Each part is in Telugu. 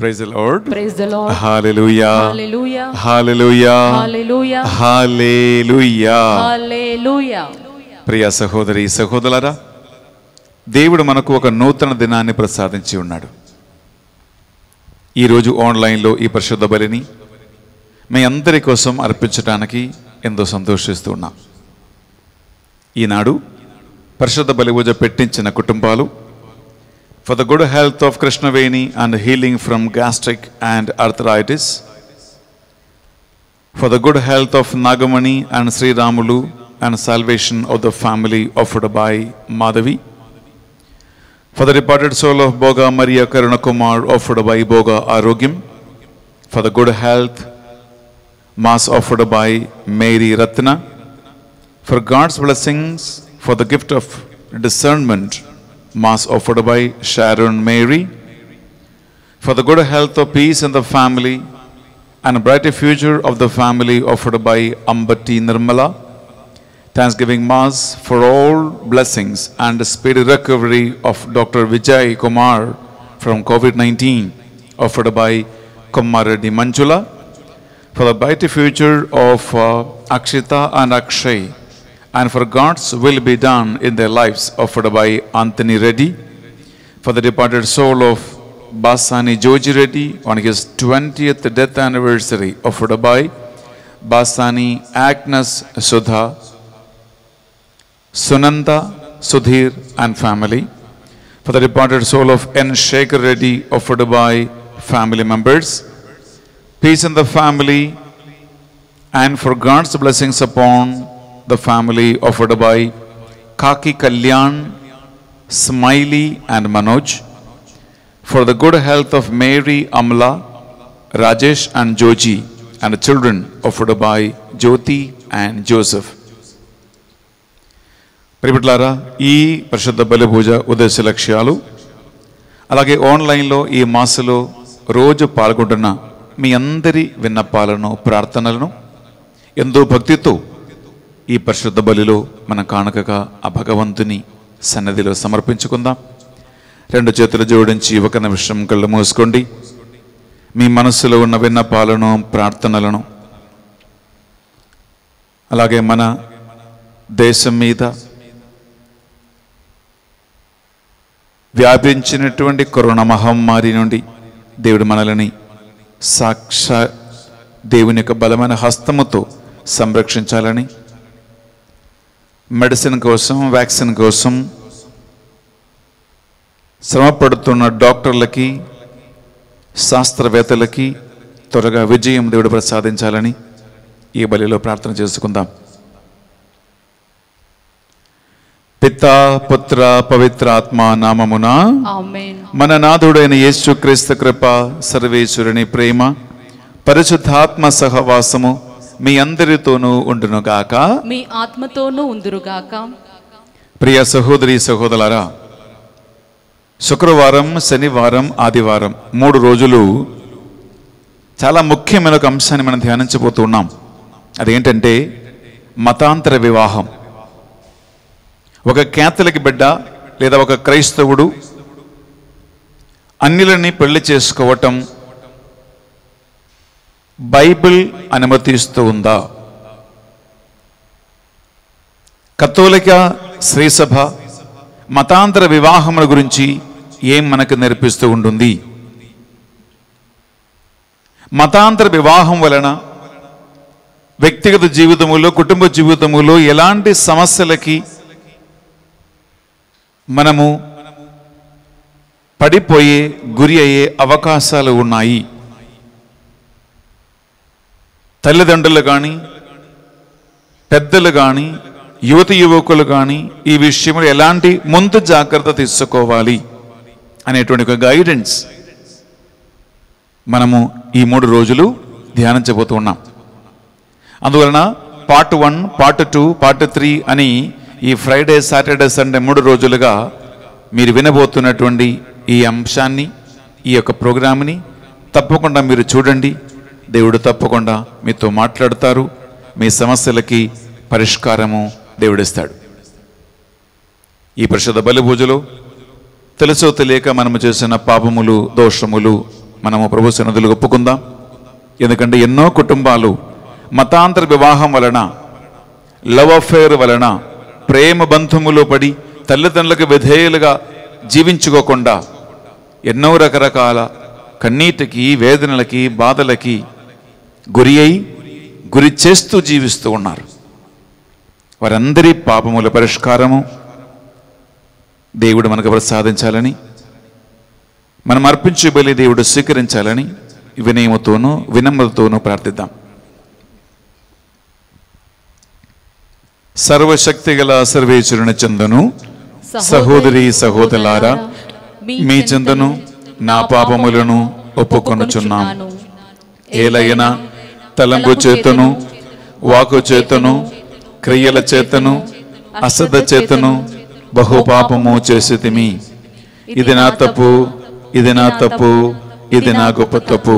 Praise the Lord. Praise the Lord. Hallelujah. Hallelujah. Hallelujah. Hallelujah. Hallelujah. Hallelujah. ప్రియ సహోదరి సహోదరులారా దేవుడు మనకు ఒక నూతన దినాన్ని ప్రసాదించి ఉన్నాడు ఈరోజు ఆన్లైన్లో ఈ పరిశుద్ధ బలిని మీ అందరి కోసం అర్పించడానికి ఎంతో సంతోషిస్తూ ఉన్నాం ఈనాడు పరిశుద్ధ బలి పూజ పెట్టించిన కుటుంబాలు for the good health of Krishnaveni and healing from gastric and arthritis, for the good health of Nagamani and Sri Ramulu and salvation of the family offered by Madhavi, for the departed soul of Boga Maria Karunakumar offered by Boga Arogim, for the good health, Mass offered by Mary Ratna, for God's blessings, for the gift of discernment, Mass offered by Sharon Mary. For the good health of peace in the family, and a brighter future of the family offered by Ambati Nirmala. Thanksgiving Mass for all blessings and speedy recovery of Dr. Vijay Kumar from COVID 19, offered by Kumaradi Manjula. For the brighter future of uh, Akshita and Akshay, and for God's will be done in their lives, offered by Anthony Reddy. For the departed soul of Basani Joji Reddy on his 20th death anniversary, offered by Basani Agnes Sudha, Sunanda Sudhir and family. For the departed soul of N. Shekhar Reddy, offered by family members. Peace in the family and for God's blessings upon the family, offered by Kaki Kalyan, Smiley and Manoj for the good health of Mary, Amla, Rajesh and Joji and the children offered by Jyoti and Joseph. ప్రిపట్లారా ఈ పరిశుద్ధ బలి పూజ ఉద్దేశ లక్ష్యాలు అలాగే ఆన్లైన్లో ఈ మాసలో రోజు పాల్గొంటున్న మీ అందరి విన్నపాలను ప్రార్థనలను ఎంతో భక్తితో ఈ పరిశుద్ధ బలిలో మన కానుకగా ఆ భగవంతుని సన్నదిలో సమర్పించుకుందాం. రెండు చేతులు జోడించి ఒక నిమిషం కళ్ళు మూసుకోండి. మీ మనస్సులో ఉన్న విన్నపాలను ప్రార్థనలను అలాగే మన దేశం మీద వ్యాపించినటువంటి కరోనా మహమ్మారి నుండి దేవుడు మనల్ని సాక్షా దేవుని యొక్క బలమైన హస్తముతో సంరక్షించాలని మెడిసిన్ కోసం వ్యాక్సిన్ కోసం శ్రమపడుతున్న డాక్టర్లకి శాస్త్రవేత్తలకి త్వరగా విజయం దేవుడు ప్రసాదించాలని ఈ బలిలో ప్రార్థన చేసుకుందాం పిత పుత్ర పవిత్రాత్మ నామమున Amen. మన నాథుడైన యేసుక్రీస్తు కృప సర్వేశ్వరుని ప్రేమ పరిశుద్ధాత్మ సహవాసము మీ అందరితోనూ ఉండునుగాక మీ ఆత్మతోనూ ఉందురుగాక ప్రియ సహోదరి సహోదరులారా శుక్రవారం శనివారం ఆదివారం మూడు రోజులు చాలా ముఖ్యమైన ఒక అంశాన్ని మనం ధ్యానించబోతున్నాం అదేంటంటే మతాంతర వివాహం. ఒక కేథలిక్ బిడ్డ లేదా ఒక క్రైస్తవుడు అన్నిలని పెళ్ళి చేసుకోవటం బైబిల్ అనుమతిస్తూ ఉందా? కథోలిక శ్రీసభ మతాంతర వివాహముల గురించి ఏం మనకు నేర్పిస్తూ ఉంటుంది మతాంతర వివాహం వలన వ్యక్తిగత జీవితములో కుటుంబ జీవితములో ఎలాంటి సమస్యలకి మనము పడిపోయే గురి అయ్యే అవకాశాలు ఉన్నాయి? తల్లిదండ్రులు కానీ పెద్దలు కానీ యువతి యువకులు కానీ ఈ విషయంలో ఎలాంటి ముందు జాగ్రత్త తీసుకోవాలి అనేటువంటి ఒక గైడెన్స్ మనము ఈ మూడు రోజులు ధ్యానించబోతూ ఉన్నాం. అందువలన part one part two part three అని ఈ ఫ్రైడే సాటర్డే సండే మూడు రోజులుగా మీరు వినబోతున్నటువంటి ఈ అంశాన్ని ఈ యొక్క ప్రోగ్రామ్ని తప్పకుండా మీరు చూడండి. దేవుడు తప్పకుండా మీతో మాట్లాడతారు. మీ సమస్యలకి పరిష్కారము దేవుడిస్తాడు. ఈ పరిషత్ బలి పూజలో తెలుసో తెలియక మనము చేసిన పాపములు దోషములు మనము ప్రభు సన్నదులు ఒప్పుకుందాం. ఎందుకంటే ఎన్నో కుటుంబాలు మతాంతర వివాహం వలన లవ్ అఫేర్ వలన ప్రేమ బంధములో పడి తల్లిదండ్రులకు విధేయులుగా జీవించుకోకుండా ఎన్నో రకరకాల కన్నీటికి వేదనలకి బాధలకి గురి అయి గురి చేస్తూ జీవిస్తూ ఉన్నారు. వారందరి పాపముల పరిష్కారము దేవుడు మనకు ప్రసాదించాలని మనం అర్పించే బలి దేవుడు స్వీకరించాలని వినయముతోనూ వినమ్రతతోనూ ప్రార్థిద్దాం. సర్వశక్తి గల సర్వేశ్వరుని చందను సహోదరి సహోదరులారా మీ చెంతను నా పాపములను ఒప్పుకొనుచున్నాం ఏలైనా తలంపు చేతను వాకు చేతను క్రియల చేతను అసద చేతను బహుపాపము చేసితిమి ఇది నా తప్పు ఇది నా తప్పు ఇది నా గొప్ప తప్పు.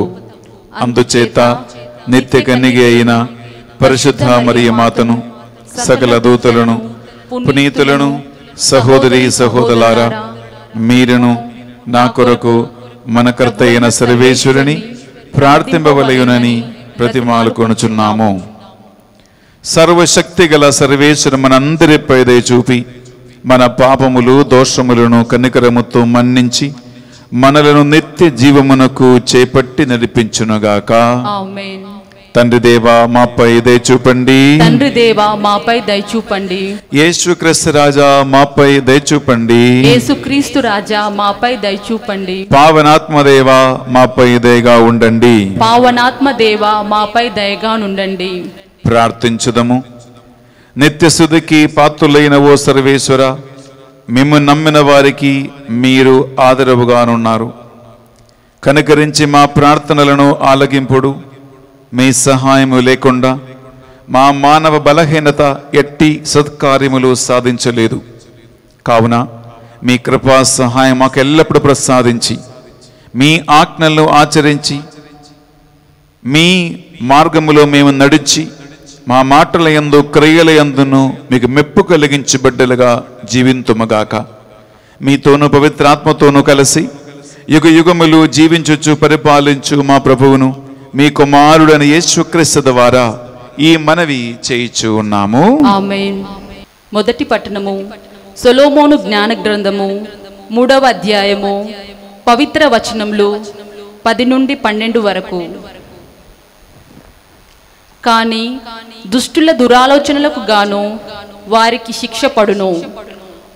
అందుచేత నిత్య కన్నిగి అయిన పరిశుద్ధ మరియ మాతను సకల దూతలను పునీతులను సహోదరి సహోదరులారా మీరును నా కొరకు మన కర్త అయిన సర్వేశ్వరుని ప్రార్థింపవలయునని ప్రతిమాలు కొనుచున్నాము. సర్వశక్తి గల సర్వేశ్వరు మనందరిపై దయ చూపి మన పాపములు దోషములను కనికరముతో మన్నించి మనలను నిత్య జీవమునకు చేపట్టి నడిపించునుగాక. ఆమేన్. తండ్రి దేవా మాపై దయ చూపండి. తండ్రి దేవా మాపై దయచూపండి యేసు క్రీస్తు రాజా మాపై దయ చూపండి. యేసుక్రీస్తు రాజా మాపై దయచూపండి పావనాత్మదేవా మాపై దయగా ఉండండి. పావనాత్మ దేవా మాపై దయగా నుండండి. ప్రార్థించుదము. నిత్యశుద్ధికి పాత్రులైన ఓ సర్వేశ్వర మిమ్ము నమ్మిన వారికి మీరు ఆదరవుగానున్నారు. కనుకరించి మా ప్రార్థనలను ఆలగింపుడు మీ సహాయము లేకుండా మా మానవ బలహీనత ఎట్టి సత్కార్యములు సాధించలేదు. కావున మీ కృపా సహాయం మాకు ఎల్లప్పుడూ ప్రసాదించి మీ ఆజ్ఞలను ఆచరించి మీ మార్గములో మేము నడిచి మా మాటల ఎందు క్రియల యందును మీకు మెప్పు కలిగించి బిడ్డలుగా జీవింతుమగాక. మీతోనూ పవిత్రాత్మతోనూ కలిసి యుగ యుగములు జీవించొచ్చు పరిపాలించు మా ప్రభువును మీ కుమారుడైన యేసుక్రీస్తు ద్వారా ఈ మనవి చేయిచు ఉన్నాము. మొదటి పట్టణము సొలోమోను జ్ఞాన గ్రంథము మూడవ అధ్యాయము పవిత్ర వచనములు పది నుండి పన్నెండు వరకు. కానీ దుష్టుల దురాలోచనలకు గాను వారికి శిక్ష పడును.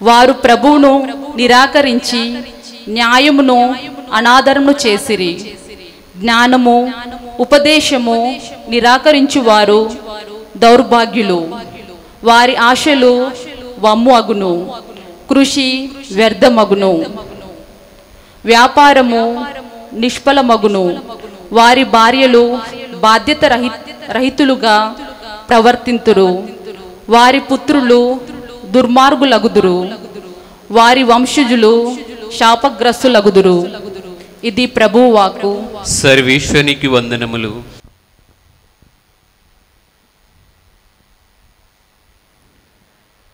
వారు ప్రభువును నిరాకరించి న్యాయమును అనాదరమును చేసిరి. జ్ఞానము ఉపదేశము నిరాకరించువారు దౌర్భాగ్యులు. వారి ఆశలు వమ్ము అగును కృషి వ్యర్థమగును. వ్యాపారము నిష్ఫలమగును. వారి భార్యలు బాధ్యత రహి రహితులుగా ప్రవర్తింతురు. వారి పుత్రులు దుర్మార్గులగుదురు. వారి వంశజులు శాపగ్రస్తులగుదురు. ఇది ప్రభువు వాక్కు సర్వేశ్వనికి వందనములు.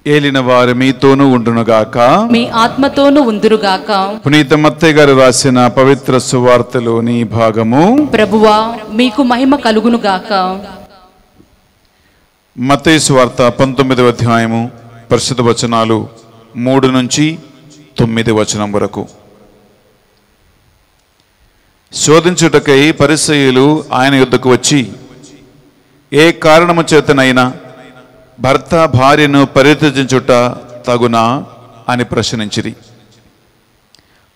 ఏలిన వారు మీతోనూ ఉండునుగాక మీ ఆత్మతోను ఉందురుగాక పునీత మత్తయ్య గారు రాసిన పవిత్ర సువార్తలోని భాగము. ప్రభువా మీకు మహిమ కలుగునుగాక మత్తయి సువార్త పంతొమ్మిదవ అధ్యాయము పరిశుద్ధ వచనాలు మూడు నుంచి తొమ్మిది వచనం వరకు. శోధించుటకై పరిసయులు ఆయన యుద్ధకు వచ్చి ఏ కారణము చేతనైనా భర్త భార్యను పరిత్యజించుట తగునా అని ప్రశ్నించిరి.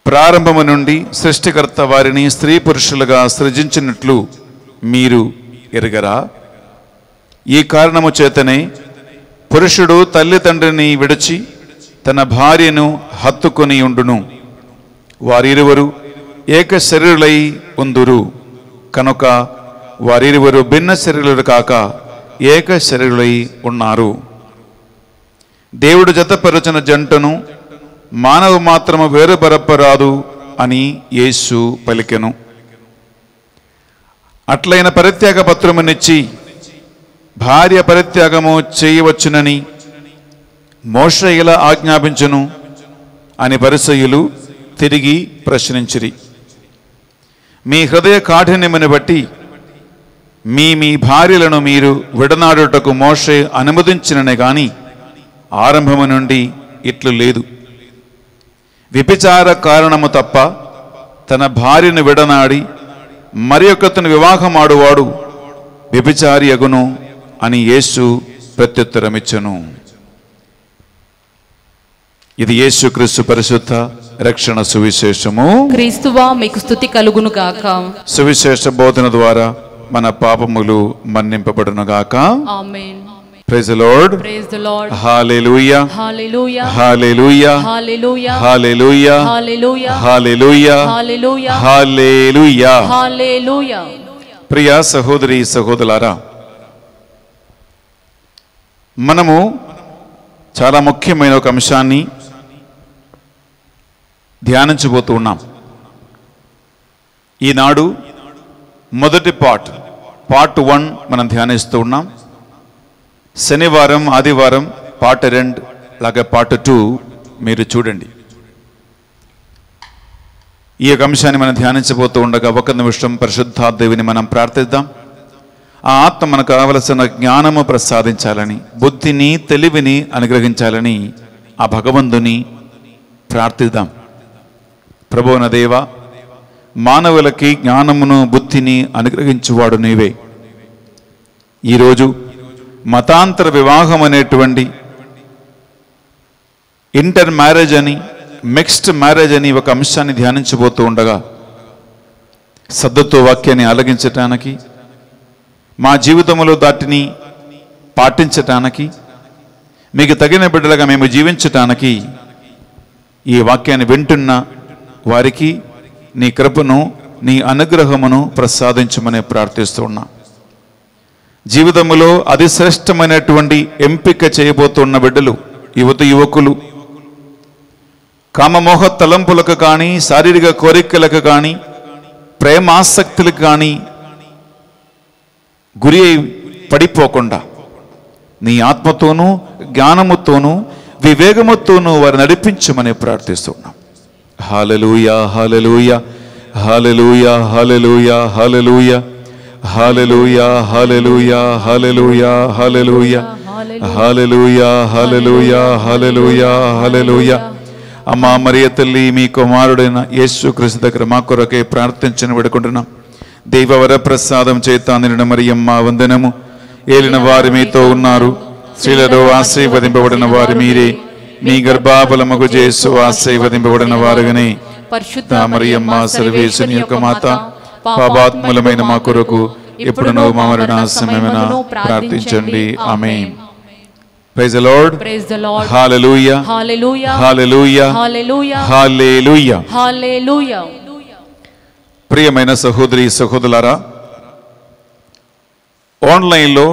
ప్రారంభము నుండి సృష్టికర్త వారిని స్త్రీ పురుషులుగా సృజించినట్లు మీరు ఎరగరా? ఈ కారణము చేతనే పురుషుడు తల్లిదండ్రిని విడిచి తన భార్యను హత్తుకొని ఉండును. వారిరువరు ఏక శరీరులై ఉందురు. కనుక వారిరువురు భిన్న శరీరులు కాక ఏక శరీరులై ఉన్నారు. దేవుడు జతపరచిన జంటను మానవ మాత్రము వేరుపరపరాదు అని యేసు పలికెను. అట్లైన పరిత్యాగ పత్రమునిచ్చి భార్య పరిత్యాగము చేయవచ్చునని మోష ఇలా ఆజ్ఞాపించును అని పరిసయులు తిరిగి ప్రశ్నించిరి. మీ హృదయ కాఠిన్యమును బట్టి మీ మీ భార్యలను మీరు విడనాడుటకు మోషే అనుమతించిననే కానీ ఆరంభము నుండి ఇట్లు లేదు. వ్యభిచార కారణము తప్ప తన భార్యను విడనాడి మరి ఒకతను వివాహమాడువాడు వ్యభిచారి అగును అని యేసు ప్రత్యుత్తరమిచ్చును. ఇది యేసుక్రీస్తు పరిశుద్ధ రక్షణ సువిశేషము క్రీస్తువా మీకు స్థుతి కలుగును గాక సువిశేష బోధన ద్వారా మన పాపములు మన్నింపబడునుగాక amen praise Lord praise the Lord hallelujah hallelujah hallelujah hallelujah hallelujah hallelujah hallelujah hallelujah hallelujah hallelujah ప్రియ సహోదరి సహోదరులారా మనము చాలా ముఖ్యమైన ఒక అంశాన్ని ధ్యానించబోతూ ఉన్నాం. ఈనాడు మొదటి పార్ట్ పార్ట్ వన్ మనం ధ్యానిస్తూ ఉన్నాం. శనివారం ఆదివారం పార్ట్ రెండు అలాగే పార్ట్ టూ మీరు చూడండి. ఈ యొక్క అంశాన్ని మనం ధ్యానించబోతూ ఉండగా ఒక నిమిషం పరిశుద్ధాదేవిని మనం ప్రార్థిద్దాం. ఆ ఆత్మ మనకు కావలసిన జ్ఞానము ప్రసాదించాలని బుద్ధిని తెలివిని అనుగ్రహించాలని ఆ భగవంతుని ప్రార్థిద్దాం. ప్రభువున దేవ మానవులకి జ్ఞానమును బుద్ధిని అనుగ్రహించువాడు నీవే. ఈరోజు మతాంతర వివాహం అనేటువంటి ఇంటర్ మ్యారేజ్ అని మిక్స్డ్ మ్యారేజ్ అని ఒక అంశాన్ని ధ్యానించబోతూ ఉండగా సద్దతో వాక్యాన్ని ఆలగించటానికి మా జీవితంలో దాటిని పాటించటానికి మీకు తగిన బిడ్డలుగా మేము జీవించటానికి ఈ వాక్యాన్ని వింటున్న వారికి నీ కృపను నీ అనుగ్రహమును ప్రసాదించమని ప్రార్థిస్తున్నా. జీవితంలో అతి శ్రేష్టమైనటువంటి ఎంపిక చేయబోతున్న బిడ్డలు యువత యువకులు. కామమోహ తలంపులకు కానీ శారీరక కోరికలకు కానీ ప్రేమాసక్తులకు కానీ గురి అయి పడిపోకుండా నీ ఆత్మతోనూ జ్ఞానముతోనూ వివేకముతోనూ వారు నడిపించమని ప్రార్థిస్తున్నాం. Hallelujah hallelujah hallelujah hallelujah hallelujah hallelujah hallelujah hallelujah hallelujah hallelujah hallelujah hallelujah hallelujah అమ్మా మరియ తల్లి మీ కుమారుడైన యేసు క్రీస్తు దగ్గర మా కొరకే ప్రార్థించని పెడుకుంటున్నాం దైవవర ప్రసాదం చేత నిండిన మరియమ్మ వందనము. ఏలిన వారి మీతో ఉన్నారు. స్త్రీలలో ఆశీర్వదింపబడిన వారు మీరే. మీ గర్భాఫలముకు చేసు ఆశీర్వదింపబడిన వారుగానే పరిశుద్ధ మరియమ్మ సర్వేశ్వని యొక్క మాత పాపాత్ములమైన మా కొరకు ఇప్పుడును మా మరణ సమయమైన ప్రార్థించండి ఆమె praise Lord praise the Lord hallelujah hallelujah hallelujah hallelujah hallelujah hallelujah ప్రియమైన సహోదరి సహోదరులారా ఆన్లైన్లో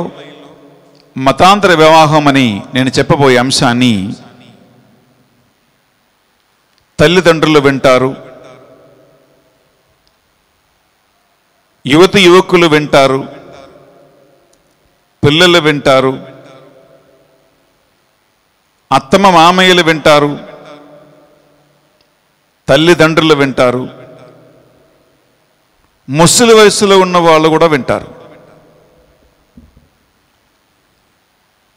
మతాంతర వివాహం అని నేను చెప్పబోయే అంశాన్ని తల్లిదండ్రులు వింటారు. యువతి యువకులు వింటారు. పిల్లలు వింటారు. అత్తమ్మ మామయ్యలు వింటారు. తల్లిదండ్రులు వింటారు. ముసలి వయసులో ఉన్న వాళ్ళు కూడా వింటారు.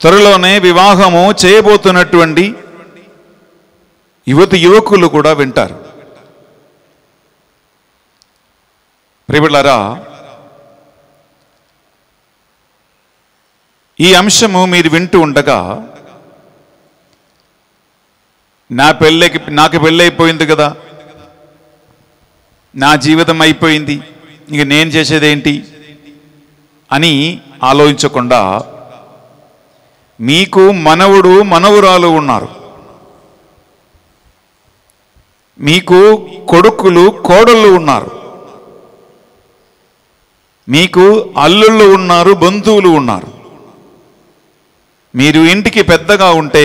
త్వరలోనే వివాహము చేయబోతున్నటువంటి యువతి యువకులు కూడా వింటారు. ప్రియులారా ఈ అంశము మీరు వింటూ ఉండగా నా పెళ్ళకి నాకు పెళ్ళైపోయింది కదా నా జీవితం అయిపోయింది ఇంక నేను చేసేదేంటి అని ఆలోచించకుండా మీకు మనవుడు మనవురాలు ఉన్నారు. మీకు కొడుకులు కోడళ్ళు ఉన్నారు. మీకు అల్లుళ్ళు ఉన్నారు బంధువులు ఉన్నారు. మీరు ఇంటికి పెద్దగా ఉంటే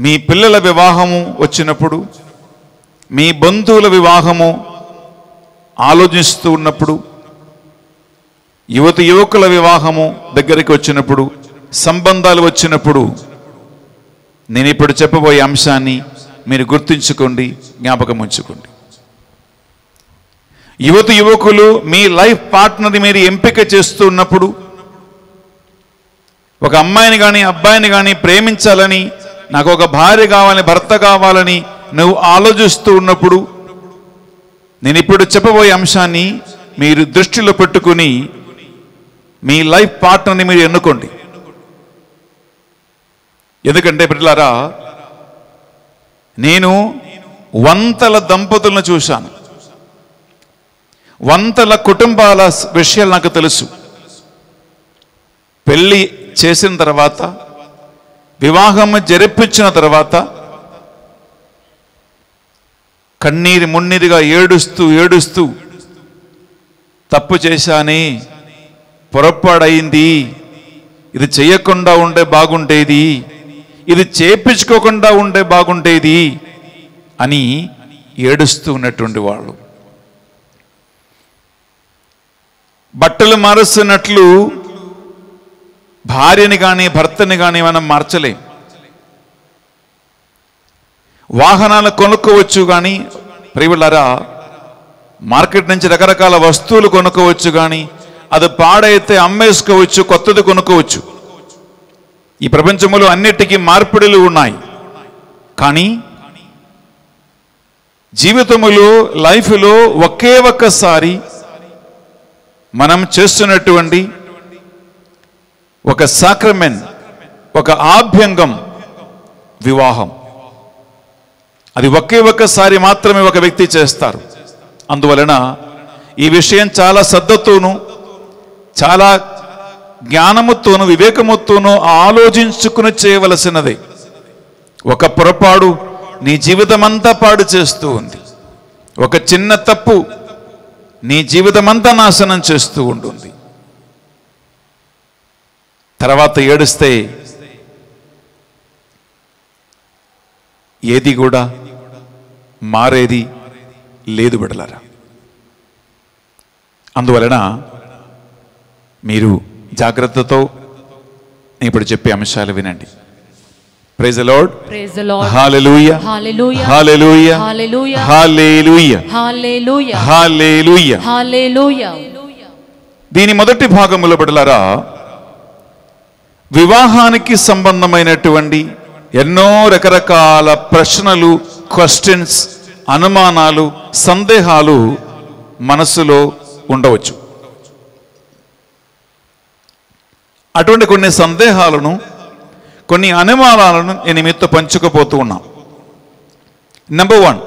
మీ పిల్లల వివాహము వచ్చినప్పుడు మీ బంధువుల వివాహము ఆలోచిస్తూ ఉన్నప్పుడు యువతి యువకుల వివాహము దగ్గరికి వచ్చినప్పుడు సంబంధాలు వచ్చినప్పుడు నేను ఇప్పుడు చెప్పబోయే అంశాన్ని మీరు గుర్తుంచుకోండి జ్ఞాపకం ఉంచుకోండి. యువత యువకులు మీ లైఫ్ పార్ట్నర్ని మీరు ఎంపిక చేస్తున్నప్పుడు ఒక అమ్మాయిని కానీ అబ్బాయిని కానీ ప్రేమించాలని నాకు ఒక భార్య కావాలని భర్త కావాలని నువ్వు ఆలోచిస్తూ ఉన్నప్పుడు నేను ఇప్పుడు చెప్పబోయే అంశాన్ని మీరు దృష్టిలో పెట్టుకుని మీ లైఫ్ పార్ట్నర్ని మీరు ఎన్నుకోండి. ఎందుకంటే పిల్లలారా నేను వంతల దంపతులను చూశాను. వంతల కుటుంబాల విషయాలు నాకు తెలుసు. పెళ్ళి చేసిన తర్వాత వివాహం జరిపించిన తర్వాత కన్నీరు మున్నీరుగా ఏడుస్తూ ఏడుస్తూ తప్పు చేశాని పొరపాడైంది ఇది చేయకుండా ఉండే బాగుండేది ఇది చేపించుకోకుండా ఉండే బాగుండేది అని ఏడుస్తూ ఉన్నటువంటి వాళ్ళు. బట్టలు మారుస్తున్నట్లు భార్యని కానీ భర్తని కానీ మనం మార్చలేం. వాహనాలు కొనుక్కోవచ్చు కానీ ప్రియులరా మార్కెట్ నుంచి రకరకాల వస్తువులు కొనుక్కోవచ్చు కానీ అది పాడైతే అమ్మేసుకోవచ్చు కొత్తది కొనుక్కోవచ్చు. ఈ ప్రపంచంలో అన్నిటికీ మార్పిడులు ఉన్నాయి. కానీ జీవితములో లైఫ్లో ఒకే ఒక్కసారి మనం చేస్తున్నటువంటి ఒక సాక్రమెంట్ ఒక ఆభ్యంగం వివాహం. అది ఒకే ఒక్కసారి మాత్రమే ఒక వ్యక్తి చేస్తారు. అందువలన ఈ విషయం చాలా శ్రద్ధతోనూ చాలా జ్ఞానముతోనూ వివేకముతోనూ ఆలోచించుకుని చేయవలసినది. ఒక పొరపాడు నీ జీవితమంతా పాడు చేస్తూ ఉంది. ఒక చిన్న తప్పు నీ జీవితమంతా నాశనం చేస్తూ ఉంటుంది తర్వాత ఏడుస్తే ఏది కూడా మారేది లేదు బిడలరా అందువలన మీరు జాగ్రత్తతో ఇప్పుడు చెప్పే అంశాలు వినండి. ప్రైజ్ లార్డ్ హల్లెలూయా హల్లెలూయా హల్లెలూయా హల్లెలూయా దీని మొదటి భాగములో బిడలారా వివాహానికి సంబంధమైనటువంటి ఎన్నో రకరకాల ప్రశ్నలు క్వశ్చన్స్ అనుమానాలు సందేహాలు మనసులో ఉండవచ్చు. అటువంటి కొన్ని సందేహాలను కొన్ని అనుమానాలను నేను మీతో పంచుకుపోతూ ఉన్నా నెంబర్ వన్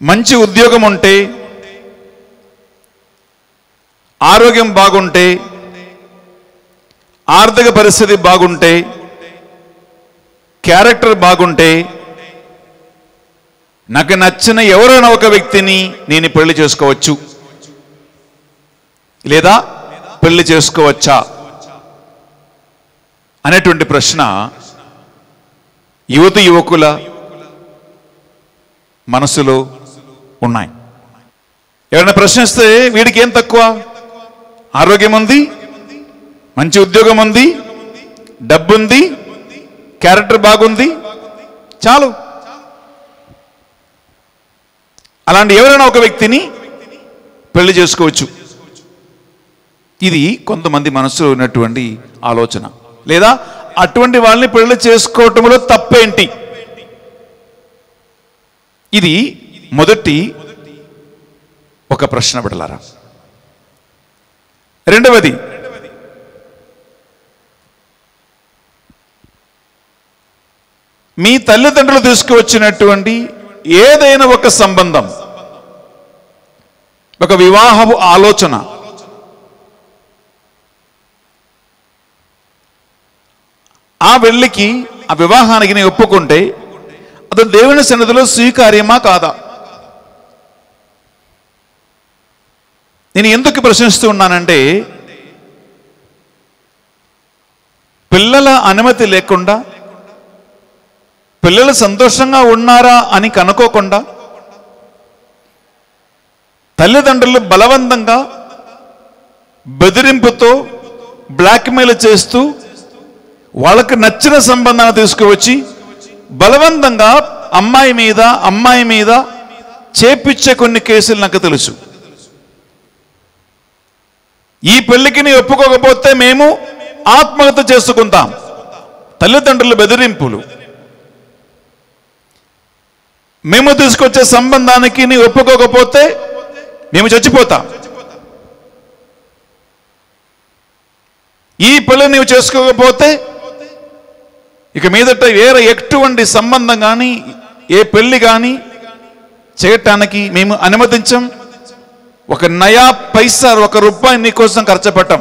మంచి ఉద్యోగం ఉంటే ఆరోగ్యం బాగుంటే ఆర్థిక పరిస్థితి బాగుంటే క్యారెక్టర్ బాగుంటే నాకు నచ్చిన ఎవరైనా ఒక వ్యక్తిని నేను పెళ్ళి చేసుకోవచ్చు. లేదా పెళ్ళి చేసుకోవచ్చా? అనేటువంటి ప్రశ్న యువత యువకుల మనసులో ఉన్నాయి. ఎవరైనా ప్రశ్నిస్తే వీడికి ఏం తక్కువ? ఆరోగ్యం ఉంది? మంచి ఉద్యోగం ఉంది? డబ్బు ఉంది క్యారెక్టర్ బాగుంది? చాలు. అలాంటి ఎవరైనా ఒక వ్యక్తిని పెళ్ళి చేసుకోవచ్చు. ఇది కొంతమంది మనసులో ఉన్నటువంటి ఆలోచన. లేదా అటువంటి వాళ్ళని పెళ్ళి చేసుకోవటంలో తప్పేంటి? ఇది మొదటి ఒక ప్రశ్న పెడలారా రెండవది మీ తల్లిదండ్రులు తీసుకువచ్చినటువంటి ఏదైనా ఒక సంబంధం ఒక వివాహపు ఆలోచన. ఆ వెళ్ళికి ఆ వివాహానికి నేను ఒప్పుకుంటే అతను దేవుని సన్నిధిలో స్వీకార్యమా కాదా? నేను ఎందుకు ప్రశ్నిస్తూ ఉన్నానంటే పిల్లల అనుమతి లేకుండా పిల్లలు సంతోషంగా ఉన్నారా అని కనుక్కోకుండా తల్లిదండ్రులు బలవంతంగా బెదిరింపుతో బ్లాక్మెయిల్ చేస్తూ వాళ్ళకి నచ్చిన సంబంధాన్ని తీసుకువచ్చి బలవంతంగా అమ్మాయి మీద అమ్మాయి మీద చేపిచ్చే కొన్ని కేసులు నాకు తెలుసు. ఈ పెళ్ళికి నీ ఒప్పుకోకపోతే మేము ఆత్మహత్య చేసుకుంటాం. తల్లిదండ్రుల బెదిరింపులు. మేము తీసుకొచ్చే సంబంధానికి నీ ఒప్పుకోకపోతే మేము చచ్చిపోతాం. ఈ పిల్లలు నీవు చేసుకోకపోతే ఇక మీదట వేరే ఎటువంటి సంబంధం కానీ ఏ పెళ్ళి కానీ చేయటానికి మేము అనుమతించం. ఒక నయా పైసా ఒక రూపాయి నీకోసం ఖర్చు పెట్టం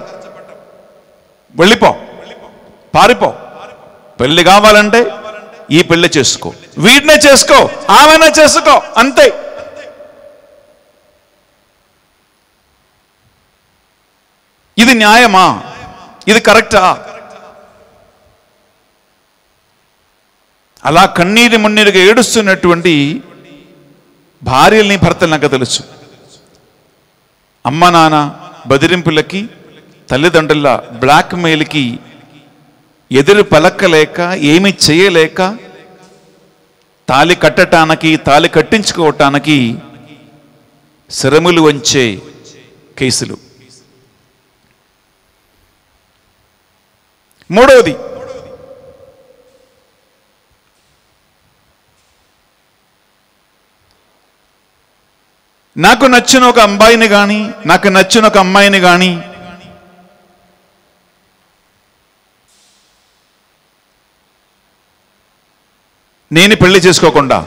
వెళ్ళిపో. పారిపో. పెళ్ళి కావాలంటే ఈ పెళ్ళి చేసుకో. వీడినే చేసుకో. ఆమెనే చేసుకో. అంతే. ఇది న్యాయమా? ఇది కరెక్టా? అలా కన్నీరు మున్నీరుగా ఏడుస్తున్నటువంటి భార్యల్ని భర్తలు నాకు తెలుసు. అమ్మ నాన్న బెదిరింపులకి తల్లిదండ్రుల బ్లాక్మెయిల్కి ఎదురు పలకలేక ఏమి చేయలేక తాలి కట్టటానికి తాలి కట్టించుకోవటానికి శ్రమలు వంచే కేసులు. మూడవది. నాకు నచ్చిన ఒక అబ్బాయిని కానీ నాకు నచ్చిన ఒక అమ్మాయిని కానీ నేను పెళ్ళి చేసుకోకుండా.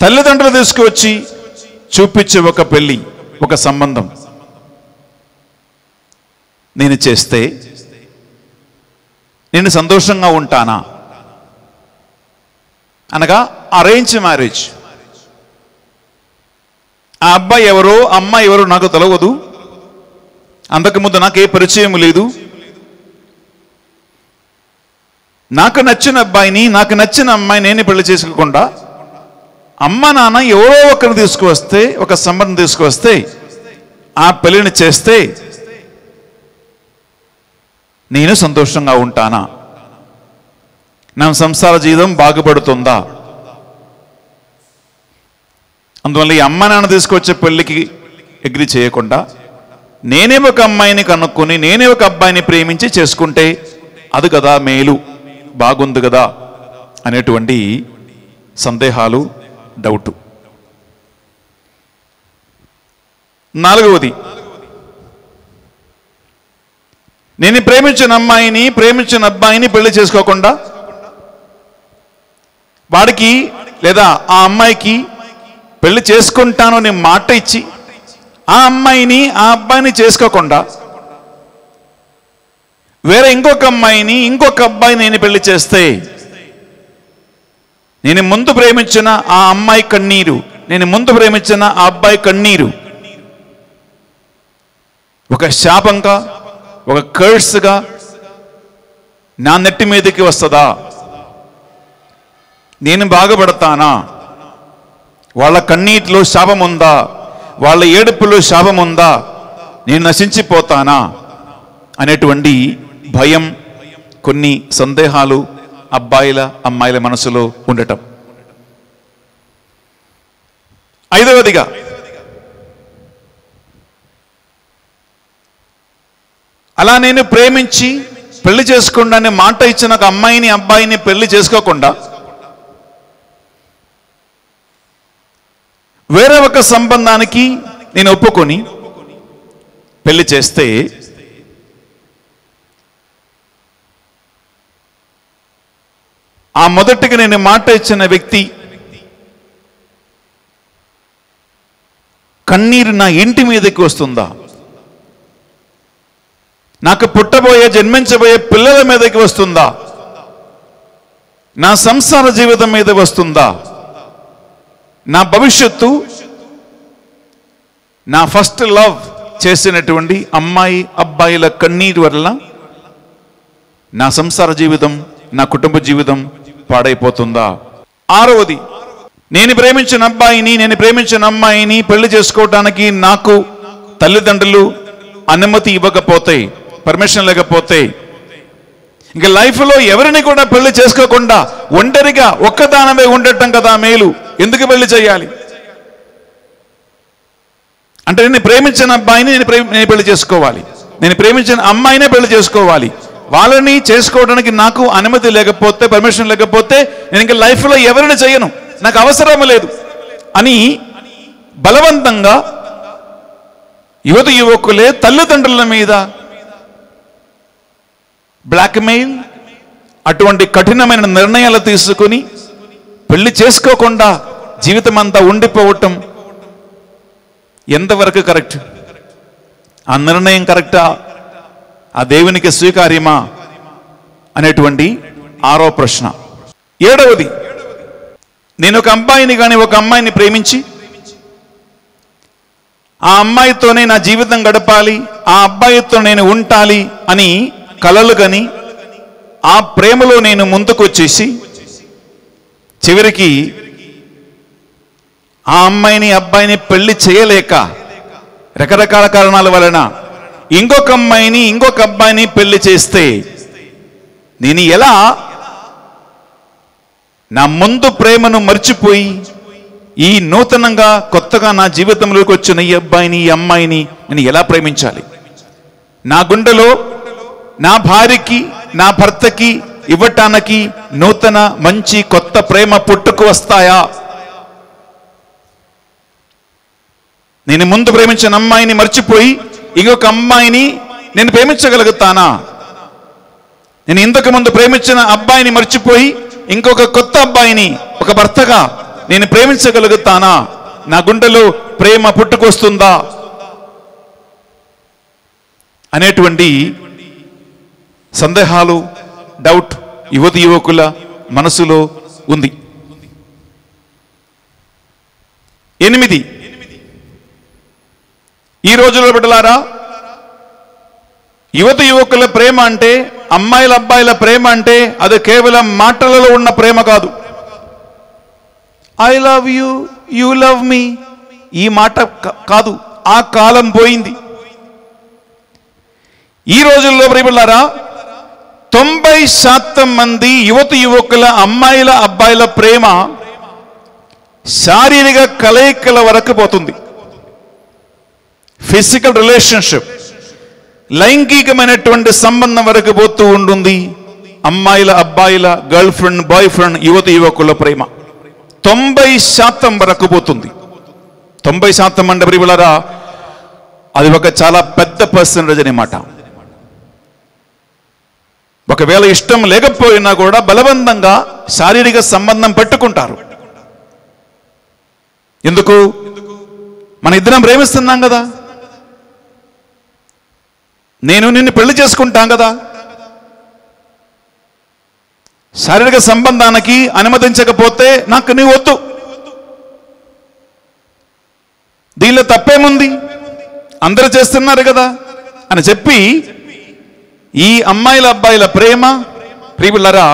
తల్లిదండ్రులు తీసుకువచ్చి చూపించే ఒక పెళ్ళి. ఒక సంబంధం. నేను చేస్తే నేను సంతోషంగా ఉంటానా? అనగా అరేంజ్ మ్యారేజ్ ఆ అబ్బాయి ఎవరో అమ్మాయి ఎవరో నాకు తెలవదు. అంతకుముందు నాకు ఏ పరిచయం లేదు. నాకు నచ్చిన అబ్బాయిని నాకు నచ్చిన అమ్మాయి నేను పెళ్ళి చేసుకోకుండా అమ్మ నాన్న ఎవరో ఒకరిని తీసుకువస్తే ఒక సంబంధం తీసుకువస్తే ఆ పెళ్ళిని చేస్తే నేను సంతోషంగా ఉంటానా? నా సంసార జీవితం బాగుపడుతుందా? అందువల్ల ఈ అమ్మ నాన్న తీసుకొచ్చే పెళ్ళికి అగ్రి చేయకుండా నేనే ఒక అమ్మాయిని కనుక్కొని నేనే ఒక అబ్బాయిని ప్రేమించి చేసుకుంటే అది కదా మేలు బాగుంది కదా అనేటువంటి సందేహాలు డౌట్ నాలుగవది. నేను ప్రేమించిన అమ్మాయిని ప్రేమించిన అబ్బాయిని పెళ్ళి చేసుకోకుండా వాడికి లేదా ఆ అమ్మాయికి పెళ్ళి చేసుకుంటాను అనే మాట ఇచ్చి ఆ అమ్మాయిని ఆ అబ్బాయిని చేసుకోకుండా వేరే ఇంకొక అమ్మాయిని ఇంకొక అబ్బాయిని నేను పెళ్ళి చేస్తే నేను ముందు ప్రేమించిన ఆ అమ్మాయి కన్నీరు. నేను ముందు ప్రేమించిన ఆ అబ్బాయి కన్నీరు. ఒక శాపంగా ఒక కర్స్గా నా నెట్టి మీదకి వస్తుందా? నేను బాగుపడతానా? వాళ్ళ కన్నీటిలో శాపం ఉందా వాళ్ళ ఏడుపులో శాపం ఉందా నేను నశించిపోతానా? అనేటువంటి భయం కొన్ని సందేహాలు అబ్బాయిల అమ్మాయిల మనసులో ఉండటం. ఐదవదిగా అలా నేను ప్రేమించి పెళ్ళి చేసుకుండా మాట ఇచ్చిన ఒక అమ్మాయిని అబ్బాయిని పెళ్ళి చేసుకోకుండా వేరే ఒక సంబంధానికి నేను ఒప్పుకొని పెళ్ళి చేస్తే ఆ మొదటికి నేను మాట ఇచ్చిన వ్యక్తి కన్నీరు నా ఇంటి మీదకి వస్తుందా? నాకు పుట్టబోయే జన్మించబోయే పిల్లల మీదకి వస్తుందా? నా సంసార జీవితం మీద వస్తుందా? నా భవిష్యత్తు నా ఫస్ట్ లవ్ చేసినటువంటి అమ్మాయి అబ్బాయిల కన్నీరు వల్ల నా సంసార జీవితం నా కుటుంబ జీవితం పాడైపోతుందా? ఆరవది నేను ప్రేమించిన అబ్బాయిని నేను ప్రేమించిన అమ్మాయిని పెళ్ళి చేసుకోవటానికి నాకు తల్లిదండ్రులు అనుమతి ఇవ్వకపోతే పర్మిషన్ లేకపోతే ఇంకా లైఫ్లో ఎవరిని కూడా పెళ్ళి చేసుకోకుండా ఒంటరిగా ఒక్కదానమే ఉండటం కదా మేలు. ఎందుకు పెళ్ళి చేయాలి? అంటే నేను ప్రేమించిన అబ్బాయిని నేను ప్రేమ నేను పెళ్ళి చేసుకోవాలి. నేను ప్రేమించిన అమ్మాయినే పెళ్ళి చేసుకోవాలి. వాళ్ళని చేసుకోవడానికి నాకు అనుమతి లేకపోతే పర్మిషన్ లేకపోతే నేను ఇంకా లైఫ్లో ఎవరిని చేయను. నాకు అవసరం లేదు. అని బలవంతంగా యువత యువకులే తల్లిదండ్రుల మీద బ్లాక్మెయిల్ అటువంటి కఠినమైన నిర్ణయాలు తీసుకుని పెళ్ళి చేసుకోకుండా జీవితం అంతా ఉండిపోవటం ఎంతవరకు కరెక్ట్? ఆ నిర్ణయం కరెక్టా? ఆ దేవునికి స్వీకార్యమా అనేటువంటి ఆరో ప్రశ్న. ఏడవది నేను ఒక అబ్బాయిని కానీ ఒక అమ్మాయిని ప్రేమించి ఆ అమ్మాయితోనే నా జీవితం గడపాలి ఆ అబ్బాయితో నేను ఉండాలి అని కలలు కని ఆ ప్రేమలో నేను ముందుకు వచ్చేసి చివరికి ఆ అమ్మాయిని అబ్బాయిని పెళ్ళి చేయలేక రకరకాల కారణాల వలన ఇంకొక అమ్మాయిని ఇంకొక అబ్బాయిని పెళ్ళి చేస్తే నేను ఎలా? నా ముందు ప్రేమను మర్చిపోయి ఈ నూతనంగా కొత్తగా నా జీవితంలోకి వచ్చిన ఈ అబ్బాయిని ఈ అమ్మాయిని నేను ఎలా ప్రేమించాలి? నా గుండెలో నా భార్యకి నా భర్తకి ఇవ్వటానికి నూతన మంచి కొత్త ప్రేమ పుట్టుకు వస్తాయా? నేను ముందు ప్రేమించిన అమ్మాయిని మర్చిపోయి ఇంకొక అమ్మాయిని నేను ప్రేమించగలుగుతానా? నేను ఇంతకు ముందు ప్రేమించిన అబ్బాయిని మర్చిపోయి ఇంకొక కొత్త అబ్బాయిని ఒక భర్తగా నేను ప్రేమించగలుగుతానా? నా గుండెలో ప్రేమ పుట్టుకొస్తుందా? అనేటువంటి సందేహాలు డౌట్ యువతి యువకుల మనసులో ఉంది. ఎనిమిది ఈ రోజుల్లో బిడ్డలారా యువత యువకుల ప్రేమ అంటే అమ్మాయిల అబ్బాయిల ప్రేమ అంటే అది కేవలం మాటలలో ఉన్న ప్రేమ కాదు. I love you you love me ఈ మాట కాదు ఆ కాలం పోయింది. ఈ రోజుల్లో ప్రేమలారా తొంభై శాతం మంది యువత యువకుల అమ్మాయిల అబ్బాయిల ప్రేమ శారీరక కలయికల వరకు పోతుంది. ఫిజికల్ రిలేషన్షిప్ లైంగికమైనటువంటి సంబంధం వరకు పోతూ ఉంటుంది. అమ్మాయిల అబ్బాయిల గర్ల్ ఫ్రెండ్ బాయ్ ఫ్రెండ్ యువత యువకుల ప్రేమ. తొంభై శాతం వరకు పోతుంది. తొంభై శాతం అంటే ప్రియులరా అది ఒక చాలా పెద్ద పర్సంటేజ్ అనమాట ఒకవేళ ఇష్టం లేకపోయినా కూడా బలవంతంగా శారీరక సంబంధం పెట్టుకుంటారు. ఎందుకు? మన ఇద్దరం ప్రేమిస్తున్నాం కదా. నేను నిన్ను పెళ్ళి చేసుకుంటాం కదా. శారీరక సంబంధానికి అనుమతించకపోతే నాకు నీ వద్దు. దీనిలో తప్పేముంది? అందరూ చేస్తున్నారు కదా అని చెప్పి ఈ అమ్మాయిల అబ్బాయిల ప్రేమ ప్రియులరా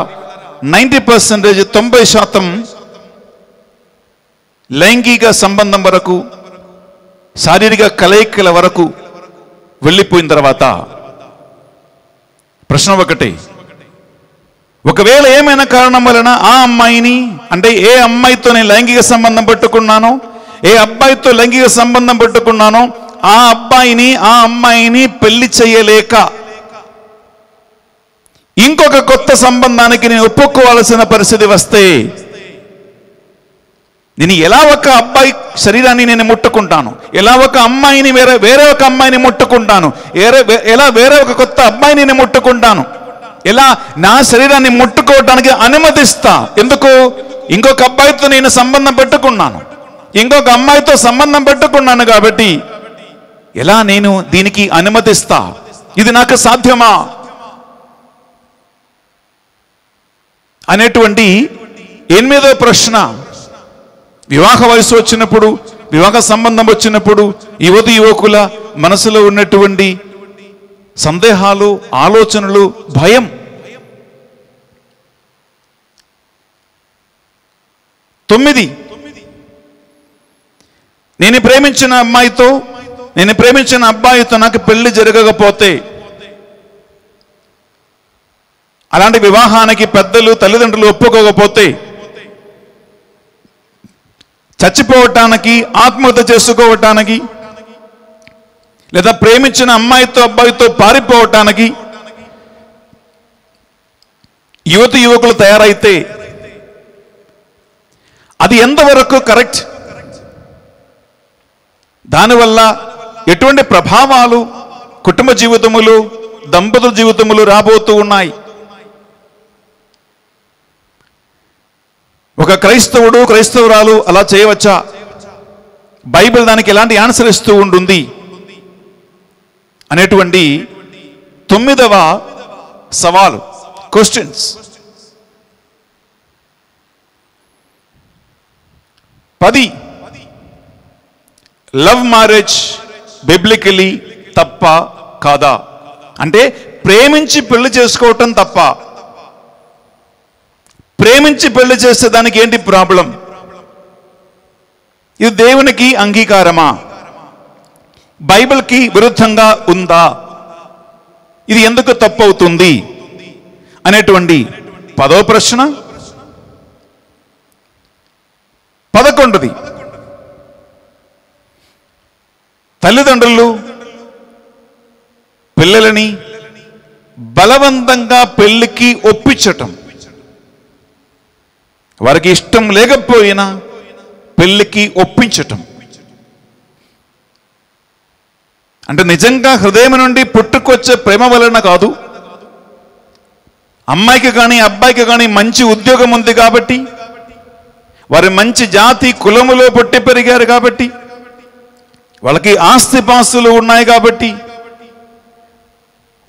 నైంటీ పర్సెంటేజ్ తొంభై శాతం లైంగిక సంబంధం వరకు శారీరక కలయికల వరకు వెళ్ళిపోయిన తర్వాత ప్రశ్న ఒకటి. ఒకవేళ ఏమైనా కారణం వలన ఆ అమ్మాయిని అంటే ఏ అమ్మాయితో నేను లైంగిక సంబంధం పెట్టుకున్నానో ఏ అబ్బాయితో లైంగిక సంబంధం పెట్టుకున్నానో ఆ అబ్బాయిని ఆ అమ్మాయిని పెళ్ళి చేయలేక ఇంకొక కొత్త సంబంధానికి నేను ఒప్పుకోవాల్సిన పరిస్థితి వస్తే నేను ఎలా ఒక అబ్బాయి శరీరాన్ని నేను ముట్టుకుంటాను? ఎలా ఒక అమ్మాయిని వేరే వేరే ఒక అమ్మాయిని ముట్టుకుంటాను? ఏరే- ఎలా వేరే ఒక కొత్త అబ్బాయిని నేను ముట్టుకుంటాను? ఎలా నా శరీరాన్ని ముట్టుకోవడానికి అనుమతిస్తా? ఎందుకు? ఇంకొక అబ్బాయితో నేను సంబంధం పెట్టుకున్నాను. ఇంకొక అమ్మాయితో సంబంధం పెట్టుకున్నాను కాబట్టి ఎలా నేను దీనికి అనుమతిస్తా? ఇది నాకు సాధ్యమా? అనేటువంటి ఎనిమిదో ప్రశ్న. వివాహ వయసు వచ్చినప్పుడు వివాహ సంబంధం వచ్చినప్పుడు యువతి యువకుల మనసులో ఉన్నటువంటి సందేహాలు ఆలోచనలు భయం తొమ్మిది. నేను ప్రేమించిన అమ్మాయితో నేను ప్రేమించిన అబ్బాయితో నాకు పెళ్ళి జరగకపోతే అలాంటి వివాహానికి పెద్దలు తల్లిదండ్రులు ఒప్పుకోకపోతే చచ్చిపోవటానికి ఆత్మహత్య చేసుకోవటానికి లేదా ప్రేమించిన అమ్మాయితో అబ్బాయితో పారిపోవటానికి యువతి యువకులు తయారైతే అది ఎంతవరకు కరెక్ట్? దానివల్ల ఎటువంటి ప్రభావాలు కుటుంబ జీవితములు దంపతుల జీవితములు రాబోతూ ఉన్నాయి? ఒక క్రైస్తవుడు క్రైస్తవురాలు అలా చేయవచ్చా? బైబిల్ దానికి ఎలాంటి ఆన్సర్ ఇస్తూ ఉంటుంది అనేటువంటి తొమ్మిదవ సవాలు క్వశ్చన్స్ పది. లవ్ మ్యారేజ్ బిబ్లికలీ తప్ప కాదా? అంటే ప్రేమించి పెళ్ళి చేసుకోవటం తప్ప. ప్రేమించి పెళ్ళి చేస్తే దానికి ఏంటి ప్రాబ్లం? ఇది దేవునికి అంగీకారమా? బైబిల్కి విరుద్ధంగా ఉందా? ఇది ఎందుకు తప్పు అవుతుంది అనేటువంటి పదో ప్రశ్న. పదకొండుది. తల్లిదండ్రులు పిల్లలని బలవంతంగా పెళ్ళికి ఒప్పించటం. వారికి ఇష్టం లేకపోయినా పెళ్ళికి ఒప్పించటం. అంటే నిజంగా హృదయం నుండి పుట్టుకొచ్చే ప్రేమ వలన కాదు. అమ్మాయికి కానీ అబ్బాయికి కానీ మంచి ఉద్యోగం ఉంది కాబట్టి వారి మంచి జాతి కులములో పుట్టి పెరిగారు కాబట్టి వాళ్ళకి ఆస్తిపాస్తులు ఉన్నాయి కాబట్టి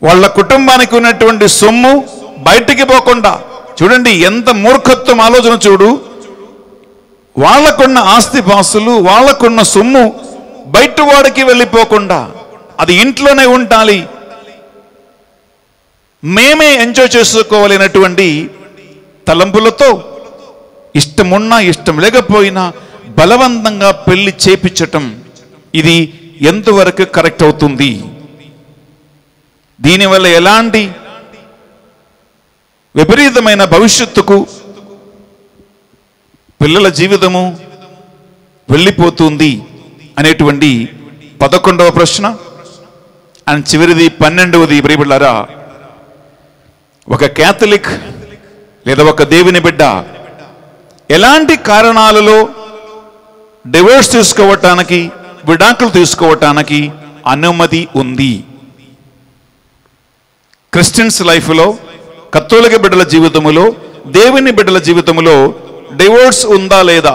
వాళ్ళ కుటుంబానికి ఉన్నటువంటి సొమ్ము బయటికి పోకుండా చూడండి ఎంత మూర్ఖత్వం ఆలోచన చూడు. వాళ్ళకున్న ఆస్తిపాస్తులు వాళ్ళకున్న సొమ్ము బయట వాడికి వెళ్ళిపోకుండా అది ఇంట్లోనే ఉండాలి. మేమే ఎంజాయ్ చేసుకోవాలనేటువంటి తలంపులతో ఇష్టమున్నా ఇష్టం లేకపోయినా బలవంతంగా పెళ్ళి చేపించటం ఇది ఎంతవరకు కరెక్ట్ అవుతుంది? దీనివల్ల ఎలాంటి విపరీతమైన భవిష్యత్తుకు పిల్లల జీవితము వెళ్ళిపోతుంది అనేటువంటి పదకొండవ ప్రశ్న. అండ్ చివరిది పన్నెండవది ప్రియబిళ్ళారా ఒక క్యాథలిక్ లేదా ఒక దేవుని బిడ్డ ఎలాంటి కారణాలలో డివోర్స్ తీసుకోవటానికి విడాకులు తీసుకోవటానికి అనుమతి ఉంది? క్రిస్టియన్స్ లైఫ్లో కత్తోలిక బిడ్డల జీవితములో దేవుని బిడ్డల జీవితములో డివోర్స్ ఉందా లేదా?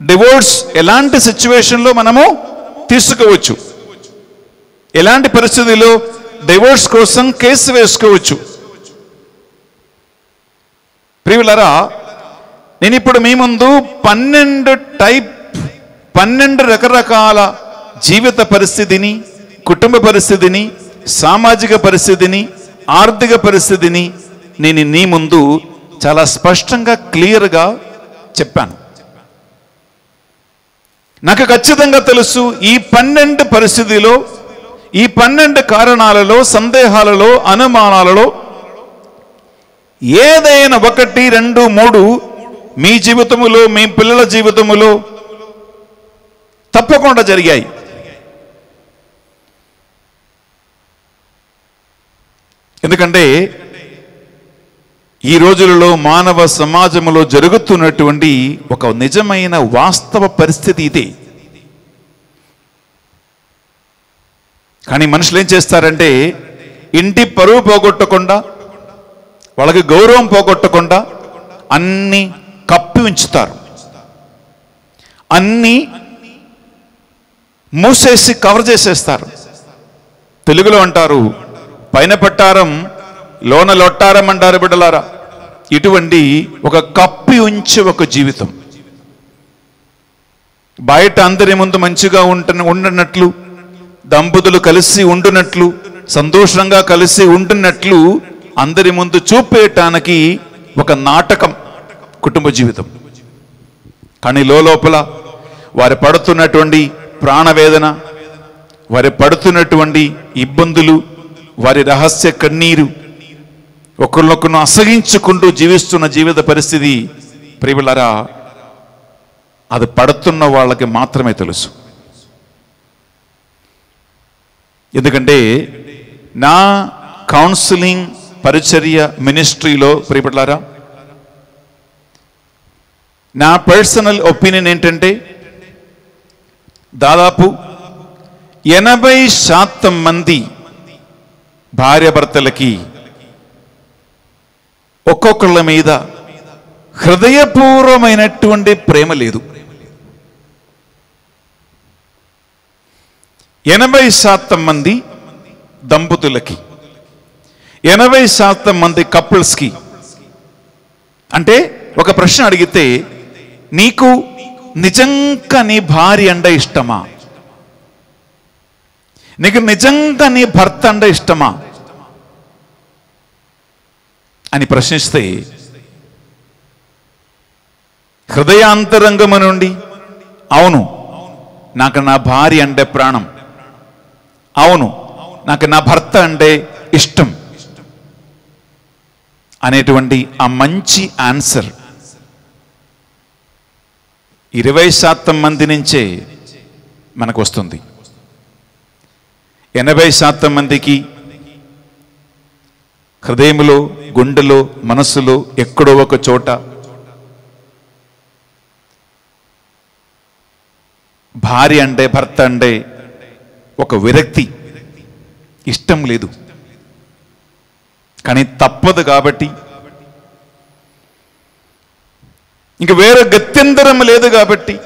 డివోర్స్ ఎలాంటి సిచ్యువేషన్లో మనము తీసుకోవచ్చు? ఎలాంటి పరిస్థితిలో డివోర్స్ కోసం కేసు వేసుకోవచ్చు? ప్రియులరా నేను ఇప్పుడు మీ ముందు పన్నెండు టైప్ పన్నెండు రకరకాల జీవిత పరిస్థితిని కుటుంబ పరిస్థితిని సామాజిక పరిస్థితిని ఆర్థిక పరిస్థితిని నేను నీ ముందు చాలా స్పష్టంగా క్లియర్గా చెప్పాను. నాకు ఖచ్చితంగా తెలుసు ఈ పన్నెండు పరిస్థితిలో ఈ పన్నెండు కారణాలలో సందేహాలలో అనుమానాలలో ఏదైనా ఒకటి రెండు మూడు మీ జీవితములో మీ పిల్లల జీవితములో తప్పకుండా జరిగాయి. ఎందుకంటే ఈ రోజులలో మానవ సమాజంలో జరుగుతున్నటువంటి ఒక నిజమైన వాస్తవ పరిస్థితి ఇది. కానీ మనుషులు ఏం చేస్తారంటే ఇంటి పరువు పోగొట్టకుండా వాళ్ళకి గౌరవం పోగొట్టకుండా అన్ని కప్పి ఉంచుతారు. అన్ని మూసేసి కవర్ చేసేస్తారు. తెలుగులో అంటారు పైన పట్టారం లోన లొట్టారం అంటారు బిడ్డలారా. ఇటువంటి ఒక కప్పి ఉంచే ఒక జీవితం. బయట అందరి ముందు మంచిగా ఉంట ఉండనట్లు దంపతులు కలిసి ఉండునట్లు సంతోషంగా కలిసి ఉంటున్నట్లు అందరి ముందు చూపేయటానికి ఒక నాటకం కుటుంబ జీవితం. కానీ లోపల వారు పడుతున్నటువంటి ప్రాణవేదన వారి పడుతున్నటువంటి ఇబ్బందులు వారి రహస్య కన్నీరు ఒకరినొకరు అసగించుకుంటూ జీవిస్తున్న జీవిత పరిస్థితి ప్రియులరా అది పడుతున్న వాళ్ళకి మాత్రమే తెలుసు. ఎందుకంటే నా కౌన్సిలింగ్ పరిచర్య మినిస్ట్రీలో ప్రియపట్లారా నా పర్సనల్ ఒపీనియన్ ఏంటంటే దాదాపు ఎనభై శాతం మంది భార్యభర్తలకి ఒక్కొక్కళ్ళ మీద హృదయపూర్వమైనటువంటి ప్రేమ లేదు. ఎనభై శాతం మంది దంపతులకి ఎనభై శాతం మంది కపుల్స్కి అంటే ఒక ప్రశ్న అడిగితే నీకు నిజంగా నీ భార్య అండ ఇష్టమా? నీకు నిజంగా నీ భర్త అండ ఇష్టమా? అని ప్రశ్నిస్తే హృదయాంతరంగము నుండి అవును నాకు నా భార్య అంటే ప్రాణం. అవును నాకు నా భర్త అంటే ఇష్టం. అనేటువంటి ఆ మంచి ఆన్సర్. ఇరవై శాతం మంది నుంచే మనకు వస్తుంది. ఎనభై శాతం మందికి హృదయములో గుండెలో మనస్సులో ఎక్కడో ఒక చోట భార్య అంటే భర్త అంటే ఒక విరక్తి. ఇష్టం లేదు. కానీ తప్పదు కాబట్టి. ఇంక వేరే గత్యంతరం లేదు కాబట్టి.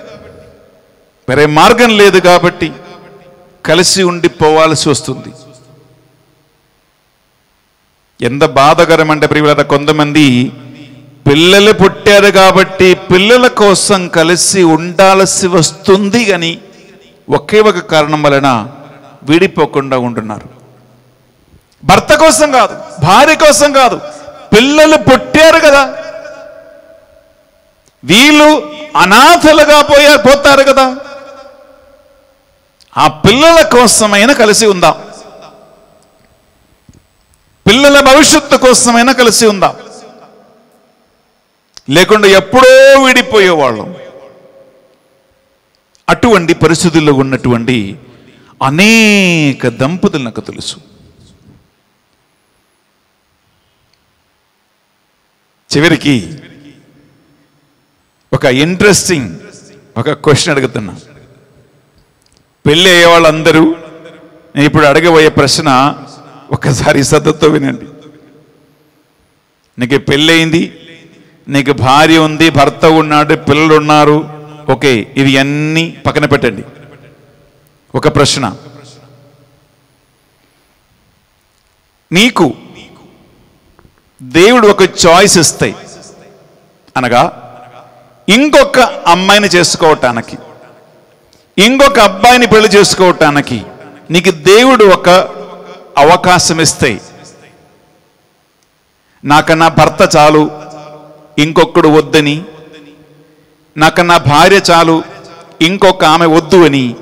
వేరే మార్గం లేదు కాబట్టి కలిసి ఉండిపోవాల్సి వస్తుంది. ఎంత బాధకరం అంటే ప్రియులత కొంతమంది పిల్లలు పుట్టారు కాబట్టి పిల్లల కోసం కలిసి ఉండాల్సి వస్తుంది అని ఒకే ఒక కారణం వలన విడిపోకుండా ఉంటున్నారు. భర్త కోసం కాదు భార్య కోసం కాదు పిల్లలు పుట్టారు కదా. వీళ్ళు అనాథలుగా పోయా పోతారు కదా. ఆ పిల్లల కోసమైనా కలిసి ఉందాం. పిల్లల భవిష్యత్తు కోసమైనా కలిసి ఉందాం. లేకుండా ఎప్పుడో విడిపోయేవాళ్ళం. అటువంటి పరిస్థితుల్లో ఉన్నటువంటి అనేక దంపతులు నాకు తెలుసు. చివరికి ఒక ఇంట్రెస్టింగ్ ఒక క్వశ్చన్ అడుగుతున్నా. పెళ్ళి అయ్యే వాళ్ళందరూ నేను ఇప్పుడు అడగబోయే ప్రశ్న ఒకసారి శ్రద్ధతో వినండి. నీకు పెళ్ళయింది నీకు భార్య ఉంది భర్త ఉన్నాడు పిల్లలు ఉన్నారు. ఓకే ఇవి అన్నీ పక్కన పెట్టండి. ఒక ప్రశ్న. నీకు దేవుడు ఒక చాయిస్ ఇస్తాయి అనగా ఇంకొక అమ్మాయిని చేసుకోవటానికి ఇంకొక అబ్బాయిని పెళ్ళి చేసుకోవటానికి నీకు దేవుడు ఒక అవకాశం ఇస్తే నాకన్నా భర్త చాలు ఇంకొకడు వద్దని. నాకన్నా భార్య చాలు ఇంకొక ఆమె వద్దు అని.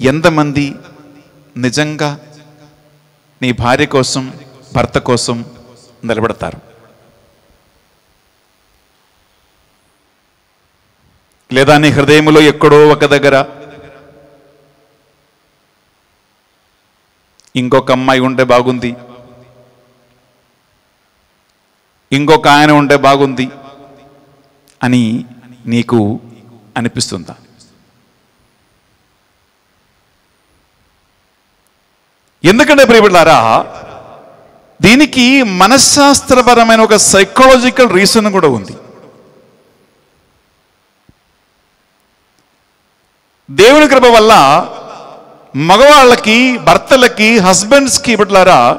ఎంతమంది నిజంగా నీ భార్య కోసం భర్త కోసం నిలబడతారు? లేదా నీ హృదయంలో ఎక్కడో ఒక దగ్గర ఇంకొక అమ్మాయి ఉంటే బాగుంది. ఇంకొక ఆయన ఉంటే బాగుంది అని నీకు అనిపిస్తుందా? ఎందుకంటే ప్రియబిడ్డారా దీనికి మనశ్శాస్త్రపరమైన ఒక సైకలాజికల్ రీజన్ కూడా ఉంది. దేవుని కృప వల్ల మగవాళ్ళకి భర్తలకి హస్బెండ్స్కి ఇప్పట్లారా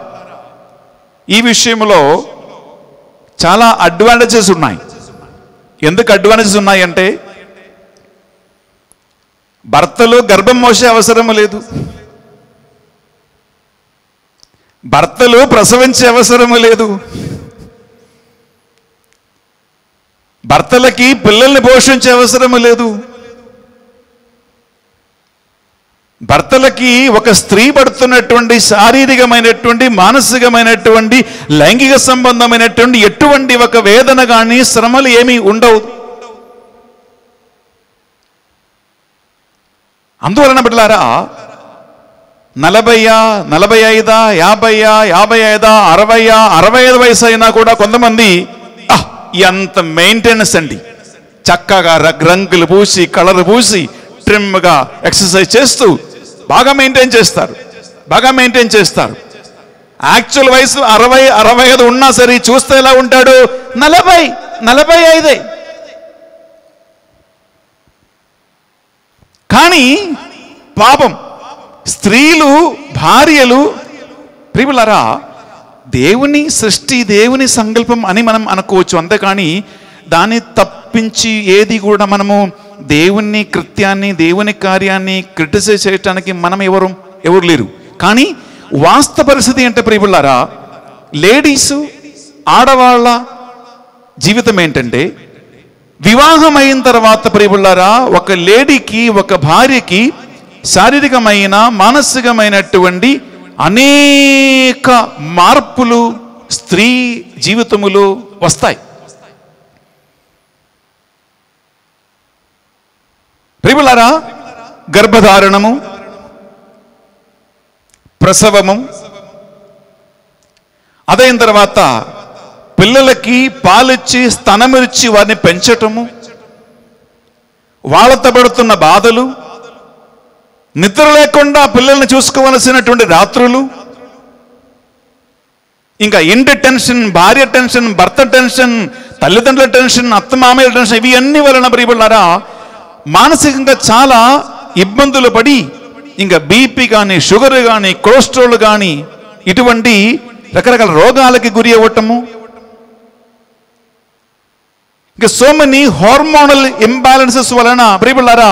ఈ విషయంలో చాలా అడ్వాంటేజెస్ ఉన్నాయి. ఎందుకు అడ్వాంటేజెస్ ఉన్నాయంటే భర్తలు గర్భం మోసే అవసరం లేదు. భర్తలు ప్రసవించే అవసరం లేదు. భర్తలకి పిల్లల్ని పోషించే అవసరం లేదు. భర్తలకి ఒక స్త్రీ పడుతున్నటువంటి శారీరకమైనటువంటి మానసికమైనటువంటి లైంగిక సంబంధమైనటువంటి ఎటువంటి ఒక వేదన కానీ శ్రమలు ఏమీ ఉండవు. అందువలన బిడ్డలారా నలభైయా నలభై ఐదా యాభయ్యా యాభై ఐదా అరవైయా అరవై ఐదు వయసు అయినా కూడా కొంతమంది "ఆహ్, ఎంత మెయింటెనెన్స్ అండి. చక్కగా రంగులు పూసి కలర్ పూసి ట్రిమ్గా ఎక్సర్సైజ్ చేస్తూ బాగా మెయింటైన్ చేస్తారు. బాగా మెయింటైన్ చేస్తారు. యాక్చువల్ వయసు అరవై అరవై ఐదు ఉన్నా సరే చూస్తే ఎలా ఉంటాడు? నలభై నలభై ఐదే. కానీ పాపం స్త్రీలు భార్యలు ప్రియులరా దేవుని సృష్టి దేవుని సంకల్పం అని మనం అనుకోవచ్చు అంతేకాని దాన్ని తప్పించి ఏది కూడా మనము దేవుని కృత్యాన్ని దేవుని కార్యాన్ని క్రిటిసైజ్ చేయటానికి మనం ఎవరు ఎవరు లేరు. కానీ వాస్తవ పరిస్థితి అంటే ప్రియులారా? లేడీసు ఆడవాళ్ళ జీవితం ఏంటంటే వివాహం అయిన తర్వాత ప్రియులారా ఒక లేడీకి ఒక భార్యకి శారీరకమైన మానసికమైనటువంటి అనేక మార్పులు స్త్రీ జీవితములో వస్తాయి. ప్రియులారా గర్భధారణము ప్రసవము అదైన తర్వాత పిల్లలకి పాలిచ్చి స్తనమిచ్చి వారిని పెంచటము వాళ్ళతో పడుతున్న బాధలు నిద్ర లేకుండా పిల్లల్ని చూసుకోవలసినటువంటి రాత్రులు ఇంకా ఇంటి టెన్షన్ భార్య టెన్షన్ భర్త టెన్షన్ తల్లిదండ్రుల టెన్షన్ అత్తమామయ్య టెన్షన్ ఇవి అన్ని వలన ప్రియబడ్డారా మానసికంగా చాలా ఇబ్బందులు పడి ఇంకా బీపీ కానీ షుగర్ కానీ కొలెస్ట్రాల్ కానీ ఇటువంటి రకరకాల రోగాలకి గురి అవ్వటము. ఇంకా సో మెనీ హార్మోనల్ ఇంబ్యాలెన్సెస్ వలన ప్రియపిల్లారా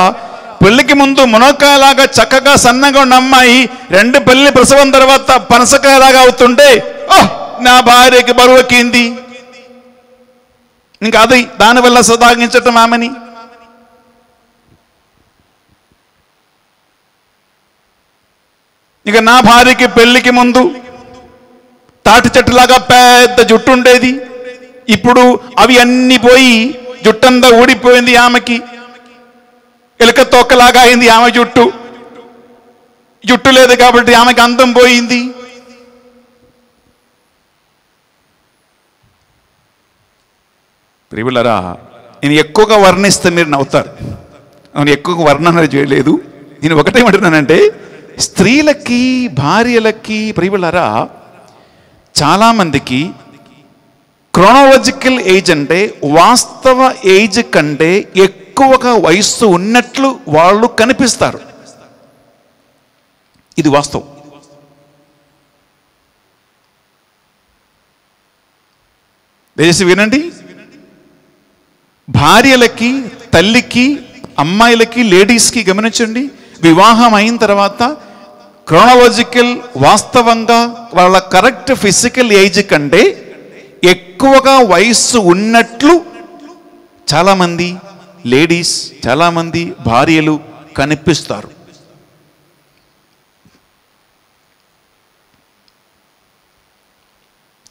పెళ్ళికి ముందు మునక్కాయలాగా చక్కగా సన్నగా ఉన్న అమ్మాయి రెండు పెళ్ళి ప్రసవం తర్వాత పనసకాయలాగా అవుతుంటే "ఓహ్, నా భార్యకి బరువెక్కింది ఇంకా అది దానివల్ల సదాగించటం ఆమెని. ఇక నా భార్యకి పెళ్ళికి ముందు తాటి చెట్టులాగా పెద్ద జుట్టు ఉండేది ఇప్పుడు అవి అన్ని పోయి జుట్టంతా ఊడిపోయింది ఆమెకి. ఎలుక తొక్కలాగా అయింది ఆమె జుట్టు. జుట్టు లేదు కాబట్టి ఆమెకి అందం పోయింది. ప్రియులరా నేను ఎక్కువగా వర్ణిస్తే మీరు నవ్వుతారు. నేను ఎక్కువగా వర్ణన చేయలేదు. నేను ఒకటేమంటున్నానంటే స్త్రీలకి భార్యలకి ప్రియులరా చాలామందికి క్రోనోలజికల్ ఏజ్ అంటే వాస్తవ ఏజ్ కంటే ఎక్కువగా వయస్సు ఉన్నట్లు వాళ్ళు కనిపిస్తారు. ఇది వాస్తవం. దయచేసి వినండి. భార్యలకి తల్లికి అమ్మాయిలకి లేడీస్కి గమనించండి. వివాహం అయిన తర్వాత క్రోనలాజికల్ వాస్తవంగా వాళ్ళ కరెక్ట్ ఫిజికల్ ఏజ్ కంటే ఎక్కువగా వయస్సు ఉన్నట్లు చాలామంది లేడీస్ చాలామంది భార్యలు కనిపిస్తారు.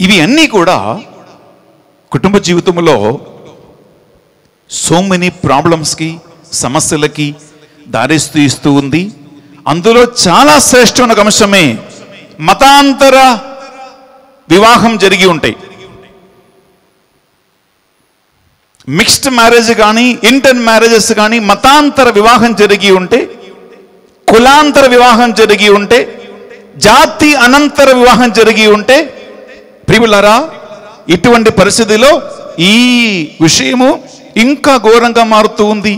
ఇవి అన్నీ కూడా కుటుంబ జీవితంలో సో మెనీ ప్రాబ్లమ్స్కి సమస్యలకి దారిస్తూ ఇస్తూ ఉంది. అందులో చాలా శ్రేష్టమైన ఒక అంశమే మతాంతర వివాహం జరిగి ఉంటాయి. మిక్స్డ్ మ్యారేజ్ కానీ ఇంటర్ మ్యారేజెస్ కానీ మతాంతర వివాహం జరిగి ఉంటే కులాంతర వివాహం జరిగి ఉంటే జాతి అనంతర వివాహం జరిగి ఉంటే ప్రియులరా ఇటువంటి పరిస్థితిలో ఈ విషయము ఇంకా ఘోరంగా మారుతూ ఉంది.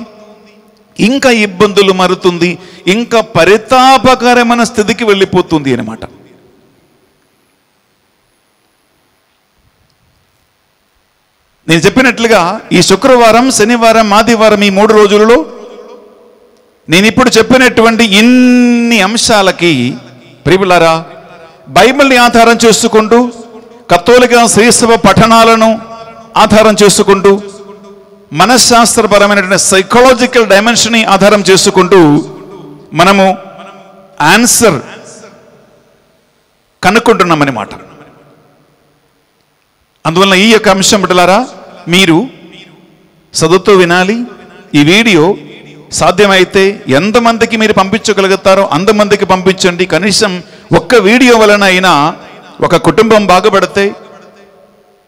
ఇంకా ఇబ్బందులు మారుతుంది ఇంకా పరితాపకరమైన స్థితికి వెళ్ళిపోతుంది అనమాట నేను చెప్పినట్లుగా ఈ శుక్రవారం శనివారం ఆదివారం ఈ మూడు రోజులలో నేను ఇప్పుడు చెప్పినటువంటి ఇన్ని అంశాలకి ప్రియులారా బైబిల్ని ఆధారం చేసుకుంటూ కత్తోలిక శ్రీసభ పఠనాలను ఆధారం చేసుకుంటూ మనశ్శాస్త్రపరమైనటువంటి సైకలాజికల్ డైమెన్షన్ని ఆధారం చేసుకుంటూ మనము ఆన్సర్ కనుక్కుంటున్నామని మాట. అందువలన ఈ యొక్క అంశం బిడ్డలారా మీరు చదువుతూ వినాలి ఈ వీడియో సాధ్యమైతే ఎంతమందికి మీరు పంపించగలుగుతారో అంతమందికి పంపించండి. కనీసం ఒక్క వీడియో వలన అయినా ఒక కుటుంబం బాగుపడితే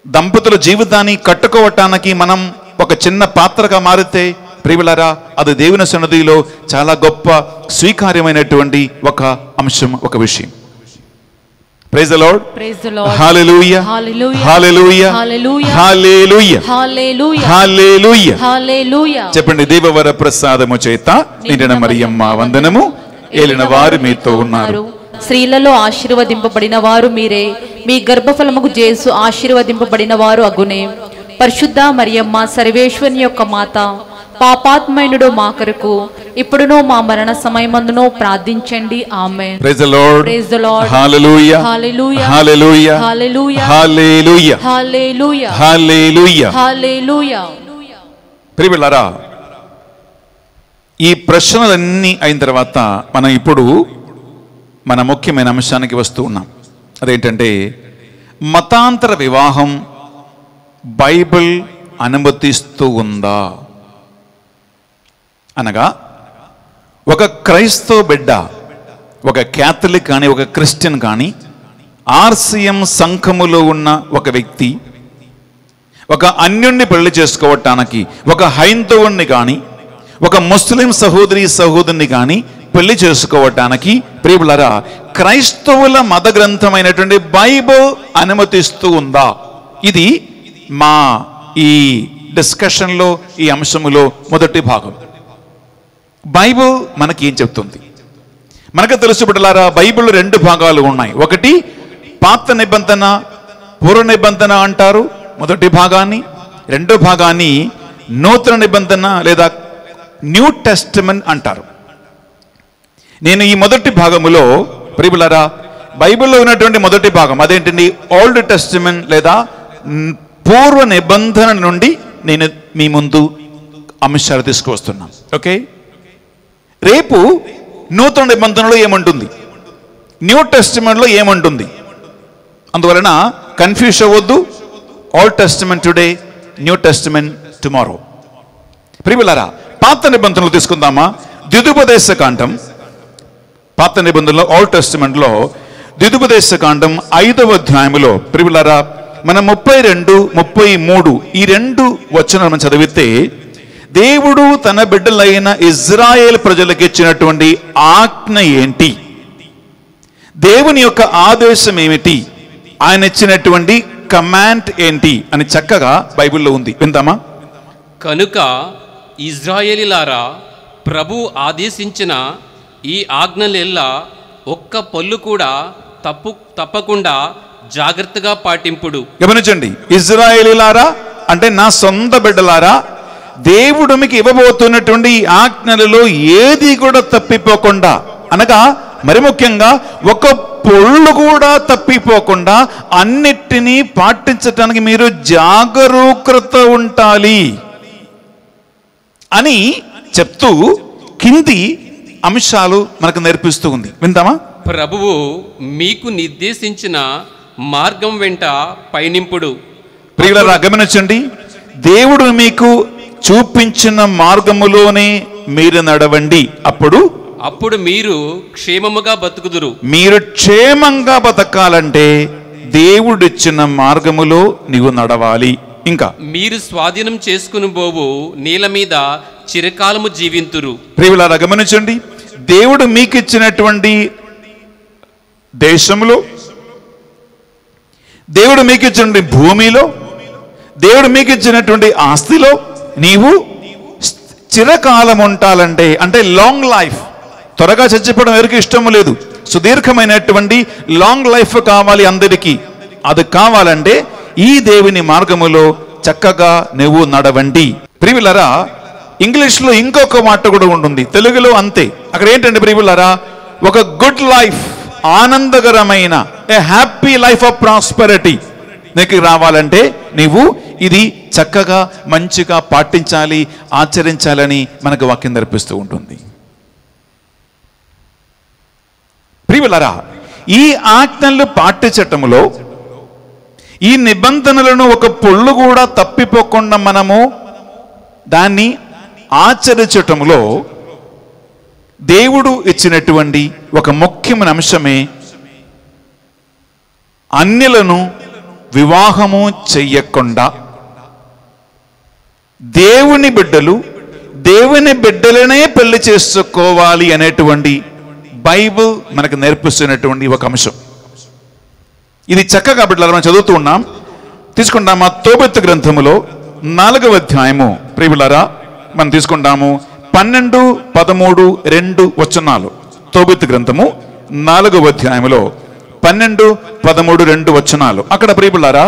దంపతుల జీవితాన్ని కట్టుకోవటానికి మనం ఒక చిన్న పాత్రగా మారితే ప్రియులరా అది దేవుని సన్నిధిలో చాలా గొప్ప స్వీకార్యమైనటువంటి ఒక అంశం ఒక విషయం. Praise the lord praise the lord hallelujah Hallelujah. Hallelujah Hallelujah. Hallelujah హల్లెలూయా హల్లెలూయా హల్లెలూయా చెప్పండి దేవవర ప్రసాదము చేత నిండిన మరియమ్మ వందనము. ఏలిన వారు మీతో ఉన్నారు. స్త్రీలలో ఆశీర్వదింపబడిన వారు మీరే. మీ గర్భఫలముకు జేసు ఆశీర్వదింపబడిన వారు అగునే. పరిశుద్ధ మరియమ్మ సర్వేశ్వరుని యొక్క మాత పాపాత్మైనుడు మా కొరకు. ఇప్పుడునో మా మరణ సమయమందునో ప్రార్థించండి. ఆమె praise the Lord Praise the Lord. Hallelujah. Hallelujah Hallelujah. Hallelujah hallelujah hallelujah hallelujah ప్రియమిళ్ళారా ఈ ప్రశ్నలన్నీ అయిన తర్వాత మనం ఇప్పుడు మన ముఖ్యమైన అంశానికి వస్తూ ఉన్నాం. అదేంటంటే మతాంతర వివాహం బైబిల్ అనుమతిస్తూ ఉందా? అనగా ఒక క్రైస్తవ బిడ్డ ఒక క్యాథలిక్ కానీ ఒక క్రిస్టియన్ కానీ ఆర్సిఎం సంఘములో ఉన్న ఒక వ్యక్తి ఒక అన్యుణ్ణి పెళ్ళి చేసుకోవటానికి ఒక హైందవుణ్ణి కానీ ఒక ముస్లిం సహోదరి సహోదరుని కానీ పెళ్ళి చేసుకోవటానికి ప్రియులరా క్రైస్తవుల మత గ్రంథమైనటువంటి బైబిల్ అనుమతిస్తూ ఉందా? ఇది మా ఈ డిస్కషన్లో ఈ అంశములో మొదటి భాగం. బైబిల్ మనకి ఏం చెప్తుంది? మనకు తెలుసు బిడ్డలారా బైబిల్ రెండు భాగాలు ఉన్నాయి. ఒకటి పాత నిబంధన పూర్వ నిబంధన అంటారు మొదటి భాగాన్ని. రెండో భాగాన్ని నూతన నిబంధన లేదా న్యూ టెస్టమెంట్ అంటారు. నేను ఈ మొదటి భాగములో ప్రిబులరా బైబిల్లో ఉన్నటువంటి మొదటి భాగం అదేంటండి? ఓల్డ్ టెస్టమెంట్ లేదా పూర్వ నిబంధన నుండి నేను మీ ముందు అంశాలు తీసుకువస్తున్నాను ఓకే? రేపు నూతన నిబంధనలో ఏముంటుంది? న్యూ టెస్టిమెంట్లో ఏముంటుంది? అందువలన కన్ఫ్యూజ్ అవ్వద్దు. Old testament today new testament tomorrow. ప్రియులారా పాత నిబంధనలు తీసుకుందామా? ద్విదుపదేశ కాండం. పాత నిబంధనలో ఓల్డ్ టెస్టిమెంట్లో ద్విదుపదేశ కాండం ఐదవ అధ్యాయములో ప్రియులారా మన ముప్పై రెండు ముప్పై మూడు ఈ రెండు వచ్చిన మనం చదివితే దేవుడు తన బిడ్డలైన ఇజ్రాయేల్ ప్రజలకు ఇచ్చినటువంటి ఆజ్ఞ ఏంటి? దేవుని యొక్క ఆదేశం ఏమిటి? ఆయన ఇచ్చినటువంటి కమాండ్ ఏంటి? అని చక్కగా బైబిల్లో ఉంది. విందామా? కనుక ఇజ్రాయేలీలారా ప్రభు ఆదేశించిన ఈ ఆజ్ఞలెల్లా ఒక్క పళ్ళు కూడా తప్పు తప్పకుండా జాగ్రత్తగా పాటింపుడు. గమనించండి ఇజ్రాయేలీలారా అంటే నా సొంత బిడ్డలారా దేవుడు మీకు ఇవ్వబోతున్నటువంటి ఆజ్ఞలలో ఏది కూడా తప్పిపోకుండా అనగా మరి ముఖ్యంగా ఒక పొళ్ళు కూడా తప్పిపోకుండా అన్నిటినీ పాటించటానికి మీరు జాగరూకత ఉండాలి అని చెప్తూ కింది అంశాలు మనకు నేర్పిస్తూ ఉంది. విందామా ప్రభువు మీకు నిర్దేశించిన మార్గం వెంట పయనింపుడు. ప్రియులరా గమనించండి. దేవుడు మీకు చూపించిన మార్గములోనే మీరు నడవండి. అప్పుడు? అప్పుడు మీరు క్షేమముగా బతుకుదురు. మీరు క్షేమంగా బతకాలంటే దేవుడిచ్చిన మార్గములో నీవు నడవాలి. ఇంకా? మీరు స్వాధీనం చేసుకుని పోవు నీల మీద చిరకాలము జీవింతురు. ప్రియులారా గమనించండి. దేవుడు మీకు ఇచ్చినటువంటి దేశంలో దేవుడు మీకు ఇచ్చినటువంటి భూమిలో దేవుడు మీకు ఇచ్చినటువంటి ఆస్తిలో నీవు చిరకాలం ఉంటాలంటే అంటే లాంగ్ లైఫ్ త్వరగా చచ్చిపోవడం ఎవరికి ఇష్టం లేదు. సుదీర్ఘమైనటువంటి లాంగ్ లైఫ్ కావాలి అందరికీ. అది కావాలంటే ఈ దేవుని మార్గములో చక్కగా నువ్వు నడవండి. ప్రియులరా ఇంగ్లీష్లో ఇంకొక మాట కూడా ఉంటుంది. తెలుగులో అంతే. అక్కడ ఏంటంటే ప్రియులరా ఒక గుడ్ లైఫ్ ఆనందకరమైన a happy life of prosperity నీకు రావాలంటే నీవు ఇది చక్కగా మంచిగా పాటించాలి ఆచరించాలని మనకు వాక్యం నేర్పిస్తూ ఉంటుంది. ప్రియులరా ఈ ఆజ్ఞలు పాటించటములో ఈ నిబంధనలను ఒక పొల్లు కూడా తప్పిపోకుండా మనము దాన్ని ఆచరించటంలో దేవుడు ఇచ్చినటువంటి ఒక ముఖ్యమైన అంశమే అన్యులను వివాహము చెయ్యకుండా. దేవుని బిడ్డలు దేవుని బిడ్డలనే పెళ్ళి చేసుకోవాలి అనేటువంటి బైబిల్ మనకు నేర్పిస్తున్నటువంటి ఒక అంశం. ఇది చక్కగా బిడ్డలు మనం చదువుతూ ఉన్నాం. తీసుకుంటాం మా తోబెత్తు గ్రంథములో నాలుగవ అధ్యాయము. ప్రియులరా మనం తీసుకుంటాము పన్నెండు పదమూడు రెండు వచనాలు. తోబిత్ గ్రంథము నాలుగవ అధ్యాయములో పన్నెండు పదమూడు రెండు వచనాలు. అక్కడ ప్రియులారా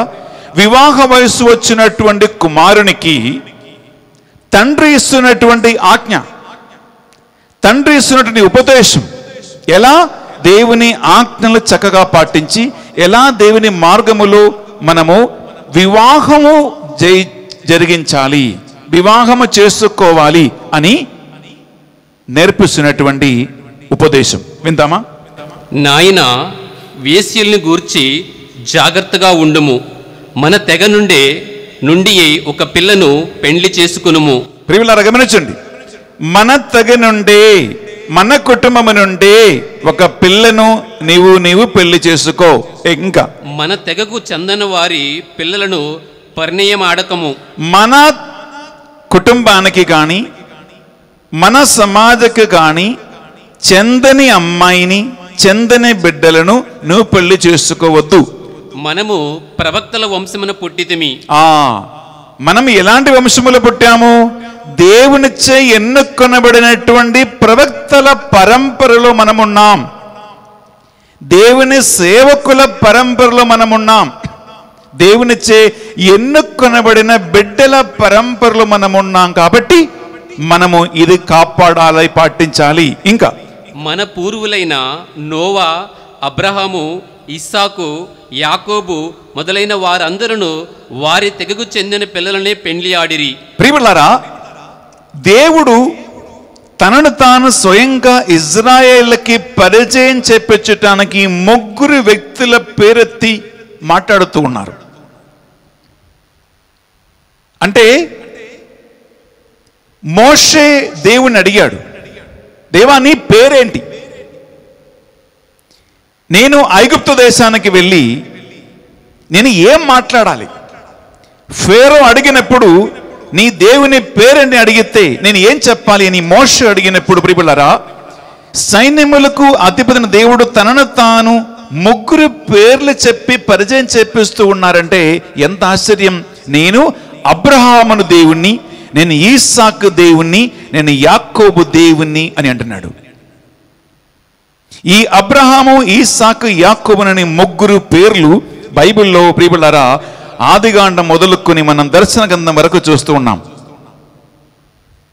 వివాహ వయస్సు వచ్చినటువంటి కుమారునికి తండ్రి ఇస్తున్నటువంటి ఆజ్ఞ తండ్రి ఇస్తున్నటువంటి ఉపదేశం ఎలా? దేవుని ఆజ్ఞలు చక్కగా పాటించి ఎలా దేవుని మార్గములో మనము వివాహము జై జరిగించాలి వివాహము చేసుకోవాలి అని నేర్పిస్తున్నటువంటి ఉపదేశం. విందామా? నాయన వేశ్యల్ని గూర్చి జాగ్రత్తగా ఉండుము. మన తెగ నుండే నుండి ఒక పిల్లను పెండ్లి చేసుకునుము. ప్రియులారా గమనించండి. మన తగ నుండే మన కుటుంబం నుండే ఒక పిల్లను నీవు నీవు పెళ్ళి చేసుకో. ఇంకా. మన తెగకు చెందని వారి పిల్లలను పరిణయమాడకము. మన కుటుంబానికి కానీ మన సమాజకు కానీ చెందని అమ్మాయిని చెందని బిడ్డలను నువ్వు పెళ్ళి చేసుకోవద్దు. మనము ప్రవక్తల వంశమున పుట్టితిమి. ఆ మనం ఎలాంటి వంశములు పుట్టాము? దేవునిచ్చే ఎన్నుకొనబడినటువంటి ప్రవక్తల పరంపరలో మనమున్నాం. దేవుని సేవకుల పరంపరలో మనమున్నాం. దేవునిచ్చే ఎన్నుకొనబడిన బిడ్డల పరంపరలో మనమున్నాం కాబట్టి మనము ఇది కాపాడాలి పాటించాలి. ఇంకా. మన పూర్వులైన నోవా అబ్రహాము ఇస్సాకు యాకోబు మొదలైన వారందరూ వారి తెగకు చెందిన పిల్లలనే పెండ్లి ఆడిరి. ప్రియులారా దేవుడు తనను తాను స్వయంగా ఇజ్రాయేళ్ళకి పరిచయం చేపించటానికి ముగ్గురు వ్యక్తుల పేరెత్తి మాట్లాడుతూ ఉన్నారు. అంటే మోషే దేవుని అడిగాడు దేవా నీ పేరేంటి? నేను ఐగుప్తు దేశానికి వెళ్ళి నేను ఏం మాట్లాడాలి? ఫేరో అడిగినప్పుడు నీ దేవుని పేరుని అడిగితే నేను ఏం చెప్పాలి? అని మోష అడిగినప్పుడు ప్రియులరా సైన్యములకు అధిపతిన దేవుడు తనను తాను ముగ్గురు పేర్లు చెప్పి పరిచయం చెప్పిస్తూ ఉన్నారంటే ఎంత ఆశ్చర్యం! నేను అబ్రహామును దేవుణ్ణి నేను ఈసాకు దేవుణ్ణి నేను యాక్కోబు దేవుణ్ణి అని అంటున్నాడు. ఈ అబ్రహాము ఈసాకు యాకోబునని ముగ్గురు పేర్లు బైబిల్లో ప్రియులారా ఆదిగాండం మొదలుకొని మనం దర్శన గ్రంథం వరకు చూస్తూ ఉన్నాం.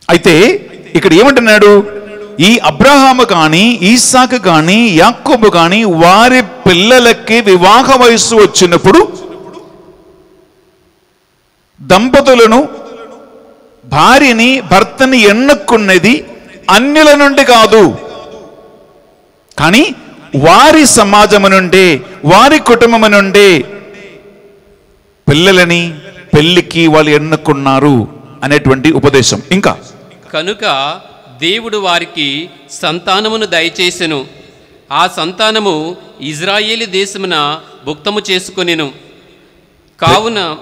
అయితే ఇక్కడ ఏమంటున్నాడు? ఈ అబ్రహాము కానీ ఈసాకు కానీ యాక్కోబు కానీ వారి పిల్లలకి వివాహ వయస్సు వచ్చినప్పుడు దంపతులను భార్యని భర్తని ఎన్నుకున్నది అన్యుల నుండి కాదు. కానీ వారి సమాజము నుండే వారి కుటుంబము నుండే పిల్లలని పెళ్ళికి వాళ్ళు ఎన్నుకున్నారు అనేటువంటి ఉపదేశం. ఇంకా? కనుక దేవుడు వారికి సంతానమును దయచేసెను. ఆ సంతానము ఇజ్రాయేలీ దేశమున భుక్తము చేసుకొనెను. కావున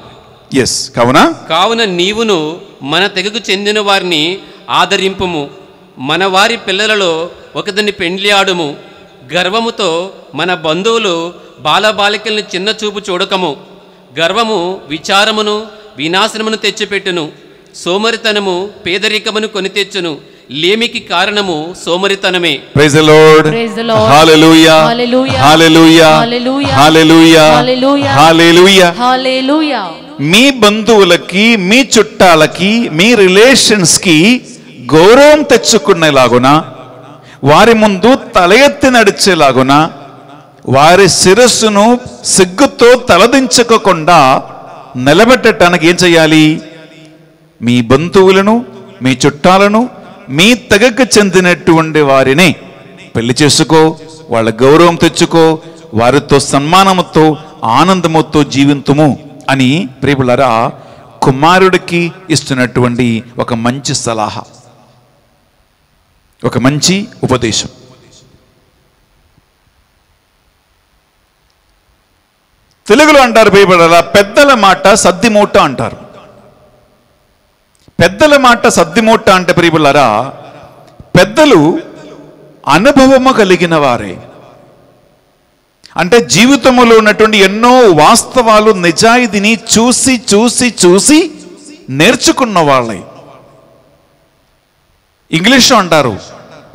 ఎస్ కావున? కావున నీవును మన తెగకు చెందిన వారిని ఆదరింపుము. మన వారి పిల్లలలో ఒకదాన్ని పెండ్లి ఆడుము. గర్వముతో మన బంధువులు బాలబాలికల్ని చిన్న చూపు చూడకము. గర్వము విచారమును వినాశనమును తెచ్చిపెట్టును. సోమరితనము పేదరికమును కొని తెచ్చును. లేమికి కారణము సోమరితనమే. Praise the Lord Praise the Lord. Hallelujah Hallelujah. Hallelujah Hallelujah. Hallelujah Hallelujah. Hallelujah hallelujah మీ బంధువులకి మీ చుట్టాలకి మీ రిలేషన్స్కి గౌరవం తెచ్చుకునేలాగున? వారి ముందు తల ఎత్తి నడిచేలాగున? వారి శిరస్సును సిగ్గుతో తలదించకుండా నిలబెట్టడానికి ఏం చేయాలి? మీ బంధువులను మీ చుట్టాలను మీ తెగకు చెందినటువంటి వారిని పెళ్ళి చేసుకో వాళ్ళ గౌరవం తెచ్చుకో వారితో సన్మానముతో ఆనందముతో జీవింతుము అని ప్రియులరా కుమారుడికి ఇస్తున్నటువంటి ఒక మంచి సలహా ఒక మంచి ఉపదేశం. తెలుగులో అంటారు ప్రియబడరా పెద్దల మాట సద్దిమూట అంటారు. పెద్దల మాట సద్దిమూట అంటే ప్రియులరా పెద్దలు అనుభవము కలిగిన వారే. అంటే జీవితంలో ఉన్నటువంటి ఎన్నో వాస్తవాలు నిజాయితీని చూసి చూసి చూసి నేర్చుకున్న వాళ్ళే. ఇంగ్లీష్లో అంటారు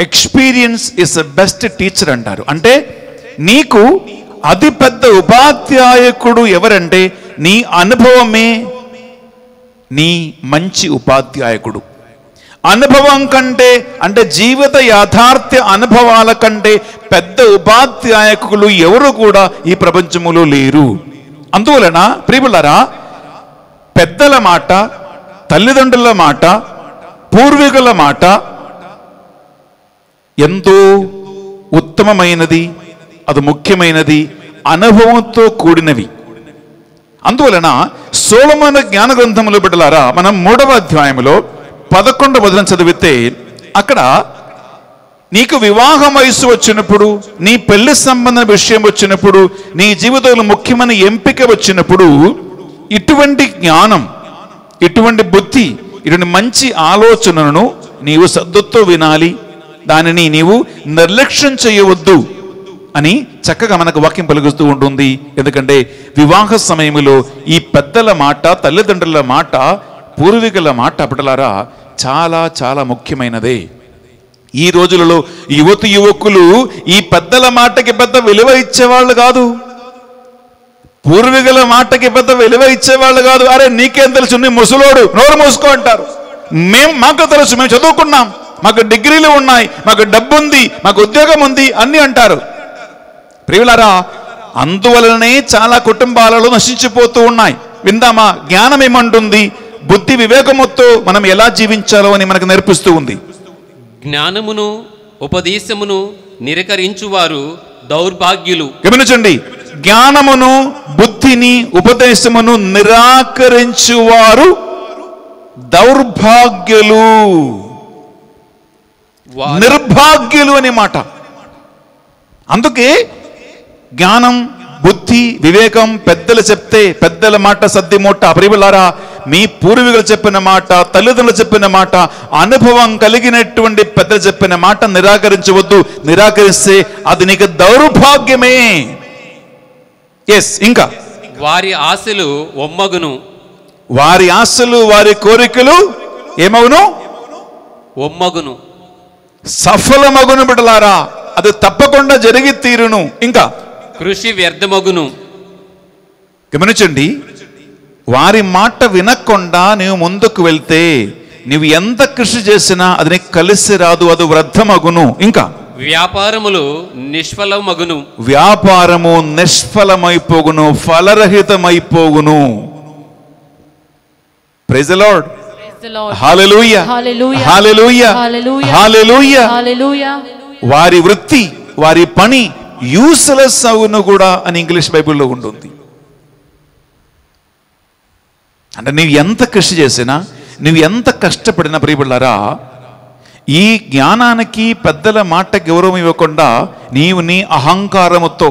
experience is the best teacher అంటారు. అంటే నీకు అతి పెద్ద ఉపాధ్యాయకుడు ఎవరంటే నీ అనుభవమే నీ మంచి ఉపాధ్యాయకుడు. అనుభవం కంటే అంటే జీవిత యాథార్థ్య అనుభవాల కంటే పెద్ద ఉపాధ్యాయకులు ఎవరు కూడా ఈ ప్రపంచములో లేరు. అందువలన ప్రియులరా పెద్దల మాట తల్లిదండ్రుల మాట పూర్వీకుల మాట ఎంతో ఉత్తమమైనది అది ముఖ్యమైనది అనుభవంతో కూడినవి. అందువలన సోలమన జ్ఞాన గ్రంథములు బిడ్డలారా మనం మూడవ అధ్యాయంలో పదకొండవ వచనం చదివితే అక్కడ నీకు వివాహం వయస్సు వచ్చినప్పుడు నీ పెళ్ళి సంబంధ విషయం వచ్చినప్పుడు నీ జీవితంలో ముఖ్యమైన ఎంపిక వచ్చినప్పుడు ఇటువంటి జ్ఞానం ఇటువంటి బుద్ధి ఇటువంటి మంచి ఆలోచనలను నీవు సద్దుతో వినాలి. దానిని నీవు నిర్లక్ష్యం చేయవద్దు. అని చక్కగా మనకు వాక్యం పలుకుస్తూ ఉంటుంది. ఎందుకంటే వివాహ సమయంలో ఈ పెద్దల మాట తల్లిదండ్రుల మాట పూర్వీకుల మాట అప్పటలారా చాలా చాలా ముఖ్యమైనదే. ఈ రోజులలో యువతి యువకులు ఈ పెద్దల మాటకి పెద్ద విలువ ఇచ్చేవాళ్ళు కాదు. పూర్వీకుల మాటకి పెద్ద విలువ ఇచ్చేవాళ్ళు కాదు. అరే నీకేం తెలుసు? నీ ముసలోడు నోరు మూసుకో అంటారు. మేం మాకు తెలుసు మేము చదువుకున్నాం. మాకు డిగ్రీలు ఉన్నాయి మాకు డబ్బు ఉంది మాకు ఉద్యోగం ఉంది అన్ని అంటారు. ప్రియులారా అందువలనే చాలా కుటుంబాలలో నశించిపోతూ ఉన్నాయి. విందామా? జ్ఞానం ఏమంటుంది? బుద్ధి వివేకముతో మనం ఎలా జీవించాలో అని మనకు నేర్పిస్తూ ఉంది. జ్ఞానమును ఉపదేశమును నిరకరించువారు దౌర్భాగ్యులు. గమనించండి. జ్ఞానమును బుద్ధిని ఉపదేశమును నిరాకరించువారు దౌర్భాగ్యులు. నిర్భాగ్యులు అనే మాట. అందుకే జ్ఞానం బుద్ధి వివేకం పెద్దలు చెప్తే పెద్దల మాట సద్ది మూట. ప్రియులారా మీ పూర్వీకులు చెప్పిన మాట తల్లిదండ్రులు చెప్పిన మాట అనుభవం కలిగినటువంటి పెద్దలు చెప్పిన మాట నిరాకరించవద్దు. నిరాకరిస్తే అది నీకు దౌర్భాగ్యమే. ఎస్ ఇంకా. వారి ఆశలు ఒమ్మగును. వారి ఆశలు వారి కోరికలు ఏమవును ఒమ్మగును. సఫలమగును బిడలారా అది తప్పకుండా జరిగి తీరును. ఇంకా. కృషి వ్యర్థమగును. గమనించండి వారి మాట వినకుండా నీవు ముందుకు వెళ్తే నీవు ఎంత కృషి చేసినా అది నీకు కలిసి రాదు అది వృద్ధమగును ఇంకా? వ్యాపారములు నిష్ఫలమగును. వ్యాపారము నిష్ఫలమైపోగును ఫలరహితమైపోగును. Praise lord Praise the Lord. Hallelujah Hallelujah. Hallelujah Hallelujah. Hallelujah Hallelujah. వారి వృత్తి వారి పని యూస్లెస్ అవును కూడా అని ఇంగ్లీష్ బైబిల్లో ఉంటుంది. అంటే నీవు ఎంత కృషి చేసినా నువ్వు ఎంత కష్టపడినా ప్రియబిళ్ళారా ఈ జ్ఞానానికి పెద్దల మాట గౌరవం ఇవ్వకుండా నీవు నీ అహంకారముతో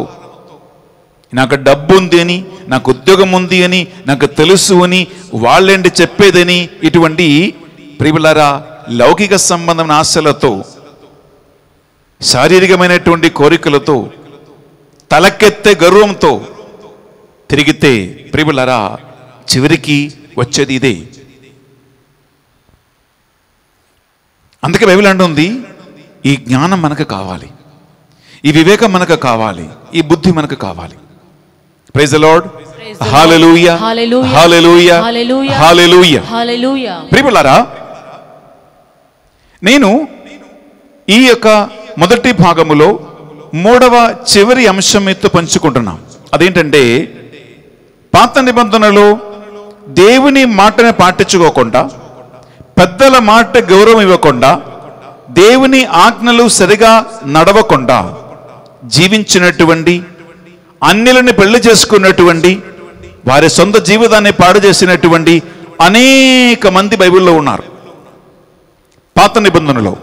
నాకు డబ్బు ఉంది అని నాకు ఉద్యోగం ఉంది అని నాకు తెలుసు అని వాళ్ళేంటి చెప్పేదని ఇటువంటి ప్రియులారా లౌకిక సంబంధమైన ఆశలతో శారీరకమైనటువంటి కోరికలతో తలకెత్తే గర్వంతో తిరిగితే ప్రియులారా చివరికి వచ్చేది ఇదే అందుకే బైబిల్ అంటుంది ఈ జ్ఞానం మనకు కావాలి ఈ వివేకం మనకు కావాలి ఈ బుద్ధి మనకు కావాలి praise Lord. Hallelujah. Hallelujah. Hallelujah. ప్రియులారా నేను ఈ యొక్క మొదటి భాగములో మూడవ చివరి అంశం ఎత్తు పంచుకుంటున్నాం. అదేంటంటే పాత నిబంధనలో దేవుని మాటని పాటించుకోకుండా పెద్దల మాట గౌరవం ఇవ్వకుండా దేవుని ఆజ్ఞలు సరిగా నడవకుండా జీవించినటువంటి అన్నిలని పెళ్ళి చేసుకున్నటువంటి వారి సొంత జీవితాన్ని పాడు చేసినటువంటి అనేక మంది బైబిల్లో ఉన్నారు. పాత నిబంధనలో.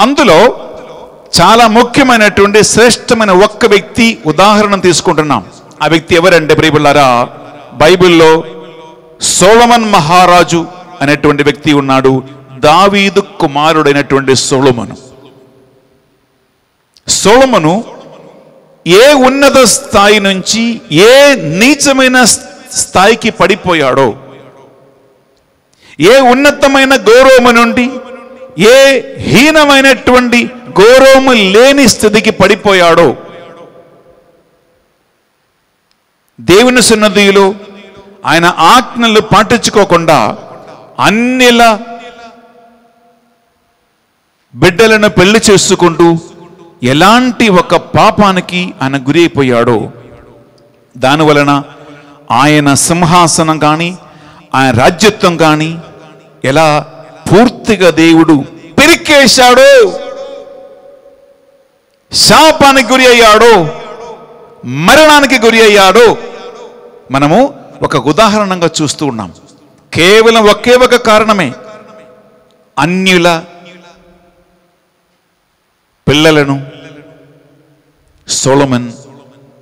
అందులో చాలా ముఖ్యమైనటువంటి శ్రేష్టమైన ఒక్క వ్యక్తి ఉదాహరణ తీసుకుంటున్నాం. ఆ వ్యక్తి ఎవరంటే ప్రియబుల్లారా బైబిల్లో సోలమన్ మహారాజు అనేటువంటి వ్యక్తి ఉన్నాడు. దావీదు కుమారుడైనటువంటి సోలమను. సోలమను ఏ ఉన్నత స్థాయి నుంచి ఏ నీచమైన స్థాయికి పడిపోయాడో ఏ ఉన్నతమైన గౌరవము నుండి ఏ హీనమైనటువంటి గౌరవము లేని స్థితికి పడిపోయాడో. దేవుని సన్నదిలో ఆయన ఆజ్ఞలు పాటించుకోకుండా అన్నిల బిడ్డలను పెళ్ళి చేసుకుంటూ ఎలాంటి ఒక పాపానికి ఆయన గురి అయిపోయాడో దాని వలన ఆయన సింహాసనం కానీ ఆయన రాజ్యత్వం కానీ ఎలా పూర్తిగా దేవుడు పెరికేశాడో. శాపానికి గురి అయ్యాడో మరణానికి గురి అయ్యాడో. మనము ఒక ఉదాహరణంగా చూస్తూ ఉన్నాం. కేవలం ఒకే ఒక కారణమే. అన్యుల పిల్లలను సోలమన్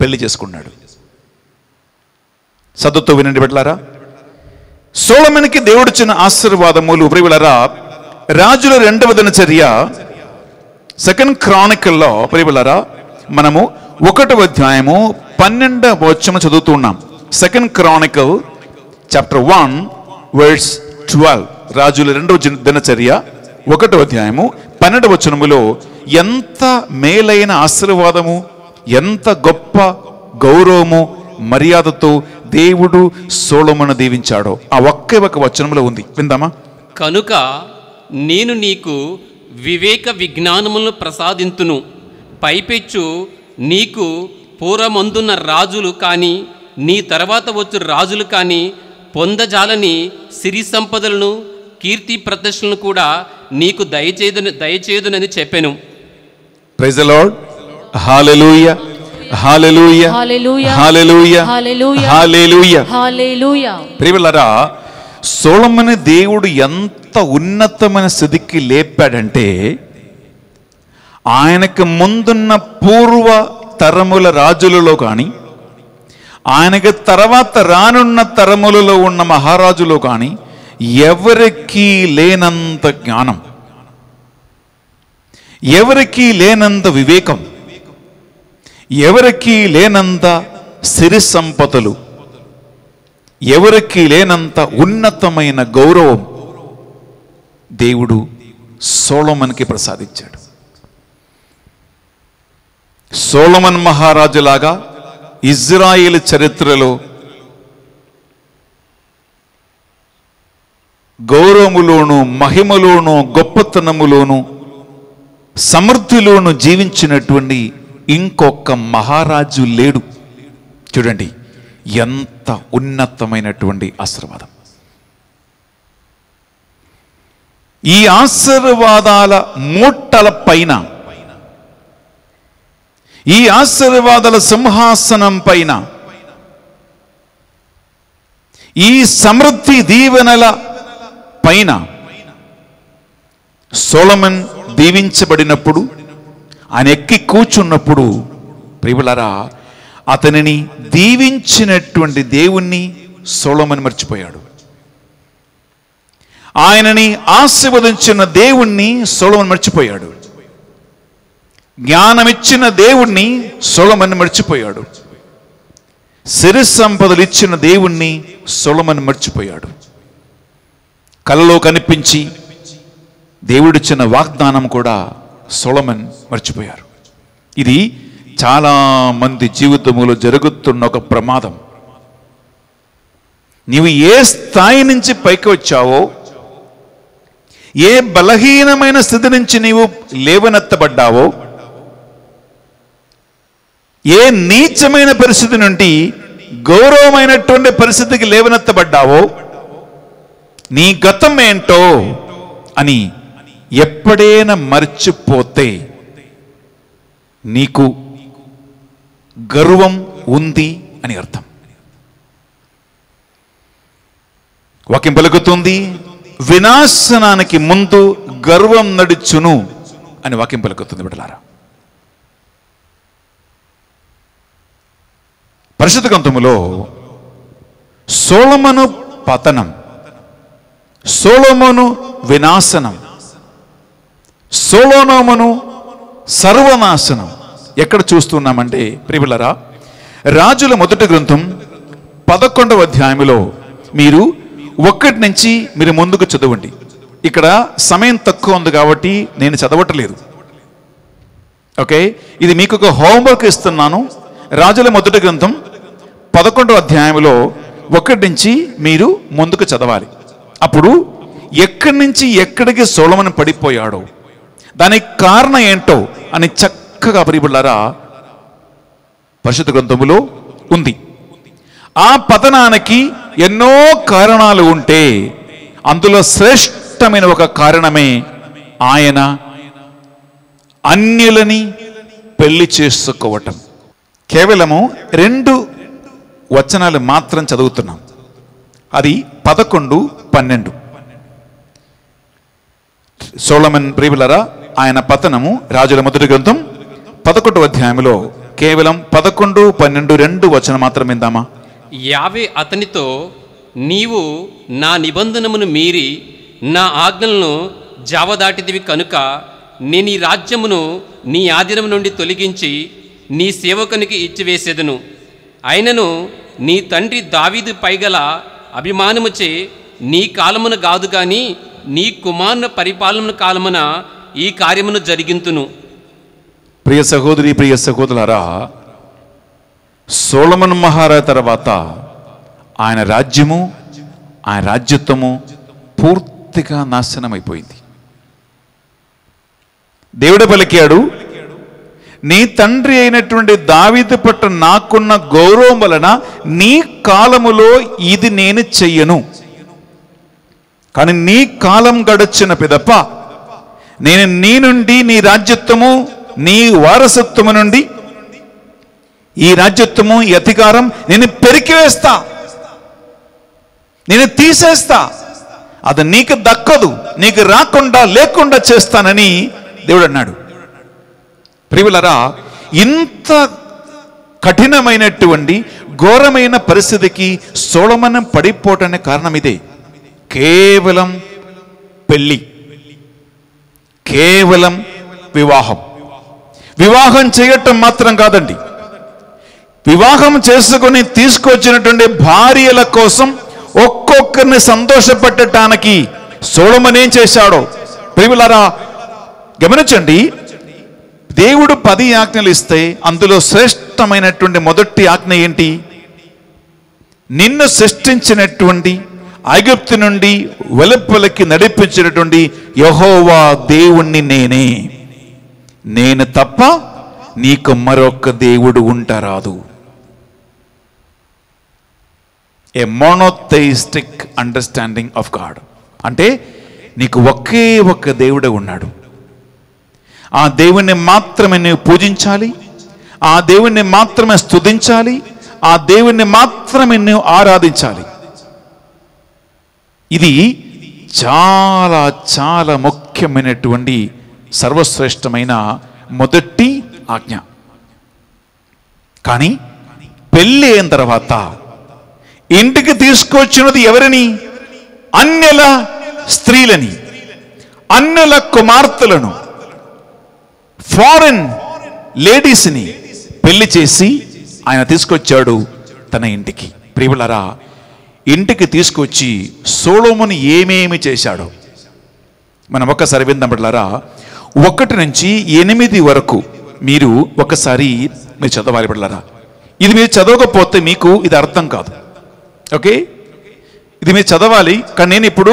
పెళ్ళి చేసుకున్నాడు. సదుతో వినండి బిడ్డలారా. సోలమన్కి దేవుడిచ్చిన ఆశీర్వాదములు. ప్రియులరా రాజుల రెండవ దినచర్య సెకండ్ క్రానికల్లో ప్రియులరా మనము ఒకటవ అధ్యాయము పన్నెండవ వచ్చము చదువుతున్నాం second chronicle chapter one words twelve రాజుల రెండవ దినచర్య ఒకటవ అధ్యాయము పన్నెండవ వచనములో ఎంత మేలైన ఆశీర్వాదము ఎంత గొప్ప గౌరవము మర్యాదతో దేవుడు సోళమును దీవించాడో. ఆ ఒకే ఒక వచనంలో ఉంది. విందామా? కనుక నేను నీకు వివేక విజ్ఞానములను ప్రసాదింతును. పైపెచ్చు నీకు పూర్వమందున్న రాజులు కానీ నీ తర్వాత వచ్చు రాజులు కానీ పొందజాలని సిరి సంపదలను కీర్తి ప్రదర్శనలు కూడా నీకు దయచేదుని దయచేదునని చెప్పాను. Praise the Lord hallelujah hallelujah hallelujah. Hallelujah hallelujah. Hallelujah hallelujah ప్రియులరా సోళమని దేవుడు ఎంత ఉన్నతమైన స్థితికి లేపాడంటే ఆయనకు ముందున్న పూర్వ తరముల రాజులలో కానీ ఆయనకి తర్వాత రానున్న తరములలో ఉన్న మహారాజులో కానీ ఎవరికీ లేనంత జ్ఞానం ఎవరికీ లేనంత వివేకం ఎవరికీ లేనంత సిరి సంపదలు ఎవరికి లేనంత ఉన్నతమైన గౌరవం దేవుడు సోళమన్కి ప్రసాదించాడు. సోళమన్ మహారాజులాగా ఇజ్రాయిల్ చరిత్రలో గౌరవములోను మహిమలోను గొప్పతనములోను సమృద్ధిలోను జీవించినటువంటి ఇంకొక మహారాజు లేడు. చూడండి ఎంత ఉన్నతమైనటువంటి ఆశీర్వాదం. ఈ ఆశీర్వాదాల మూటల పైన ఈ ఆశీర్వాదాల సింహాసనం పైన ఈ సమృద్ధి దీవెనల పైన సోలమన్ దీవించబడినప్పుడు ఆయన ఎక్కి కూర్చున్నప్పుడు ప్రియులరా అతనిని దీవించినటువంటి దేవుణ్ణి సోలమన్ మర్చిపోయాడు. ఆయనని ఆశీర్వదించిన దేవుణ్ణి సోలమన్ మర్చిపోయాడు. జ్ఞానమిచ్చిన దేవుణ్ణి సొలమన్ మర్చిపోయాడు. సిరి సంపదలు ఇచ్చిన దేవుణ్ణి సొలమన్ మర్చిపోయాడు. కలలో కనిపించి దేవుడిచ్చిన వాగ్దానం కూడా సొలమన్ మర్చిపోయారు. ఇది చాలా మంది జరుగుతున్న ఒక ప్రమాదం. నీవు ఏ స్థాయి నుంచి పైకి వచ్చావో ఏ బలహీనమైన స్థితి నుంచి నీవు లేవనెత్తబడ్డావో ఏ నీచమైన పరిస్థితి నుండి గౌరవమైనటువంటి పరిస్థితికి లేవనెత్తబడ్డావో నీ గతం ఏంటో అని ఎప్పుడైనా మర్చిపోతే నీకు గర్వం ఉంది అని అర్థం. వాక్యం పలుకుతుంది వినాశనానికి ముందు గర్వం నడుచును అని వాక్యం పలుకుతుంది బిడ్డలారా. పరిశుద్ధ గ్రంథములో సోలమను పతనం సోలమును వినాశనం సోలోనోమను సర్వనాశనం ఎక్కడ చూస్తున్నామంటే ప్రియులరా రాజుల మొదటి గ్రంథం పదకొండవ అధ్యాయంలో మీరు ఒక్కటి నుంచి మీరు ముందుకు చదవండి. ఇక్కడ సమయం తక్కువ ఉంది కాబట్టి నేను చదవట్లేదు. ఓకే? ఇది మీకు ఒక హోంవర్క్ ఇస్తున్నాను. రాజుల మొదటి గ్రంథం పదకొండవ అధ్యాయంలో ఒకటి నుంచి మీరు ముందుకు చదవాలి. అప్పుడు ఎక్కడి నుంచి ఎక్కడికి సోలమని పడిపోయాడో దానికి కారణం ఏంటో అని చక్క చక్కగా పరిబుళ్ళారా పరిశుద్ధ గ్రంథములో ఉంది. ఆ పతనానికి ఎన్నో కారణాలు ఉంటే అందులో శ్రేష్టమైన ఒక కారణమే ఆయన అన్యులని పెళ్ళి చేసుకోవటం. కేవలము రెండు వచనాలు మాత్రం చదువుతున్నాం. అది పదకొండు పన్నెండు. సోలమన్ ప్రియులరా ఆయన పతనము రాజుల మొదటి గ్రంథం పదకొండు అధ్యాయంలో కేవలం పదకొండు పన్నెండు రెండు వచనం మాత్రమే దామా యావే అతనితో నీవు నా నిబంధనమును మీరి నా ఆజ్ఞలను జావదాటిదివి కనుక నేను ఈ రాజ్యమును నీ ఆధీనం నుండి తొలగించి నీ సేవకునికి ఇచ్చివేసేదను. అయినను నీ తండ్రి దావీదు పైగల అభిమానముచే నీ కాలమున కాదు కానీ నీ కుమారుని పరిపాలన కాలమున ఈ కార్యమును జరిగింతును. ప్రియ సహోదరి ప్రియ సహోదరులరా సోలమన్ మహారా తర్వాత ఆయన రాజ్యము ఆయన రాజ్యత్వము పూర్తిగా నాశనమైపోయింది. దేవుడు పలికాడు నీ తండ్రి అయినటువంటి దావిది పట్ల నాకున్న గౌరవం వలన నీ కాలములో ఇది నేను చెయ్యను. కానీ నీ కాలం గడచిన పిదప్ప నేను నీ నుండి నీ రాజ్యత్వము నీ వారసత్వము నుండి ఈ రాజ్యత్వము ఈ అధికారం నేను పెరికివేస్తా నేను తీసేస్తా. అది నీకు దక్కదు నీకు రాకుండా లేకుండా చేస్తానని దేవుడు అన్నాడు. ప్రియులరా ఇంత కఠినమైనటువంటి ఘోరమైన పరిస్థితికి సోళమనం పడిపోవటానికి కారణం ఇదే. కేవలం పెళ్ళి కేవలం వివాహం. వివాహం చేయటం మాత్రం కాదండి. వివాహం చేసుకుని తీసుకొచ్చినటువంటి భార్యల కోసం ఒక్కొక్కరిని సంతోషపెట్టడానికి సోళమన్ ఏం చేశాడో ప్రియులరా గమనించండి. దేవుడు పది ఆజ్ఞలు ఇస్తే అందులో శ్రేష్టమైనటువంటి మొదటి ఆజ్ఞ ఏంటి? నిన్ను సృష్టించినటువంటి ఐగుప్తు నుండి వెలుపలికి నడిపించినటువంటి యహోవా దేవుణ్ణి నేనే. నేను తప్ప నీకు మరొక దేవుడు ఉంటారాదు. A monotheistic understanding of God అంటే నీకు ఒకే ఒక్క దేవుడే ఉన్నాడు. ఆ దేవుణ్ణి మాత్రమే నువ్వు పూజించాలి. ఆ దేవుణ్ణి మాత్రమే స్తుతించాలి. ఆ దేవుణ్ణి మాత్రమే నువ్వు ఆరాధించాలి. ఇది చాలా చాలా ముఖ్యమైనటువంటి సర్వశ్రేష్టమైన మొదటి ఆజ్ఞ. కానీ పెళ్ళి అయిన తర్వాత ఇంటికి తీసుకొచ్చినది ఎవరిని? అన్నెల స్త్రీలని అన్యుల కుమార్తెలను ఫారెన్ లేడీస్ని పెళ్ళి చేసి ఆయన తీసుకొచ్చాడు తన ఇంటికి. ప్రియులరా ఇంటికి తీసుకొచ్చి సోలోముని ఏమేమి చేశాడో? మనం ఒక్కసారి విందాం ఒకటి నుంచి ఎనిమిది వరకు మీరు ఒకసారి మీరు చదవాలి బిడ్డలారా ఇది మీరు చదవకపోతే మీకు ఇది అర్థం కాదు. ఓకే? ఇది మీరు చదవాలి కానీ నేను ఇప్పుడు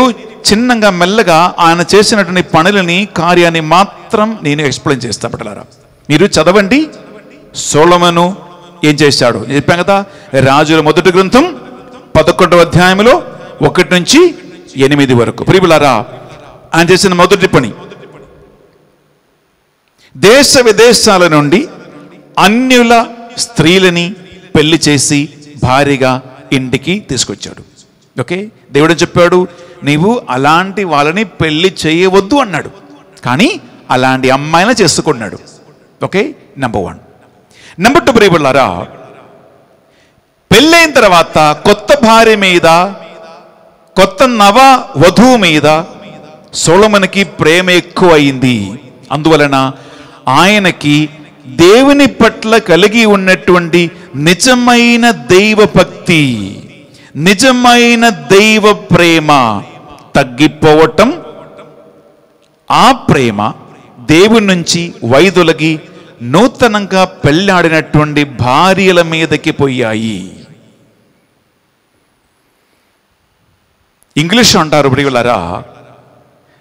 చిన్నగా మెల్లగా ఆయన చేసినటువంటి పనులని కార్యాన్ని మాత్రం నేను ఎక్స్ప్లెయిన్ చేస్తాను బిడ్డలారా మీరు చదవండి. సోళమను ఏం చేశాడు? చెప్పాను కదా రాజుల మొదటి గ్రంథం పదకొండవ అధ్యాయంలో ఒకటి నుంచి ఎనిమిది వరకు. ప్రియులారా ఆయన చేసిన మొదటి పని దేశ విదేశాల నుండి అన్యుల స్త్రీలని పెళ్ళి చేసి భారీగా ఇంటికి తీసుకొచ్చాడు. ఓకే? దేవుడు చెప్పాడు? నీవు అలాంటి వాళ్ళని పెళ్ళి చేయవద్దు అన్నాడు. కానీ అలాంటి అమ్మాయిని చేసుకున్నాడు. Okay? Number one number two ప్రియబుల్లారా పెళ్ళైన తర్వాత కొత్త భార్య మీద కొత్త నవ వధువు మీద సోళమనికి ప్రేమ ఎక్కువ అయింది అందువలన ఆయనకి దేవుని పట్ల కలిగి ఉన్నటువంటి నిజమైన దైవ భక్తి నిజమైన దైవ ప్రేమ తగ్గిపోవటం ఆ ప్రేమ దేవుని నుంచి వైదులకి నూతనంగా పెళ్ళాడినటువంటి భార్యల మీదకి పోయాయి. ఇంగ్లీష్ అంటారు ప్రియులరా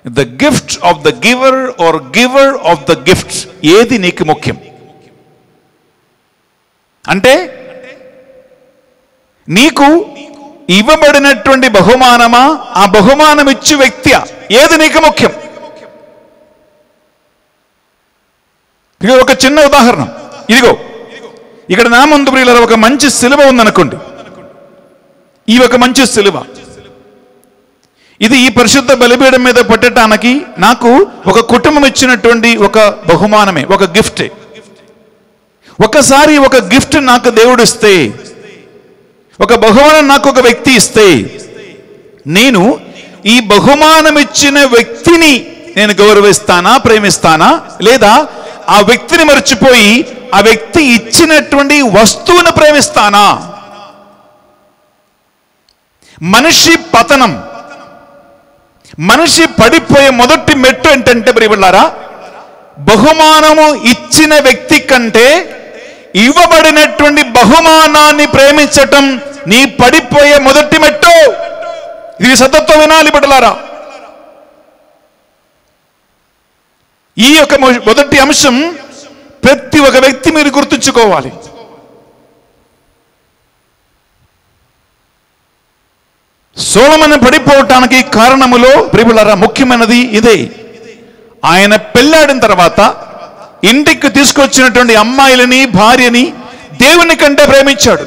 the gift of the giver or giver of the gift ఏది నీకు ముఖ్యం? అంటే నీకు ఇవ్వబడినటువంటి బహుమానమా? ఆ బహుమానం ఇచ్చి వ్యక్తి ఏది నీకు ముఖ్యం? ఇది ఒక చిన్న ఉదాహరణ. ఇదిగో. ఇక్కడ నా ముందు ప్రియులరా ఒక మంచి సిలువ ఉందనుకోండి. ఈ ఒక మంచి సిలువ. ఇది ఈ పరిశుద్ధ బలిపీఠం మీద పెట్టడానికి నాకు ఒక కుటుంబం ఇచ్చినటువంటి ఒక బహుమానమే ఒక గిఫ్ట్. ఒకసారి ఒక గిఫ్ట్ నాకు దేవుడు ఇస్తే ఒక బహుమానం నాకు ఒక వ్యక్తి ఇస్తే నేను ఈ బహుమానం ఇచ్చిన వ్యక్తిని నేను గౌరవిస్తానా ప్రేమిస్తానా లేదా ఆ వ్యక్తిని మర్చిపోయి ఆ వ్యక్తి ఇచ్చినటువంటి వస్తువును ప్రేమిస్తానా? మనిషి పతనం మనిషి పడిపోయే మొదటి మెట్టు ఏంటంటే ప్రియబిళ్ళారా బహుమానము ఇచ్చిన వ్యక్తి కంటే ఇవ్వబడినటువంటి బహుమానాన్ని ప్రేమించటం నీ పడిపోయే మొదటి మెట్టు. ఇది సతత్వ వినాలి బిడ్డలారా. ఈ యొక్క మొ- మొదటి అంశం ప్రతి ఒక్క వ్యక్తి మీరు గుర్తుంచుకోవాలి. సోలమని పడిపోవటానికి కారణములో ప్రియులరా ముఖ్యమైనది ఇదే. ఆయన పెళ్ళాడిన తర్వాత ఇంటికి తీసుకొచ్చినటువంటి అమ్మాయిలని భార్యని దేవుని కంటే ప్రేమించాడు.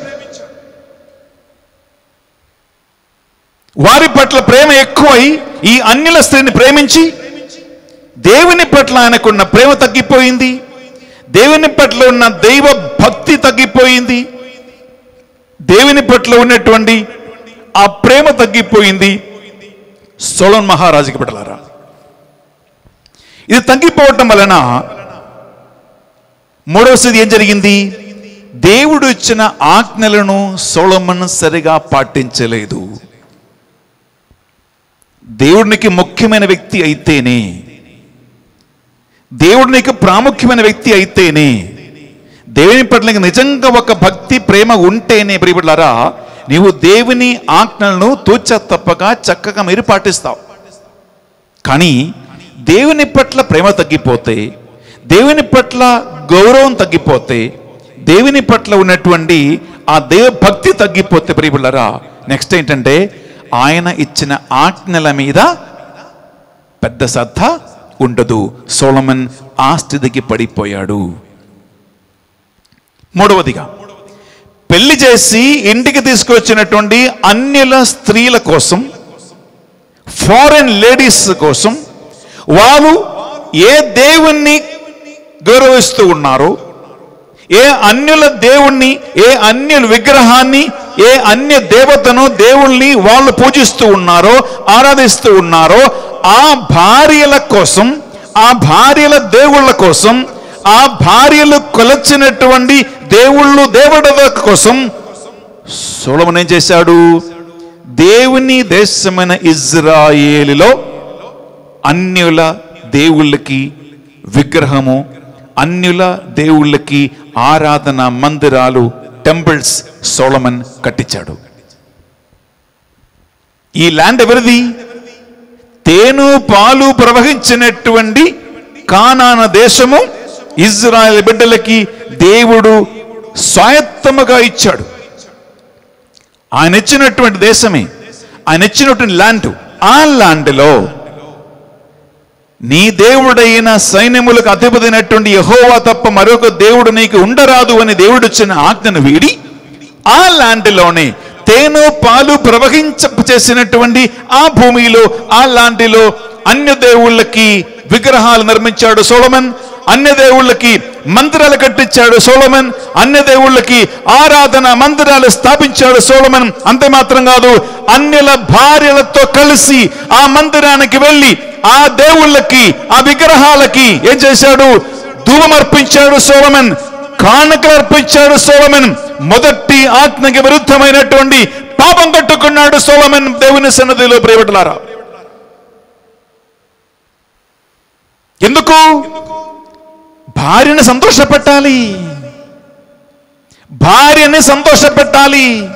వారి పట్ల ప్రేమ ఎక్కువై ఈ అన్యుల స్త్రీని ప్రేమించి దేవుని పట్ల ఆయనకున్న ప్రేమ తగ్గిపోయింది. దేవుని పట్ల ఉన్న దైవ భక్తి తగ్గిపోయింది. దేవుని పట్ల ఉన్నటువంటి ఆ ప్రేమ తగ్గిపోయింది. సోలన్ మహారాజుకి పెట్టలారా ఇది తగ్గిపోవటం వలన మూడవసారి ఏం జరిగింది? దేవుడు ఇచ్చిన ఆజ్ఞలను సోలమన్ సరిగా పాటించలేదు. దేవుడికి ముఖ్యమైన వ్యక్తి అయితేనే దేవుడికి ప్రాముఖ్యమైన వ్యక్తి అయితేనే దేవుని పట్ల నిజంగా ఒక భక్తి ప్రేమ ఉంటేనే ప్రియబిడ్లారా నీవు దేవుని ఆజ్ఞలను తూచ తప్పగా చక్కగా మీరు పాటిస్తావు. కానీ దేవుని పట్ల ప్రేమ తగ్గిపోతే దేవుని పట్ల గౌరవం తగ్గిపోతే దేవుని పట్ల ఉన్నటువంటి ఆ దేవ భక్తి తగ్గిపోతే ప్రియబిళ్ళరా నెక్స్ట్ ఏంటంటే ఆయన ఇచ్చిన ఆజ్ఞల మీద పెద్ద శ్రద్ధ ఉండదు. సోలమన్ ఆ స్థితికి పడిపోయాడు. మూడవదిగా పెళ్ళి చేసి ఇంటికి తీసుకొచ్చినటువంటి అన్యుల స్త్రీల కోసం ఫారెన్ లేడీస్ కోసం వారు ఏ దేవుణ్ణి గౌరవిస్తూ ఉన్నారో ఏ అన్యుల దేవుణ్ణి ఏ అన్యుల విగ్రహాన్ని ఏ అన్య దేవతను దేవుణ్ణి వాళ్ళు పూజిస్తూ ఉన్నారో ఆరాధిస్తూ ఉన్నారో ఆ భార్యల కోసం ఆ భార్యల దేవుళ్ళ కోసం ఆ భార్యలు కొలచినటువంటి దేవుళ్ళు దేవుడుల కోసం సోలమన్ ఏం చేశాడు? దేవుని దేశమైన ఇజ్రాయేలులో అన్యుల దేవుళ్ళకి విగ్రహము అన్యుల దేవుళ్ళకి ఆరాధన మందిరాలు టెంపుల్స్ సోలమన్ కట్టించాడు. ఈ ల్యాండ్ ఎవరిది? తేను పాలు ప్రవహించినటువంటి కానాన దేశము ఇజ్రాయల్ బిడ్డలకి దేవుడు స్వాయత్తముగా ఇచ్చాడు. ఆయన ఇచ్చినటువంటి దేశమే ఆయన ఇచ్చినటువంటి ల్యాండ్ ఆ ల్యాండ్లో నీ దేవుడైన సైన్యములకు అధిపతినటువంటి యహోవా తప్ప మరొక దేవుడు నీకు ఉండరాదు అని దేవుడు ఇచ్చిన ఆజ్ఞను వీడి ఆ ల్యాండ్లోనే తేను పాలు ప్రవహించ చేసినటువంటి ఆ భూమిలో ఆ లాంటిలో అన్య దేవుళ్ళకి విగ్రహాలు నిర్మించాడు సోలమన్ అన్య దేవుళ్ళకి మందిరాలు కట్టించాడు సోలమన్ అన్య దేవుళ్ళకి ఆరాధన మందిరాలు స్థాపించాడు సోలమన్. అంతే మాత్రం కాదు అన్యుల భార్యలతో కలిసి ఆ మందిరానికి వెళ్ళి ఆ దేవుళ్ళకి ఆ విగ్రహాలకి ఏం చేశాడు? ధూపం అర్పించాడు సోలమన్ కానుకలు అర్పించాడు సోలమన్. మొదటి ఆత్మకి విరుద్ధమైనటువంటి పాపం కట్టుకున్నాడు సోలమన్ దేవుని సన్నదిలో ప్రేమటలారా ఎందుకు? భార్యని సంతోషపెట్టాలి. భార్యని సంతోషపెట్టాలి.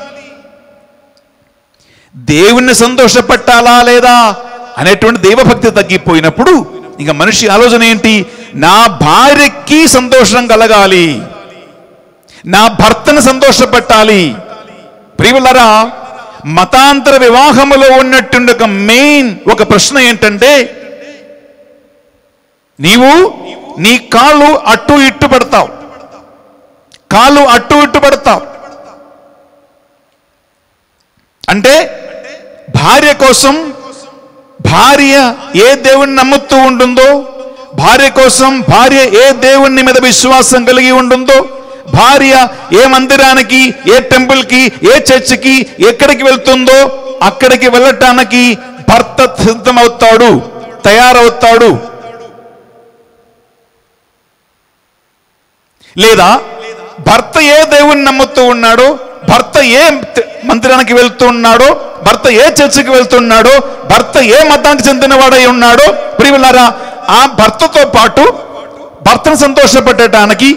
దేవుణ్ణి సంతోషపెట్టాలా లేదా అనేటువంటి దైవభక్తి తగ్గిపోయినప్పుడు ఇక మనిషి ఆలోచన ఏంటి? నా భార్యకి సంతోషం కలగాలి. నా భర్తను సంతోషపెట్టాలి. ప్రియులరా మతాంతర వివాహములో ఉన్నట్టుండి ఒక మెయిన్ ఒక ప్రశ్న ఏంటంటే నీవు నీ కాళ్ళు అట్టు ఇట్టు పడతావు. కాళ్ళు అట్టు ఇట్టు పెడతావు. అంటే భార్య కోసం భార్య ఏ దేవుణ్ణి నమ్ముతూ ఉంటుందో భార్య కోసం భార్య ఏ దేవుణ్ణి మీద విశ్వాసం కలిగి ఉంటుందో భార్య ఏ మందిరానికి ఏ టెంపుల్కి ఏ చర్చికి ఎక్కడికి వెళ్తుందో అక్కడికి వెళ్ళటానికి భర్త సిద్ధమవుతాడు తయారవుతాడు. లేదా భర్త ఏ దేవుని నమ్ముతూ ఉన్నాడో భర్త ఏ మందిరానికి వెళ్తూ ఉన్నాడో భర్త ఏ చర్చికి వెళ్తున్నాడో భర్త ఏ మతానికి చెందినవాడై ఉన్నాడో ప్రియులారా ఆ భర్తతో పాటు భర్తను సంతోషపెట్టడానికి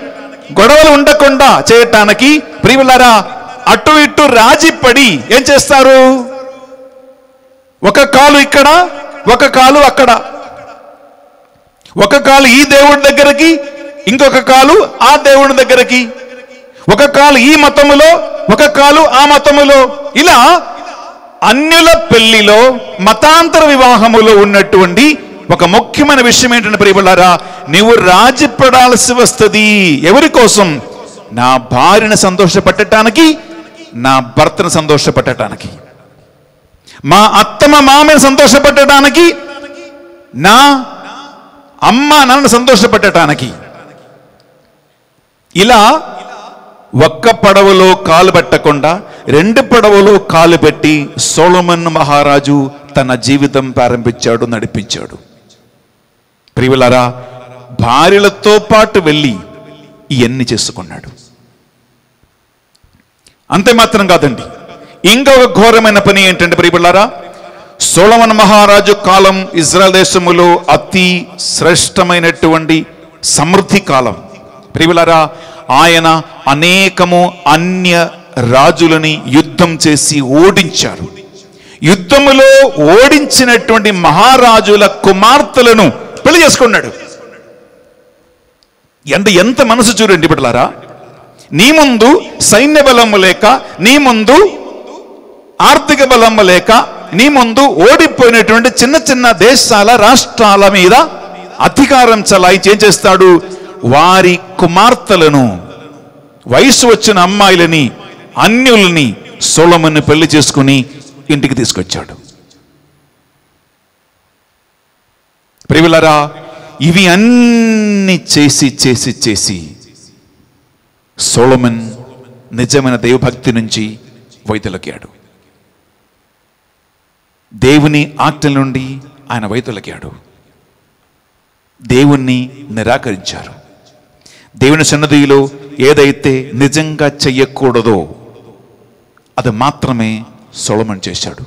గొడవలు ఉండకుండా చేయటానికి ప్రియులారా అటు ఇటు రాజీ పడి ఏం చేస్తారు? ఒక కాలు ఇక్కడ ఒక కాలు అక్కడ. ఒక కాలు ఈ దేవుడి దగ్గరికి ఇంకొక కాలు ఆ దేవుడి దగ్గరికి. ఒక కాలు ఈ మతములో ఒక కాలు ఆ మతములో. ఇలా అన్యుల పెళ్ళిలో మతాంతర వివాహములో ఉన్నటువంటి ఒక ముఖ్యమైన విషయం ఏంటంటే ప్రియబలారా నీవు రాజీపడాల్సి వస్తుంది ఎవరి కోసం? నా భార్యను సంతోషపెట్టడానికి నా భర్తను సంతోషపెట్టడానికి మా అత్తమ్మ మామని సంతోషపెట్టడానికి నా అమ్మ నన్ను సంతోషపెట్టడానికి ఇలా ఒక్క పడవలో కాలు పెట్టకుండా రెండు పడవలో కాలు పెట్టి సోలమన్ మహారాజు తన జీవితం ప్రారంభించాడు నడిపించాడు. ప్రియులరా భార్యలతో పాటు వెళ్ళి ఇవన్నీ చేసుకున్నాడు. అంతే మాత్రం కాదండి. ఇంకొక ఘోరమైన పని ఏంటంటే ప్రియులారా సోలమన్ మహారాజు కాలం ఇజ్రాయల్ దేశములో అతి శ్రేష్టమైనటువంటి సమృద్ధి కాలం. ప్రియులరా ఆయన అనేకము అన్య రాజులని యుద్ధం చేసి ఓడించారు. యుద్ధములో ఓడించినటువంటి మహారాజుల కుమార్తెలను పెళ్ళి చేసుకున్నాడు. ఎంత ఎంత మనసు చూడండి బిడ్డలారా. నీ ముందు సైన్య బలము లేక నీ ముందు ఆర్థిక బలము లేక నీ ముందు ఓడిపోయినటువంటి చిన్న చిన్న దేశాల రాష్ట్రాల మీద అధికారం చలాయి ఏం చేస్తాడు వారి కుమార్తెలను వయసు వచ్చిన అమ్మాయిలని అన్యుల్ని సోలమని పెళ్ళి చేసుకుని ఇంటికి తీసుకొచ్చాడు. ప్రియులరా ఇవి అన్ని చేసి చేసి చేసి సోలమన్ నిజమైన దైవభక్తి నుంచి వైదొలగాడు. దేవుని ఆజ్ఞల నుండి ఆయన వైదొలగాడు. దేవుణ్ణి నిరాకరించారు. దేవుని సన్నదిలో ఏదైతే నిజంగా చెయ్యకూడదో అది మాత్రమే సొలమన్ చేశాడు.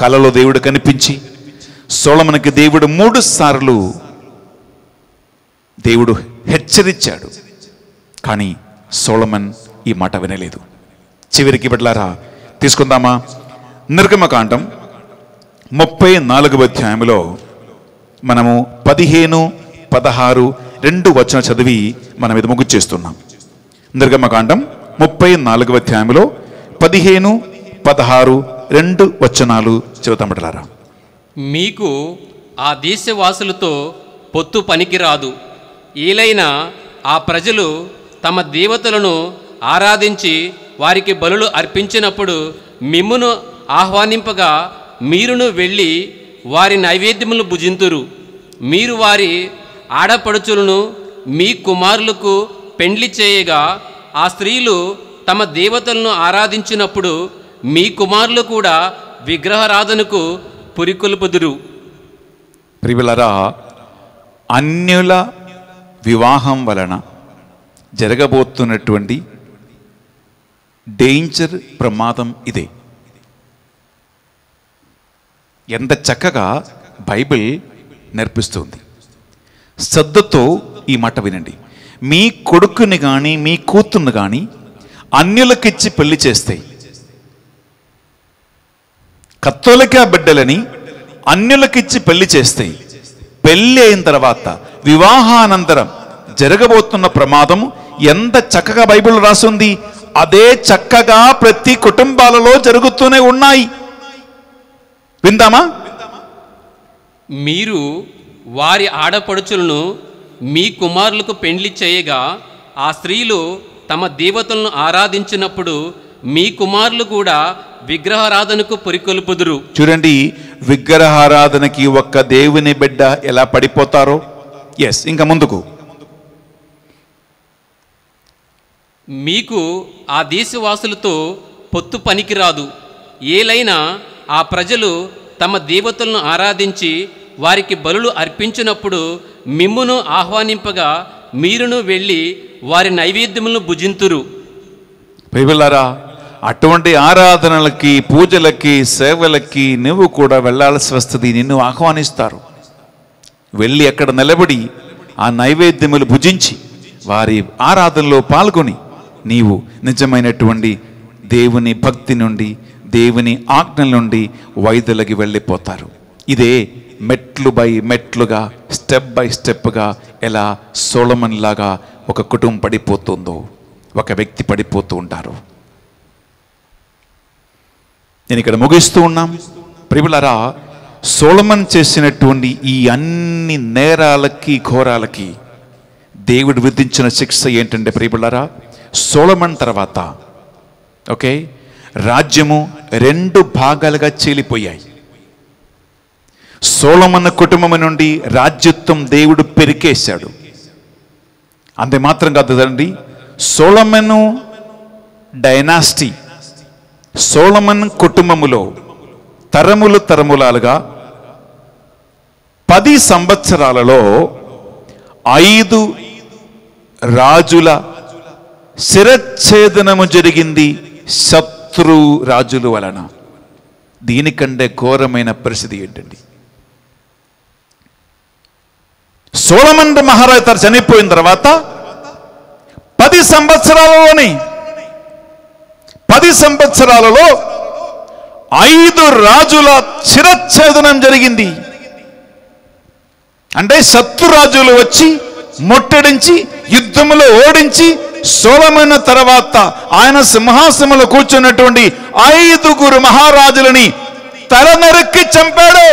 కలలో దేవుడు కనిపించి సోళమనికి దేవుడు మూడు సార్లు దేవుడు హెచ్చరించాడు. కానీ సోళమన్ ఈ మాట వినలేదు. చివరికి బిడ్డలారా తీసుకుందామా? నిర్గమకాండం ముప్పై నాలుగవ అధ్యాయంలో మనము పదిహేను పదహారు రెండు వచన చదివి మనం ఇది ముగించేస్తున్నాం. నిర్గమకాండం ముప్పై నాలుగవ అధ్యాయంలో పదిహేను పదహారు రెండు వచనాలు చదువుతాం మీకు ఆ దేశవాసులతో పొత్తు పనికిరాదు. ఏలైనా ఆ ప్రజలు తమ దేవతలను ఆరాధించి వారికి బలులు అర్పించినప్పుడు మిమ్మును ఆహ్వానింపగా మీరును వెళ్ళి వారి నైవేద్యములు భుజింతురు. మీరు వారి ఆడపడుచులను మీ కుమారులకు పెండ్లి చేయగా ఆ స్త్రీలు తమ దేవతలను ఆరాధించినప్పుడు మీ కుమారులు కూడా విగ్రహారాధనకు పురికొల్పుదురు. ప్రియులరా అన్యుల వివాహం వలన జరగబోతున్నటువంటి డేంజర్ ప్రమాదం ఇదే. ఎంత చక్కగా బైబిల్ నేర్పిస్తుంది. శ్రద్ధతో ఈ మాట వినండి. మీ కొడుకుని కానీ మీ కూతుర్ని కానీ అన్యులకిచ్చి పెళ్ళి చేస్తే కత్తోలిక బిడ్డలని అన్యులకిచ్చి పెళ్ళి చేస్తే పెళ్ళి అయిన తర్వాత వివాహానంతరం జరగబోతున్న ప్రమాదం ఎంత చక్కగా బైబిల్ రాసింది. అదే చక్కగా ప్రతి కుటుంబాలలో జరుగుతూనే ఉన్నాయి. విందామా? మీరు వారి ఆడపడుచులను మీ కుమారులకు పెండ్లి చేయగా ఆ స్త్రీలు తమ దేవతలను ఆరాధించినప్పుడు మీ కుమారులు కూడా విగ్రహారాధనకు పురికొల్పుదురు. చూడండి విగ్రహారాధనకి ఒక్క దేవుని బిడ్డ ఎలా పడిపోతారో? ఎస్ ఇంకా ముందుకు. మీకు ఆ దేశవాసులతో పొత్తు పనికిరాదు. ఏలైనా ఆ ప్రజలు తమ దేవతలను ఆరాధించి వారికి బలులు అర్పించినప్పుడు మిమ్మును ఆహ్వానింపగా మీరును వెళ్ళి వారి నైవేద్యములను భుజింతురు. ప్రియులారా అటువంటి ఆరాధనలకి పూజలకి సేవలకి నువ్వు కూడా వెళ్ళాల్సి వస్తుంది నిన్ను ఆహ్వానిస్తారు. వెళ్ళి అక్కడ నిలబడి ఆ నైవేద్యములు భుజించి వారి ఆరాధనలో పాల్గొని నీవు నిజమైనటువంటి దేవుని భక్తి నుండి దేవుని ఆజ్ఞల నుండి వైద్యులకి వెళ్ళిపోతారు. ఇదే మెట్లు బై మెట్లుగా స్టెప్ బై స్టెప్గా ఎలా సోళమన్ లాగా ఒక కుటుంబం పడిపోతుందో ఒక వ్యక్తి పడిపోతూ ఉంటారు. నేను ఇక్కడ ముగిస్తూ ఉన్నాం. ప్రియులరా సోళమన్ చేసినటువంటి ఈ అన్ని నేరాలకి ఘోరాలకి దేవుడు విధించిన శిక్ష ఏంటంటే ప్రియులరా సోళమన్ తర్వాత ఓకే రాజ్యము రెండు భాగాలుగా చీలిపోయాయి. సోలమన్న కుటుంబం నుండి రాజ్యత్వం దేవుడు పెరికేశాడు. అంతే మాత్రం కాదు కదండి సోలమను డైనాస్టీ సోలమన్ కుటుంబములో తరములు తరములాలుగా పది సంవత్సరాలలో ఐదు రాజుల శిరచ్ఛేదనము జరిగింది శత్రు రాజుల వలన. దీనికంటే ఘోరమైన పరిస్థితి ఏంటండి? సోలమన్ మహారాజు తను చనిపోయిన తర్వాత పది సంవత్సరాలలోని పది సంవత్సరాలలో ఐదు రాజుల శిరచ్ఛేదనం జరిగింది. అంటే శత్రురాజులు వచ్చి ముట్టడించి యుద్ధములో ఓడించి సోలమైన తర్వాత ఆయన సింహాసనంలో కూర్చున్నటువంటి ఐదుగురు మహారాజులని తల నరికి చంపాడు.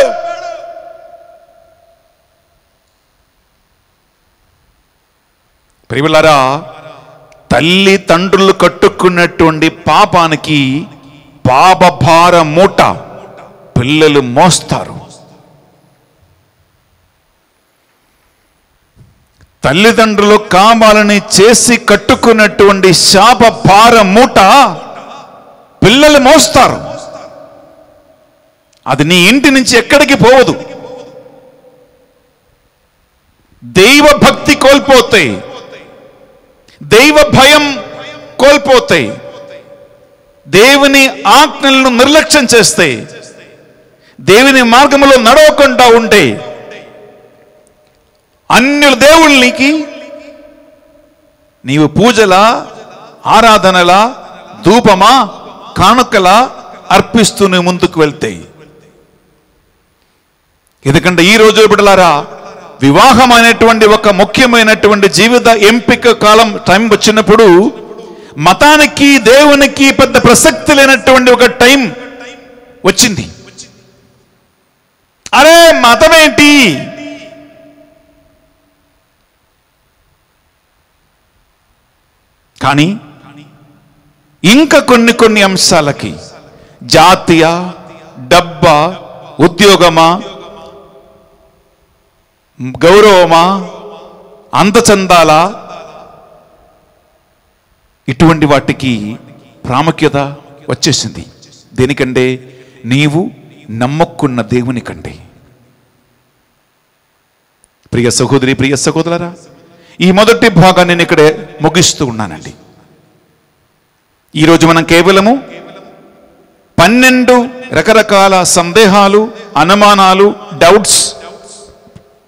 ప్రియులారా తల్లి తండ్రులు కట్టుకున్నటువంటి పాపానికి పాపభార మూట పిల్లలు మోస్తారు. తల్లిదండ్రులు కావాలని చేసి కట్టుకున్నటువంటి శాప భార మూట పిల్లలు మోస్తారు. అది నీ ఇంటి నుంచి ఎక్కడికి పోవదు. దైవ భక్తి కోల్పోతాయి దైవ భయం కోల్పోతాయి. దేవుని ఆజ్ఞలను నిర్లక్ష్యం చేస్తే దేవుని మార్గంలో నడవకుండా ఉంటే అన్యుల దేవుళ్ళకి నీవు పూజల ఆరాధనల ధూపమా కానుకల అర్పిస్తూనే ముందుకు వెళ్తాయి. ఎందుకంటే ఈ రోజు బిడ్డలారా వివాహం అనేటువంటి ఒక ముఖ్యమైనటువంటి జీవిత ఎంపిక కాలం టైం వచ్చినప్పుడు మతానికి దేవునికి పెద్ద ప్రసక్తి లేనటువంటి ఒక టైం వచ్చింది. అరే మతమేంటి? కానీ ఇంకా కొన్ని కొన్ని అంశాలకి జాతీయ డబ్బా ఉద్యోగమా గౌరవమా? అందచందాలా ఇటువంటి వాటికి ప్రాముఖ్యత వచ్చేసింది. దేనికంటే నీవు నమ్మక్కున్న దేవుని కంటే. ప్రియ సహోదరి ప్రియ సహోదరరా ఈ మొదటి భాగాన్ని నేను ఇక్కడే ముగిస్తూ ఉన్నానండి. ఈరోజు మనం కేవలము పన్నెండు రకరకాల సందేహాలు అనుమానాలు డౌట్స్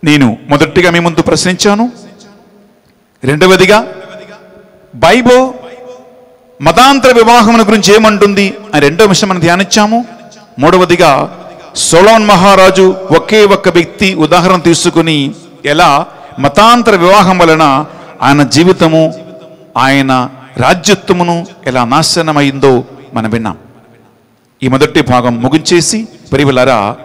నేను మొదటిగా మీ ముందు ప్రశ్నించాను. రెండవదిగా బైబో మతాంతర వివాహం గురించి ఏమంటుంది? అని రెండో విషయం మనం ధ్యానించాము. మూడవదిగా సోలోన్ మహారాజు ఒకే ఒక్క వ్యక్తి ఉదాహరణ తీసుకుని ఎలా మతాంతర వివాహం వలన ఆయన జీవితము ఆయన రాజ్యత్వమును ఎలా నాశనమైందో మనం విన్నాం. ఈ మొదటి భాగం ముగించేసి పరివలరా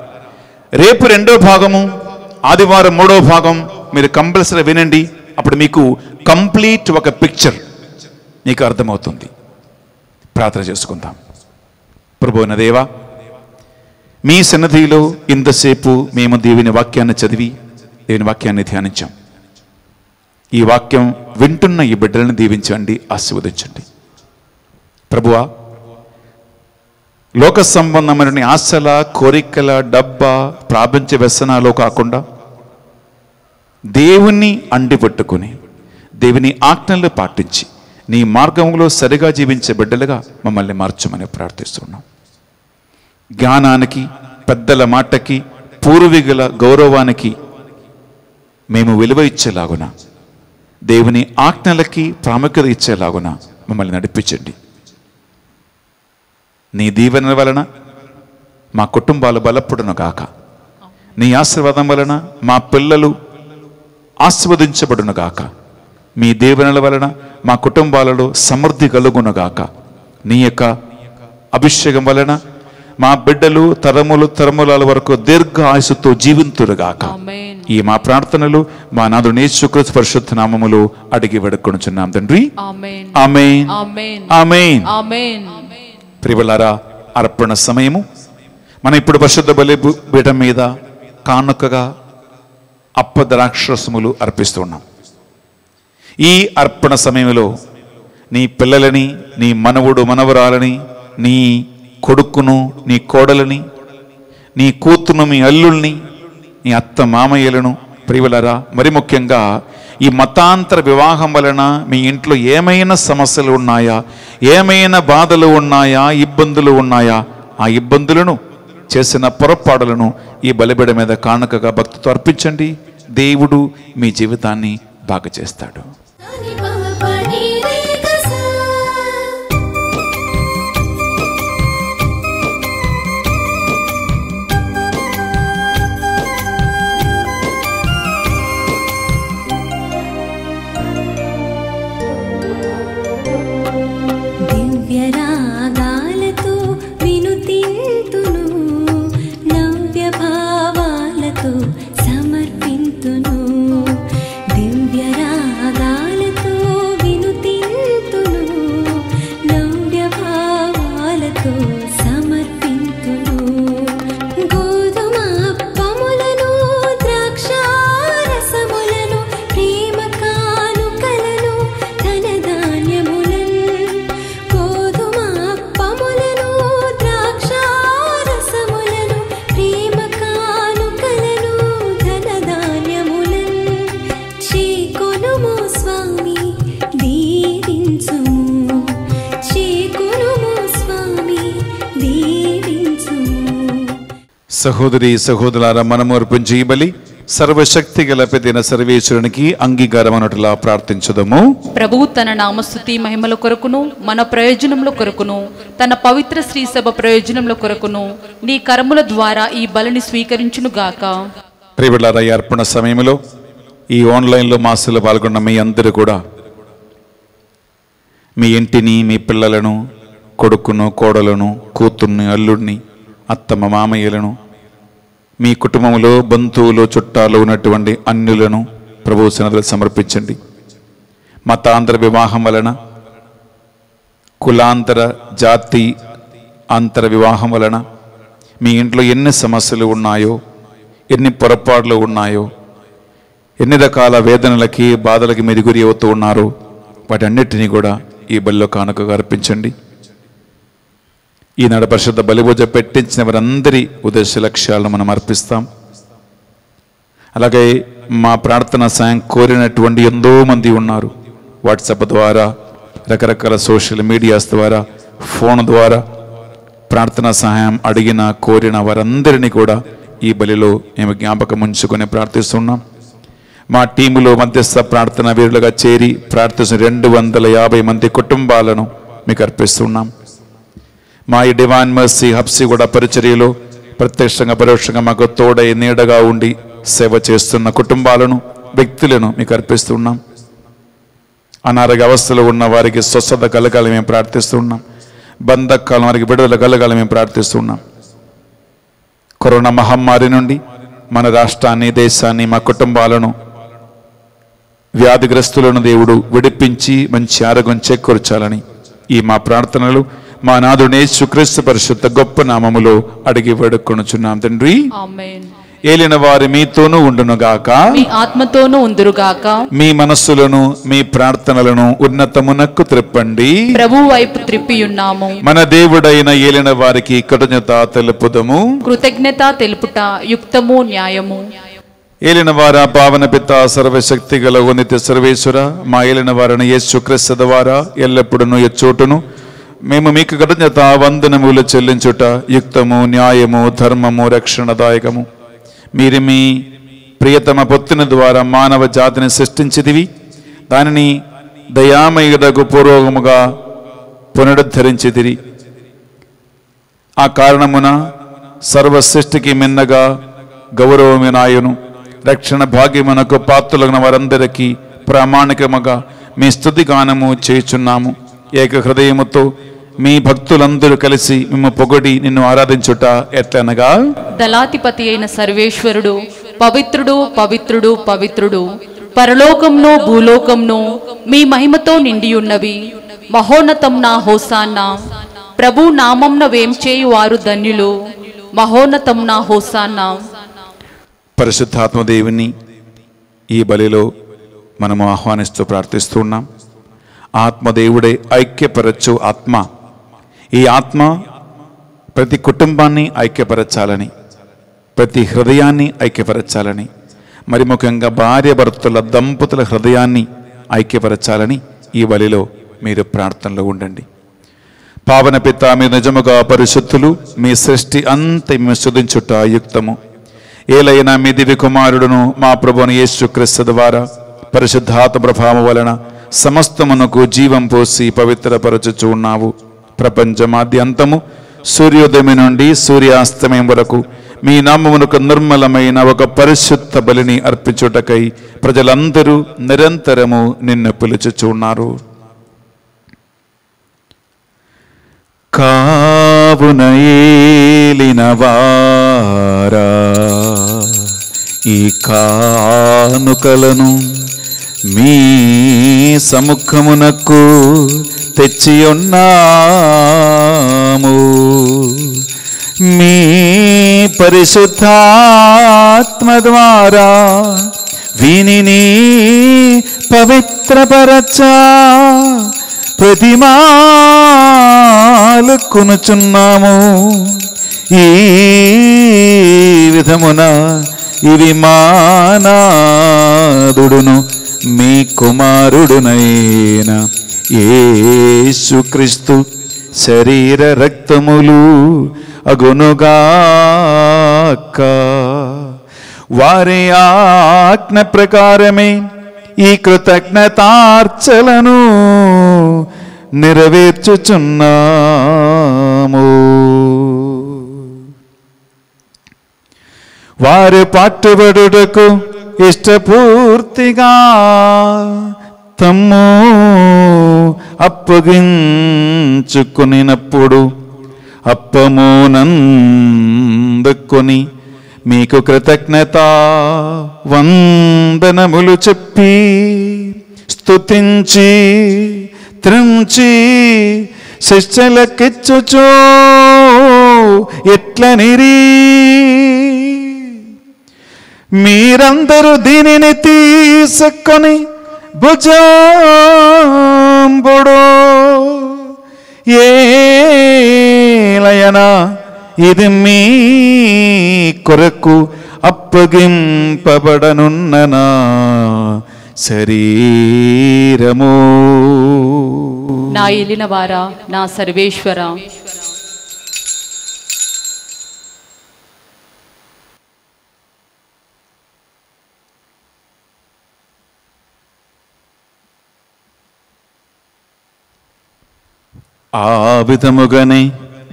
రేపు రెండో భాగము ఆదివారం మూడో భాగం మీరు కంపల్సరీ వినండి. అప్పుడు మీకు కంప్లీట్ ఒక పిక్చర్ మీకు అర్థమవుతుంది. ప్రార్థన చేసుకుందాం. ప్రభు దేవా మీ సన్నధిలో ఇంతసేపు మేము దేవుని వాక్యాన్ని చదివి దేవుని వాక్యాన్ని ధ్యానించాం. ఈ వాక్యం వింటున్న ఈ బిడ్డలను దీవించండి ఆశీర్వదించండి. ప్రభువా లోక సంబంధమైన ఆశల కోరికల డబ్బా ప్రాపంచ వ్యసనాలు కాకుండా దేవుణ్ణి అండిపెట్టుకుని దేవుని ఆజ్ఞలు పాటించి నీ మార్గంలో సరిగా జీవించే బిడ్డలుగా మమ్మల్ని మార్చమని ప్రార్థిస్తున్నాం. జ్ఞానానికి పెద్దల మాటకి పూర్వీకుల గౌరవానికి మేము విలువ ఇచ్చేలాగున దేవుని ఆజ్ఞలకి ప్రాముఖ్యత ఇచ్చేలాగున మమ్మల్ని నడిపించండి. నీ దీవెన వలన మా కుటుంబాలు బలపడును గాక. నీ ఆశీర్వాదం వలన మా పిల్లలు ఆస్వాదించబడును గాక. మీ దీవెనల వలన మా కుటుంబాలలో సమృద్ధి కలుగును గాక. నీ యొక్క అభిషేకం వలన మా బిడ్డలు తరములు తరముల వరకు దీర్ఘ ఆయుసుతో జీవింతురుగాక ఈ మా ప్రార్థనలు మా నాదు నేర్చుకృత పరిశుద్ధ నామములు అడిగి వేడుకొనుచున్నాం తండ్రి. ఆమేన్ ఆమెన్ ఆమేన్ ఆమెన్ అర్పణ సమయము. మనం ఇప్పుడు పరిశుద్ధ బలి పీఠం మీద కానుకగా అప్పద్రాక్షరసములు అర్పిస్తున్నాం. ఈ అర్పణ సమయంలో నీ పిల్లలని నీ మనవుడు మనవరాలని నీ కొడుకును నీ కోడలని నీ కూతును మీ అల్లుల్ని నీ అత్త మామయ్యలను ప్రియులరా మరి ముఖ్యంగా ఈ మతాంతర వివాహం వలన మీ ఇంట్లో ఏమైనా సమస్యలు ఉన్నాయా? ఏమైనా బాధలు ఉన్నాయా? ఇబ్బందులు ఉన్నాయా? ఆ ఇబ్బందులను చేసిన పొరపాడులను ఈ బలిబిడ మీద కానుకగా భక్తితో అర్పించండి. దేవుడు మీ జీవితాన్ని బాగా చేస్తాడు సహోదరి సహోదరులారా మనము అర్పించే బలి సర్వశక్తి గల పెదిన సర్వేశ్వరునికి అంగీకారం అన్నట్లా ప్రార్థించదము. ప్రభువు తన నామస్థుతి మహిమల కొరకును మన ప్రయోజనముల కొరకును తన పవిత్ర శ్రీ సభ ప్రయోజనముల కొరకును నీ కర్ముల ద్వారా ఈ బలిని స్వీకరించును గాక. ప్రియులారా ఈ అర్పణ సమయంలో ఈ ఆన్లైన్లో మాసలో పాల్గొన్న మీ అందరూ కూడా మీ ఇంటిని మీ పిల్లలను కొడుకును కోడలను కూతుర్ని అల్లుడిని అత్తమ్మ మామయ్యలను మీ కుటుంబంలో బంధువులు చుట్టాలు ఉన్నటువంటి అన్యులను ప్రభు సన్నదులు సమర్పించండి. మతాంతర వివాహం వలన కులాంతర జాతి అంతర వివాహం వలన మీ ఇంట్లో ఎన్ని సమస్యలు ఉన్నాయో ఎన్ని పొరపాట్లు ఉన్నాయో ఎన్ని రకాల వేదనలకి బాధలకి మీరు గురి అవుతూ ఉన్నారో వాటన్నిటినీ కూడా ఈ బల్లో కానుకగా అర్పించండి. ఈనాడు పరిశుద్ధ బలిపూజ పెట్టించిన వారందరి ఉద్దేశ లక్ష్యాలను మనం అర్పిస్తాం. అలాగే మా ప్రార్థన సాయం కోరినటువంటి ఎంతో మంది ఉన్నారు. వాట్సాప్ ద్వారా రకరకాల సోషల్ మీడియాస్ ద్వారా ఫోన్ ద్వారా ప్రార్థన సహాయం అడిగిన కోరిన వారందరినీ కూడా ఈ బలిలో మేము జ్ఞాపకం ఉంచుకొని ప్రార్థిస్తున్నాం. మా టీములో మధ్యస్థ ప్రార్థన వీరులుగా చేరి ప్రార్థిస్తున్న రెండు వందల యాభై మంది కుటుంబాలను మీకు అర్పిస్తున్నాం. మా ఈ డివాన్ మర్సీ హబ్సి కూడా పరిచర్యలో ప్రత్యక్షంగా పరోక్షంగా మాకు తోడై నీడగా ఉండి సేవ చేస్తున్న కుటుంబాలను వ్యక్తులను మీకు అర్పిస్తున్నాం అనారోగ్య అవస్థలో ఉన్న వారికి స్వస్థత కలగాలని మేము ప్రార్థిస్తున్నాం బంధకాలం వారికి విడుదల కలగాలని మేము ప్రార్థిస్తున్నాం కరోనా మహమ్మారి నుండి మన రాష్ట్రాన్ని దేశాన్ని మా కుటుంబాలను వ్యాధిగ్రస్తులను దేవుడు విడిపించి మంచి ఆరోగ్యం చేకూర్చాలని ఈ మా ప్రార్థనలు మా నాదునే సుక్రీస్తు పరిశుద్ధ గొప్ప నామములో అడిగి వేడుకొనుచున్నాం తండ్రి ఆమేన్ ఏలిన వారి మీతోనూ ఉండునుగాక మీ ఆత్మతోనూ ఉందురుగాక మీ మనస్సులను మీ ప్రార్థనలను ఉన్నతమునకు త్రిప్పండి ప్రభు వైపు త్రిప్పియున్నాము మన దేవుడైన ఏలిన వారికి కృతజ్ఞత తెలుపుదము కృతజ్ఞత తెలుపుట యుక్తము న్యాయము ఏలిన వార పావన పిత సర్వశక్తి గల ఉన్నిత సర్వేశ్వర మా ఏలిన వారిని యేసు క్రీస్తు ద్వారా ఎల్లప్పుడూ ఎచ్చోటును మేము మీకు కృతజ్ఞత వందనములు చెల్లించుట యుక్తము న్యాయము ధర్మము రక్షణదాయకము. మీరు మీ ప్రియతమ పొత్తుని ద్వారా మానవ జాతిని సృష్టించిదివి దానిని దయామయుడకు పూర్వకముగా పునరుద్ధరించిదిరి ఆ కారణమున సర్వ సృష్టికి మిన్నగా గౌరవమినాయును. రక్షణ భాగ్యమునకు పాత్రులగిన వారందరికీ ప్రామాణికముగా మీ స్థుతిగానము చేయుచున్నాము. ఏక హృదయముతో మీ భక్తులందరూ కలిసి మేము పొగడి నిన్ను ఆరాధించుట ఎట్లనగా? దళాధిపతి అయిన సర్వేశ్వరుడు పవిత్రుడు పవిత్రుడు పవిత్రుడు పరలోకంను భూలోకంను మీ మహిమతో నిండియున్నవి. మహోన్నతం నా హోసాన్న. ప్రభు నామంన వేంచేయు వారు ధన్యులు. మహోన్నతం నా హోసాన్న. పరిశుద్ధాత్మదేవుని ఈ బలిలో మనము ఆహ్వానిస్తూ ప్రార్థిస్తున్నాం ఆత్మదేవుడే ఐక్యపరచు ఆత్మ. ఈ ఆత్మ ప్రతి కుటుంబాన్ని ఐక్యపరచాలని ప్రతి హృదయాన్ని ఐక్యపరచాలని మరి ముఖ్యంగా భార్య భర్తల దంపతుల హృదయాన్ని ఐక్యపరచాలని ఈ బలిలో మీరు ప్రార్థనలో ఉండండి. పావన పిత మీరు నిజముగా పరిశుద్ధులు మీ సృష్టి అంత మేము శుద్ధించుట యుక్తము. ఏలైనా మీ దివి కుమారుడును మా ప్రభుని యేసు క్రీస్తు ద్వారా పరిశుద్ధాత్మ ప్రభావం వలన సమస్తమునకు జీవం పోసి పవిత్రపరచుచు ఉన్నావు. ప్రపంచమాద్యంతము సూర్యోదయం నుండి సూర్యాస్తమయం వరకు మీ నామమునకు నిర్మలమైన ఒక పరిశుద్ధ బలిని అర్పించుటకై ప్రజలందరూ నిరంతరము నిన్ను పిలుచుచున్నారు కావున ఏలిన వారా ఈ కానుకలను మీ సముఖమునకు తెచ్చి ఉన్నాము మీ పరిశుద్ధాత్మ ద్వారా వీనిని పవిత్రపరచ ప్రతిమాలు కొనుచున్నాము. ఈ విధమున ఇవి మానాదుడును మీ కుమారుడునైన ఏసుక్రీస్తు శరీర రక్తములు అగునుగాక. వారి ఆజ్ఞ ప్రకారమే ఈ కృతజ్ఞతార్చలను నెరవేర్చుచున్నాము. వారి పట్టుబడుటకు ఇష్టపూర్తిగా తమ్ము అప్పగించుకునినప్పుడు అప్పమునందుకొని మీకు కృతజ్ఞత వందనములు చెప్పి స్తుతించి త్రించి శిష్యులకిచ్చుచో ఎట్లనిరీ? మీరందరూ దీనిని తీసుకొని భుజంబుడు. ఏలయనా ఇది మీ కొరకు అప్పగింపబడనున్ననా శరీరము. నా ఎలిన వారా నా సర్వేశ్వర ఆ విధముగానే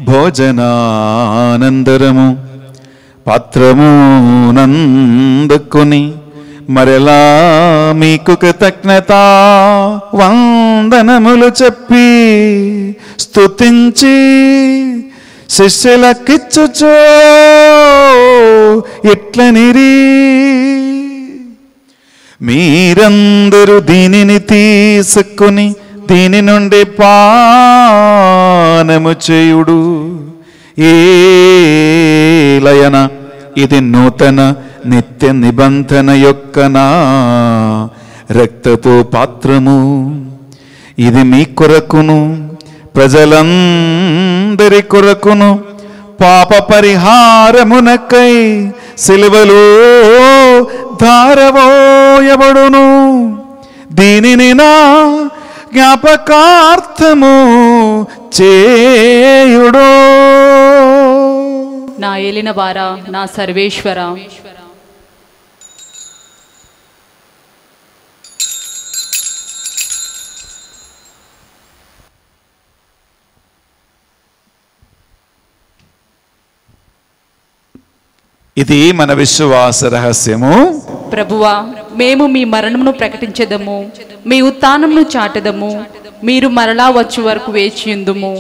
భోజనానందరము పాత్రము నందుకొని మరలా మీకు కృతజ్ఞత వందనములు చెప్పి స్తుతించి శిష్యులకిచ్చుచో ఇట్లనిరీ మీరందరూ దీనిని తీసుకుని దీని నుండి పానము చేయుడు. ఏలయన ఇది నూతన నిత్య నిబంధన యొక్క నా రక్తతో పాత్రము. ఇది మీ కొరకును ప్రజలందరి కొరకును పాప పరిహారమునకై సిలువలో ధారవోయబడును. దీనిని నా జ్ఞాపకార్థము చేయుడు నా ఏలిన వారా నా సర్వేశ్వర ఇది మన విశ్వాస రహస్యము ప్రభువా మేము మీ మరణమును ప్రకటించదము. మీ ఉత్థానమును చాటదము. మీరు మరలా వచ్చే వరకు వేచియుందుము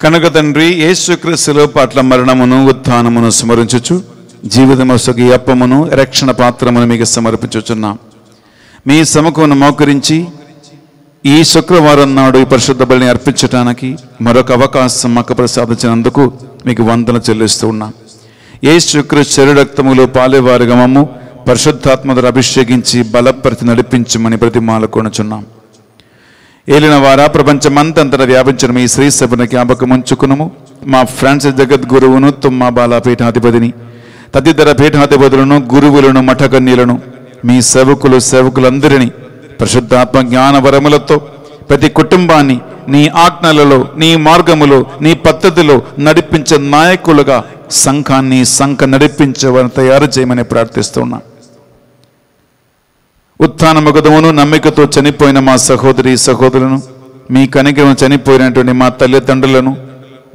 కనుక తండ్రి యేసుక్రీస్తులో పట్ల మరణమును ఉత్థానమును స్మరించుచు జీవితమసగి అప్పమును రక్షణ పాత్రమును మీకు సమర్పించుచున్నాం. మీ సమకును మోకరించి ఈ శుక్రవారం నాడు ఈ పరిశుద్ధ బలిని అర్పించటానికి మరొక అవకాశం మాకు ప్రసాదించినందుకు మీకు వందన చెల్లిస్తూ ఉన్నాం. ఏ శుక్ర రక్తములు పాలేవారుగా గమము పరిశుద్ధాత్మధుడు అభిషేకించి బలపరిచి నడిపించమని ప్రతిమాల కొనుచున్నాం. ఏలిన వారా ప్రపంచమంతంతట వ్యాపించిన మీ శ్రీ సభను జ్ఞాపకం ఉంచుకునము. మా ఫ్రాన్సిస్ జగద్గురువును తుమ్మ బాలాపీఠాధిపతిని తదితర పీఠాధిపతులను గురువులను మఠకన్యలను మీ సేవకులు సేవకులందరినీ పరిశుద్ధాత్మ జ్ఞాన వరములతో ప్రతి కుటుంబాన్ని నీ ఆజ్ఞలలో నీ మార్గములో నీ పద్ధతిలో నడిపించే నాయకులుగా సంఘాన్ని సంఘ నడిపించేవారిని తయారు చేయమని ప్రార్థిస్తున్నా. ఉత్థానముగదమును నమ్మికతో చనిపోయిన మా సహోదరి సహోదరులను మీ కనికరం చనిపోయినటువంటి మా తల్లిదండ్రులను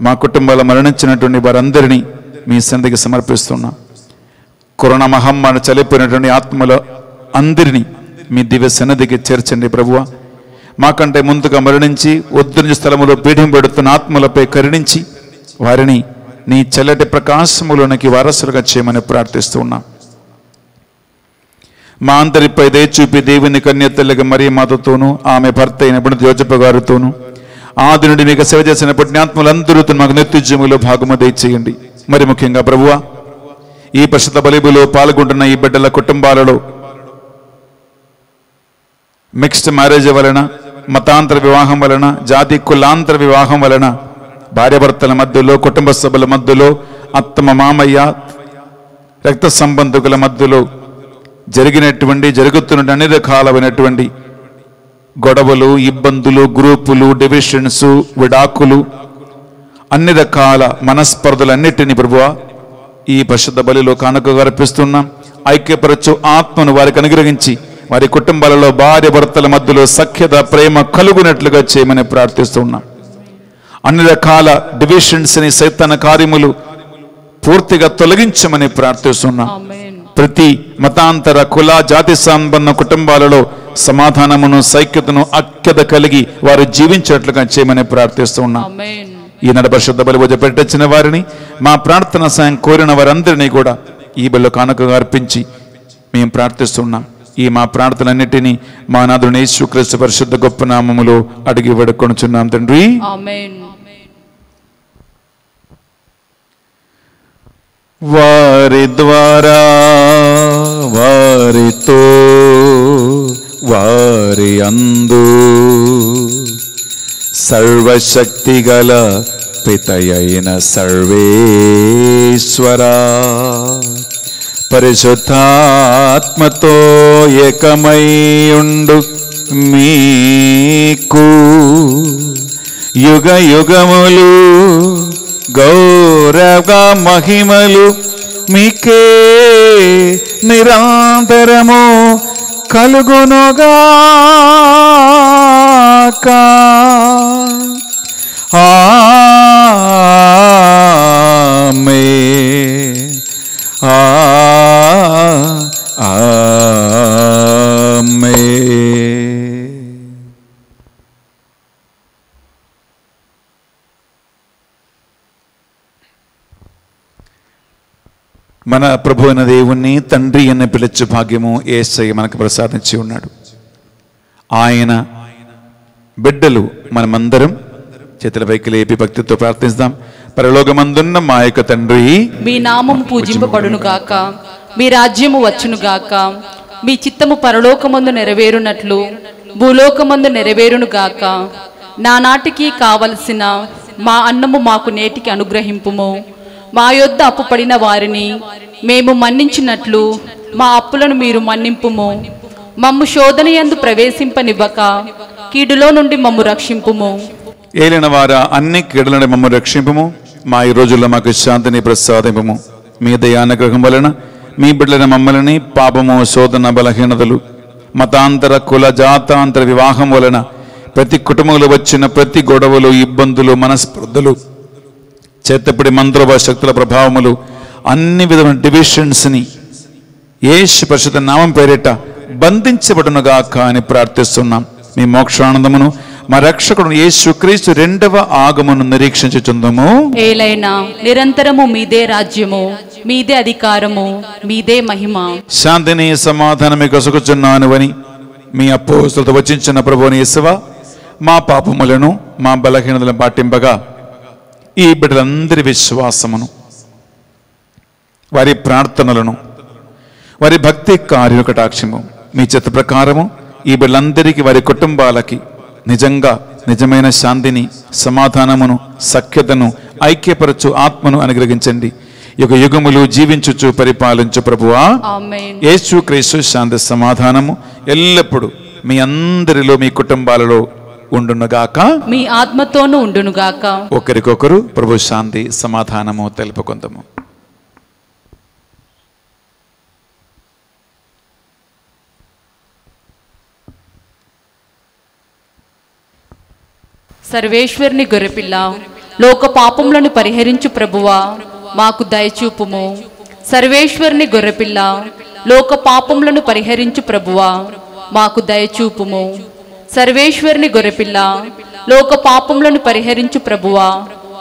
మా కుటుంబాల మరణించినటువంటి వారందరినీ మీ సంధికి సమర్పిస్తున్నా. కరోనా మహమ్మారి చనిపోయినటువంటి ఆత్మల అందరినీ మీ దివ్య సన్నిధికి చేర్చండి ప్రభువ. మాకంటే ముందుగా మరణించి ఉద్ధరించే స్థలములో పీఠం పెడుతున్న ఆత్మలపై కరుణించి వారిని నీ చల్లటి ప్రకాశములోనికి వారసులుగా చేయమని ప్రార్థిస్తున్నాం మా అందరిపై దయచూపి దేవుని కన్యతల్లిగా మరీ మాతతోనూ ఆమె భర్త అయినప్పుడు యోజప గారితోనూ ఆది నుండి మీకు సేవ చేసిన పుణ్యాత్ములందరూ మాకు నిత్యజీములో భాగము దయచేయండి. మరి ముఖ్యంగా ప్రభువ ఈ పరిశుద్ధ బలిబులో పాల్గొంటున్న ఈ బిడ్డల కుటుంబాలలో మిక్స్డ్ మ్యారేజ్ వలన మతాంతర వివాహం వలన జాతి కులాంతర వివాహం వలన భార్యాభర్తల మధ్యలో కుటుంబ సభ్యుల మధ్యలో అత్తమ మామయ్య రక్త సంబంధికుల మధ్యలో జరిగినటువంటి జరుగుతున్న అన్ని రకాలైనటువంటి గొడవలు ఇబ్బందులు గ్రూపులు డివిషన్స్ విడాకులు అన్ని రకాల మనస్పర్ధలన్నిటిని ప్రభువ ఈ పరిశుద్ధ బలిలో కానుకగా అర్పిస్తున్నాం ఐక్యపరచు ఆత్మను వారికి అనుగ్రహించి వారి కుటుంబాలలో భార్య భర్తల మధ్యలో సఖ్యత ప్రేమ కలుగునట్లుగా చేయమని ప్రార్థిస్తున్నాం. అన్ని రకాల డివిషన్స్ని సైతన కార్యములు పూర్తిగా తొలగించమని ప్రార్థిస్తున్నాం. ప్రతి మతాంతర కుల జాతి సంబంధ కుటుంబాలలో సమాధానమును సైక్యతను అఖ్యత కలిగి వారు జీవించేట్లుగా చేయమని ప్రార్థిస్తూ ఉన్నాం. ఈనాడు పరిశుద్ధ బలి పూజ పెట్టొచ్చిన వారిని మా ప్రార్థన సాయం కోరిన వారందరినీ కూడా ఈ బలిలో కానుకగా అర్పించి మేము ప్రార్థిస్తున్నాం ఈ మా ప్రార్థనలన్నిటినీ మా నాదుని యేసుక్రీస్తు పరిశుద్ధ గొప్ప నామములో అడిగి వేడుకొనుచున్నాం తండ్రి ఆమేన్ వారి ద్వారా వారితో వారి అందు సర్వశక్తి గల పితయైన సర్వేశ్వరా పరిశుద్ధాత్మతో ఏకమై ఉండు మీకు. యుగ యుగములు గౌరవ మహిమలు మీకే నిరంతరము కలుగునుగాక ఆమె. ఆ. ఆమె. మన ప్రభు అయిన దేవుణ్ణి తండ్రి అని పిలిచే భాగ్యము ఏసయ్య మనకు ప్రసాదించి ఉన్నాడు. ఆయన బిడ్డలు మనమందరం చేతుల పైకి లేపి భక్తితో ప్రార్థిస్తాం. పరలోకమందున్న మా యొక్క తండ్రి మీ నామం పూజింపబడును గాక. మీ రాజ్యము వచ్చును గాక. మీ చిత్తము పరలోకమందు నెరవేరునట్లు భూలోకమందు నెరవేరును గాక. నానాటికి కావలసిన మా అన్నము మాకు నేటికి అనుగ్రహింపుము. మా యొద్ద అప్పుపడిన వారిని మేము మన్నించినట్లు మా అప్పులను మీరు మన్నింపుము. మమ్ము శోధన ఎందు ప్రవేశింపనివ్వక కీడులో నుండి మమ్ము రక్షింపుము. ఏలిన వార అన్ని కీడలను మమ్ము రక్షింపము. మా ఈ రోజుల్లో మాకు శాంతిని ప్రసాదింపము. మీ దయానుగ్రహం వలన మీ బిడ్డలైన మమ్మల్ని పాపము శోధన బలహీనతలు మతాంతర కుల జాతాంతర వివాహం వలన ప్రతి కుటుంబంలో వచ్చిన ప్రతి గొడవలు ఇబ్బందులు మనస్పర్ధలు చేతపడి మంత్రవ శక్తుల ప్రభావములు అన్ని విధమైన డివిషన్స్ని యేసు పరిశుద్ధ నామం పేరిట బంధించబడునుగాక అని ప్రార్థిస్తున్నాం. మీ మోక్షానందమును మా రక్షకుడు యేసు క్రీస్తు రెండవ ఆగమును నిరీక్షించుచుందము. ఏలైనా నిరంతరము మీదే రాజ్యము మీదే అధికారము మీదే మహిమ. శాంతిని సమాధానమే గొసగుచున్నాను అని మీ అపోస్తులతో వచ్చించిన ప్రభుని యేసువ మా పాపములను మా బలహీనతలను పాటింపగా ఈ బిడ్డలందరి విశ్వాసమును వారి ప్రార్థనలను వారి భక్తి కార్యుల కటాక్షము మీ చిత్త ప్రకారము ఈ బిడ్డలందరికీ వారి కుటుంబాలకి నిజంగా నిజమైన శాంతిని సమాధానమును సఖ్యతను ఐక్యపరచు ఆత్మను అనుగ్రహించండి. యుగ యుగములు జీవించుచు పరిపాలించు ప్రభువా. యేసు క్రీస్తు శాంతి సమాధానము ఎల్లప్పుడూ మీ అందరిలో మీ కుటుంబాలలో ఉండునుగాక. మీ ఆత్మతోనూ ఉండునుగాక. ఒకరికొకరు ప్రభు శాంతి సమాధానము తెలుపుకుందాము. సర్వేశ్వరుని గొర్రెపిల్ల లోక పాపములను పరిహరించు ప్రభువా మాకు దయచూపుము. సర్వేశ్వరుని గొర్రెపిల్ల లోక పాపములను పరిహరించు ప్రభువా మాకు దయచూపుము. సర్వేశ్వరుని గొర్రెపిల్ల లోక పాపములను పరిహరించు ప్రభువా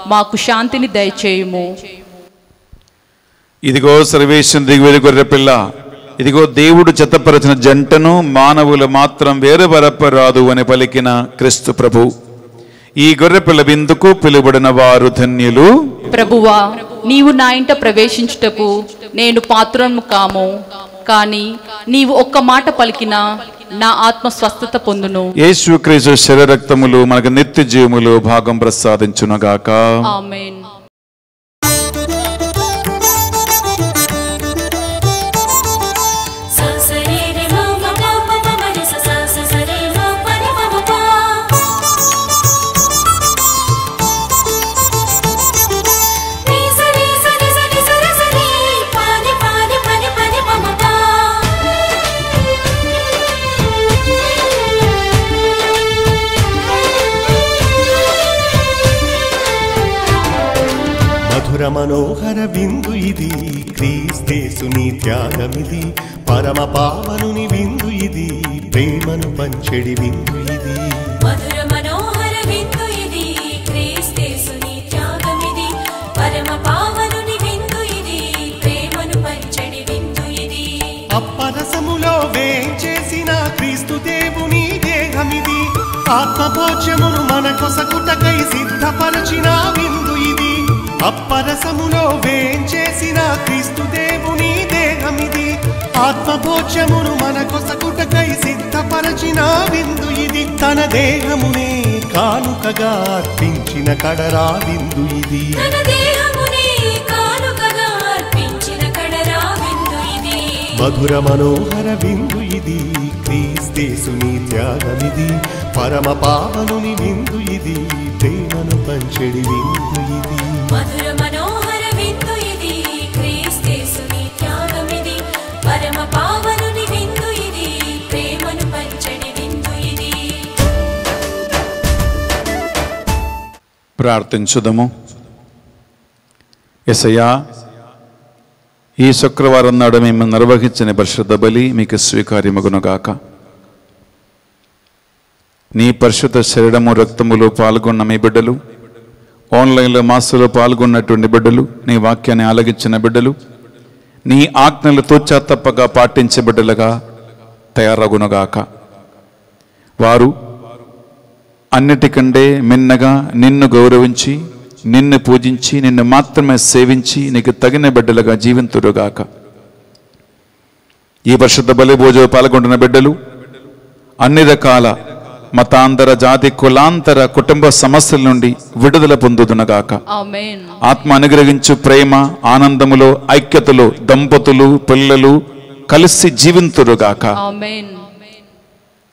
మాకు శాంతిని దయచేయుము. ఇదిగో సర్వేశ్వరం దిగువేది గొర్రె పిల్ల ఇదిగో దేవుడు చెత్తపరచిన జంటను మానవులు మాత్రం వేరుపరపరాదు అని పలికిన క్రీస్తు ప్రభు. ఈ గొర్రె పిల్ల విందుకు పిలువడిన వారు ధన్యులు. ప్రభువా నీవు నా ఇంట ప్రవేశించుటకు నేను పాత్రము కాము కానీ నీవు ఒక్క మాట పలికినా నా ఆత్మ స్వస్థత పొందును. యేసు క్రీస్తు శరీరక్తములు మనకు నిత్య జీవములు భాగం ప్రసాదించునగాక. ఆమేన్. ఇది క్రీస్తేసుని త్యాగమిది. పరమ పావనుని విందు ఇది. ప్రేమను పంచెడి విందు ఇది. మధుర మనోహర విందు ఇది. క్రీస్తేసుని త్యాగమిది. పరమ పావనుని విందు ఇది. ప్రేమను పంచడి విందు ఇది. అప్పరసములో వేంచేసిన క్రీస్తు దేవుని దేహమిది. ఆత్మభోజ్యమును మన కొసకుటకై సిద్ధపరచిన విందు ఇది. అప్పరసములో వేంచేసిన క్రీస్తు దేవుని దేహమిది. ఆత్మభోజ్యమును మన కొసకుటకై సిద్ధపరచిన విందు ఇది. తన దేహమునే కానుకగా అర్పించిన కడరా విందు ఇది. తన దేహమునే కానుకగా అర్పించిన కడరా విందు ఇది. మధుర మనోహర విందు ఇది. క్రీస్తేసుని త్యాగమిది. పరమ పావనుని విందు ఇది. ప్రేమను పంచెడి విందు ఇది. మధుర ప్రార్థించుదము. ఎసయా ఈ శుక్రవారం నాడు మేము నిర్వహించిన పరిశుద్ధ బలి మీకు స్వీకార్యమగునుగాక. నీ పరిశుద్ధ శరీరము రక్తములో పాల్గొన్న మీ బిడ్డలు ఆన్లైన్లో మాసలో పాల్గొన్నటువంటి బిడ్డలు నీ వాక్యాన్ని ఆలగించిన బిడ్డలు నీ ఆజ్ఞలు తూచా తప్పగా పాటించే బిడ్డలుగా తయారగునుగాక. వారు అన్నిటికంటే మిన్నగా నిన్ను గౌరవించి నిన్ను పూజించి నిన్ను మాత్రమే సేవించి నీకు తగిన బిడ్డలుగా జీవింతురుగాక. ఈ పరిశుద్ధ బలి భోజో పాల్గొంటున్న బిడ్డలు అన్ని రకాల మతాంతర జాతి కులాంతర కుటుంబ సమస్యల నుండి విడుదల పొందుదునగాక. ఆత్మ అనుగ్రహించు ప్రేమ ఆనందములో ఐక్యతలో దంపతులు పిల్లలు కలిసి జీవింతురుగాక.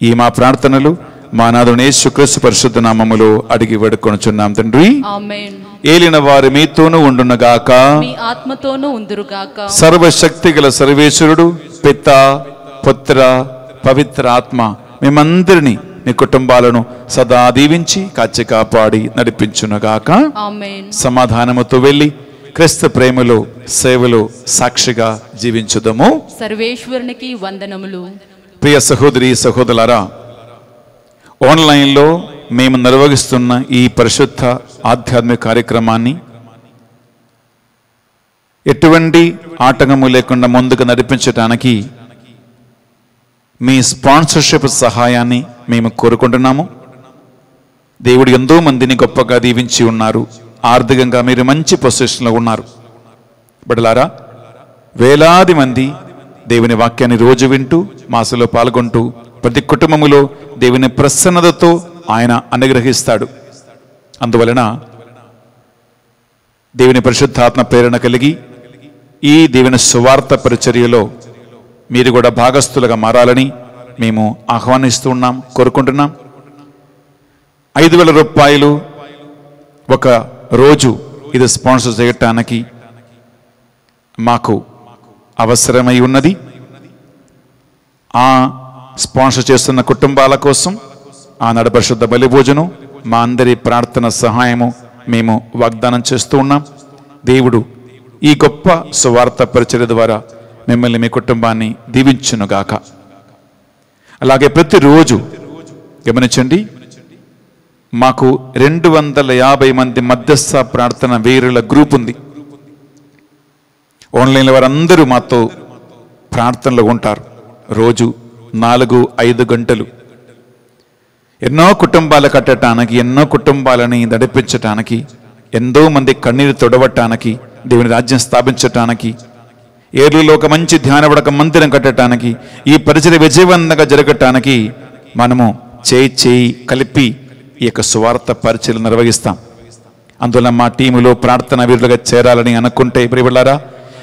ఈ మా ప్రార్థనలు మా నాదుని యేసుక్రీస్తు పరిశుద్ధ నామములో అడిగి వేడుకొనుచున్నాం తండ్రి. ఆమెన్. ఏలిన వారి మీతోనూ ఉండునగాక. మీ ఆత్మతోనూ ఉందురుగాక. సర్వశక్తి గల సర్వేశ్వరుడు పిత పుత్ర పవిత్ర ఆత్మ మేమందరినీ మీ కుటుంబాలను సదా దీవించి కాచి కాపాడి నడిపించునగాక. సమాధానముతో వెళ్ళి క్రీస్తు ప్రేమలో సేవలో సాక్షిగా జీవించుదము. సర్వేశ్వరునికి వందనములు. ప్రియ సహోదరి సహోదరులారా ఆన్లైన్లో మేము నిర్వహిస్తున్న ఈ పరిశుద్ధ ఆధ్యాత్మిక కార్యక్రమాన్ని ఎటువంటి ఆటంకము లేకుండా ముందుకు నడిపించడానికి మీ స్పాన్సర్షిప్ సహాయాన్ని మేము కోరుకుంటున్నాము. దేవుడు ఎంతో మందిని గొప్పగా దీవించి ఉన్నారు. ఆర్థికంగా మీరు మంచి పొజిషన్లో ఉన్నారు. బడలారా వేలాది మంది దేవుని వాక్యాన్ని రోజు వింటూ మాసలో పాల్గొంటూ ప్రతి కుటుంబములో దేవుని ప్రసన్నతతో ఆయన అనుగ్రహిస్తాడు. అందువలన దేవుని పరిశుద్ధాత్మ ప్రేరణ కలిగి ఈ దేవుని సువార్త పరిచర్యలో మీరు కూడా భాగస్థులుగా మారాలని మేము ఆహ్వానిస్తూ ఉన్నాం కోరుకుంటున్నాం. ఐదు వేల రూపాయలు ఒక రోజు ఇది స్పాన్సర్ చేయటానికి మాకు అవసరమై ఉన్నది. ఆ స్పాన్సర్ చేస్తున్న కుటుంబాల కోసం ఆ పరిశుద్ధ బలి భోజనం మా అందరి ప్రార్థన సహాయము మేము వాగ్దానం చేస్తూ ఉన్నాం. దేవుడు ఈ గొప్ప సువార్త పరిచర్య ద్వారా మిమ్మల్ని మీ కుటుంబాన్ని దీవించునుగాక. అలాగే ప్రతిరోజు గమనించండి మాకు రెండు వందల యాభై మంది మధ్యస్థ ప్రార్థన వీరుల గ్రూప్ ఉంది. ఆన్లైన్లో వారందరూ మాతో ప్రార్థనలో ఉంటారు. రోజు నాలుగు ఐదు గంటలు. ఎన్నో కుటుంబాలు కట్టడానికి ఎన్నో కుటుంబాలని నడిపించటానికి ఎంతో మంది కన్నీరు తొడవటానికి దేవుని రాజ్యం స్థాపించటానికి ఏర్లలో ఒక మంచి ధ్యానపడక మందిరం కట్టడానికి ఈ పరిచయం విజయవంతంగా జరగటానికి మనము చేయి చేయి కలిపి ఈ యొక్క స్వార్థ పరిచయలు నిర్వహిస్తాం. అందువల్ల మా టీములో ప్రార్థన వీరులుగా చేరాలని అనుకుంటే ప్రియబిళ్ళారా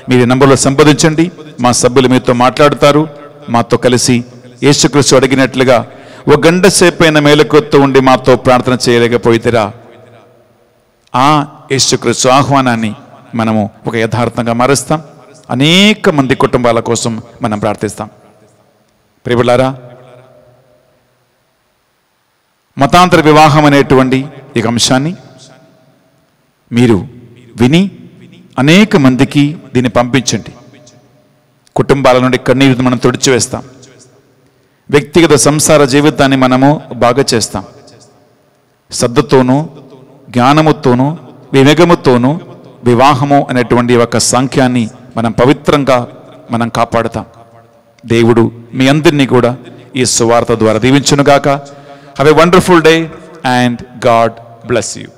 మీరు నంబర్లో సంప్రదించండి. మా సభ్యులు మీతో మాట్లాడుతారు. మాతో కలిసి యేసుక్రీస్తు అడిగినట్లుగా ఒక గంట సేపైన మేలుకొత్తు ఉండి మాతో ప్రార్థన చేయలేకపోయితేరా? ఆ యేసుక్రీస్తు ఆహ్వానాన్ని మనము ఒక యథార్థంగా మారుస్తాం. అనేక మంది కుటుంబాల కోసం మనం ప్రార్థిస్తాం. ప్రిబులారా మతాంతర వివాహం అనేటువంటి ఈ అంశాన్ని మీరు విని అనేక మందికి దీన్ని పంపించండి. కుటుంబాల నుండి కన్నీరు మనం తుడిచివేస్తాం. వ్యక్తిగత సంసార జీవితాన్ని మనము బాగా చేస్తాం. శ్రద్ధతోనూ జ్ఞానముతోనూ వివేకముతోనూ వివాహము అనేటువంటి ఒక సాంఖ్యాన్ని మనం పవిత్రంగా మనం కాపాడుతాం. దేవుడు మీ అందరినీ కూడా ఈ సువార్త ద్వారా దీవించునుగాక. Have a wonderful day and God bless you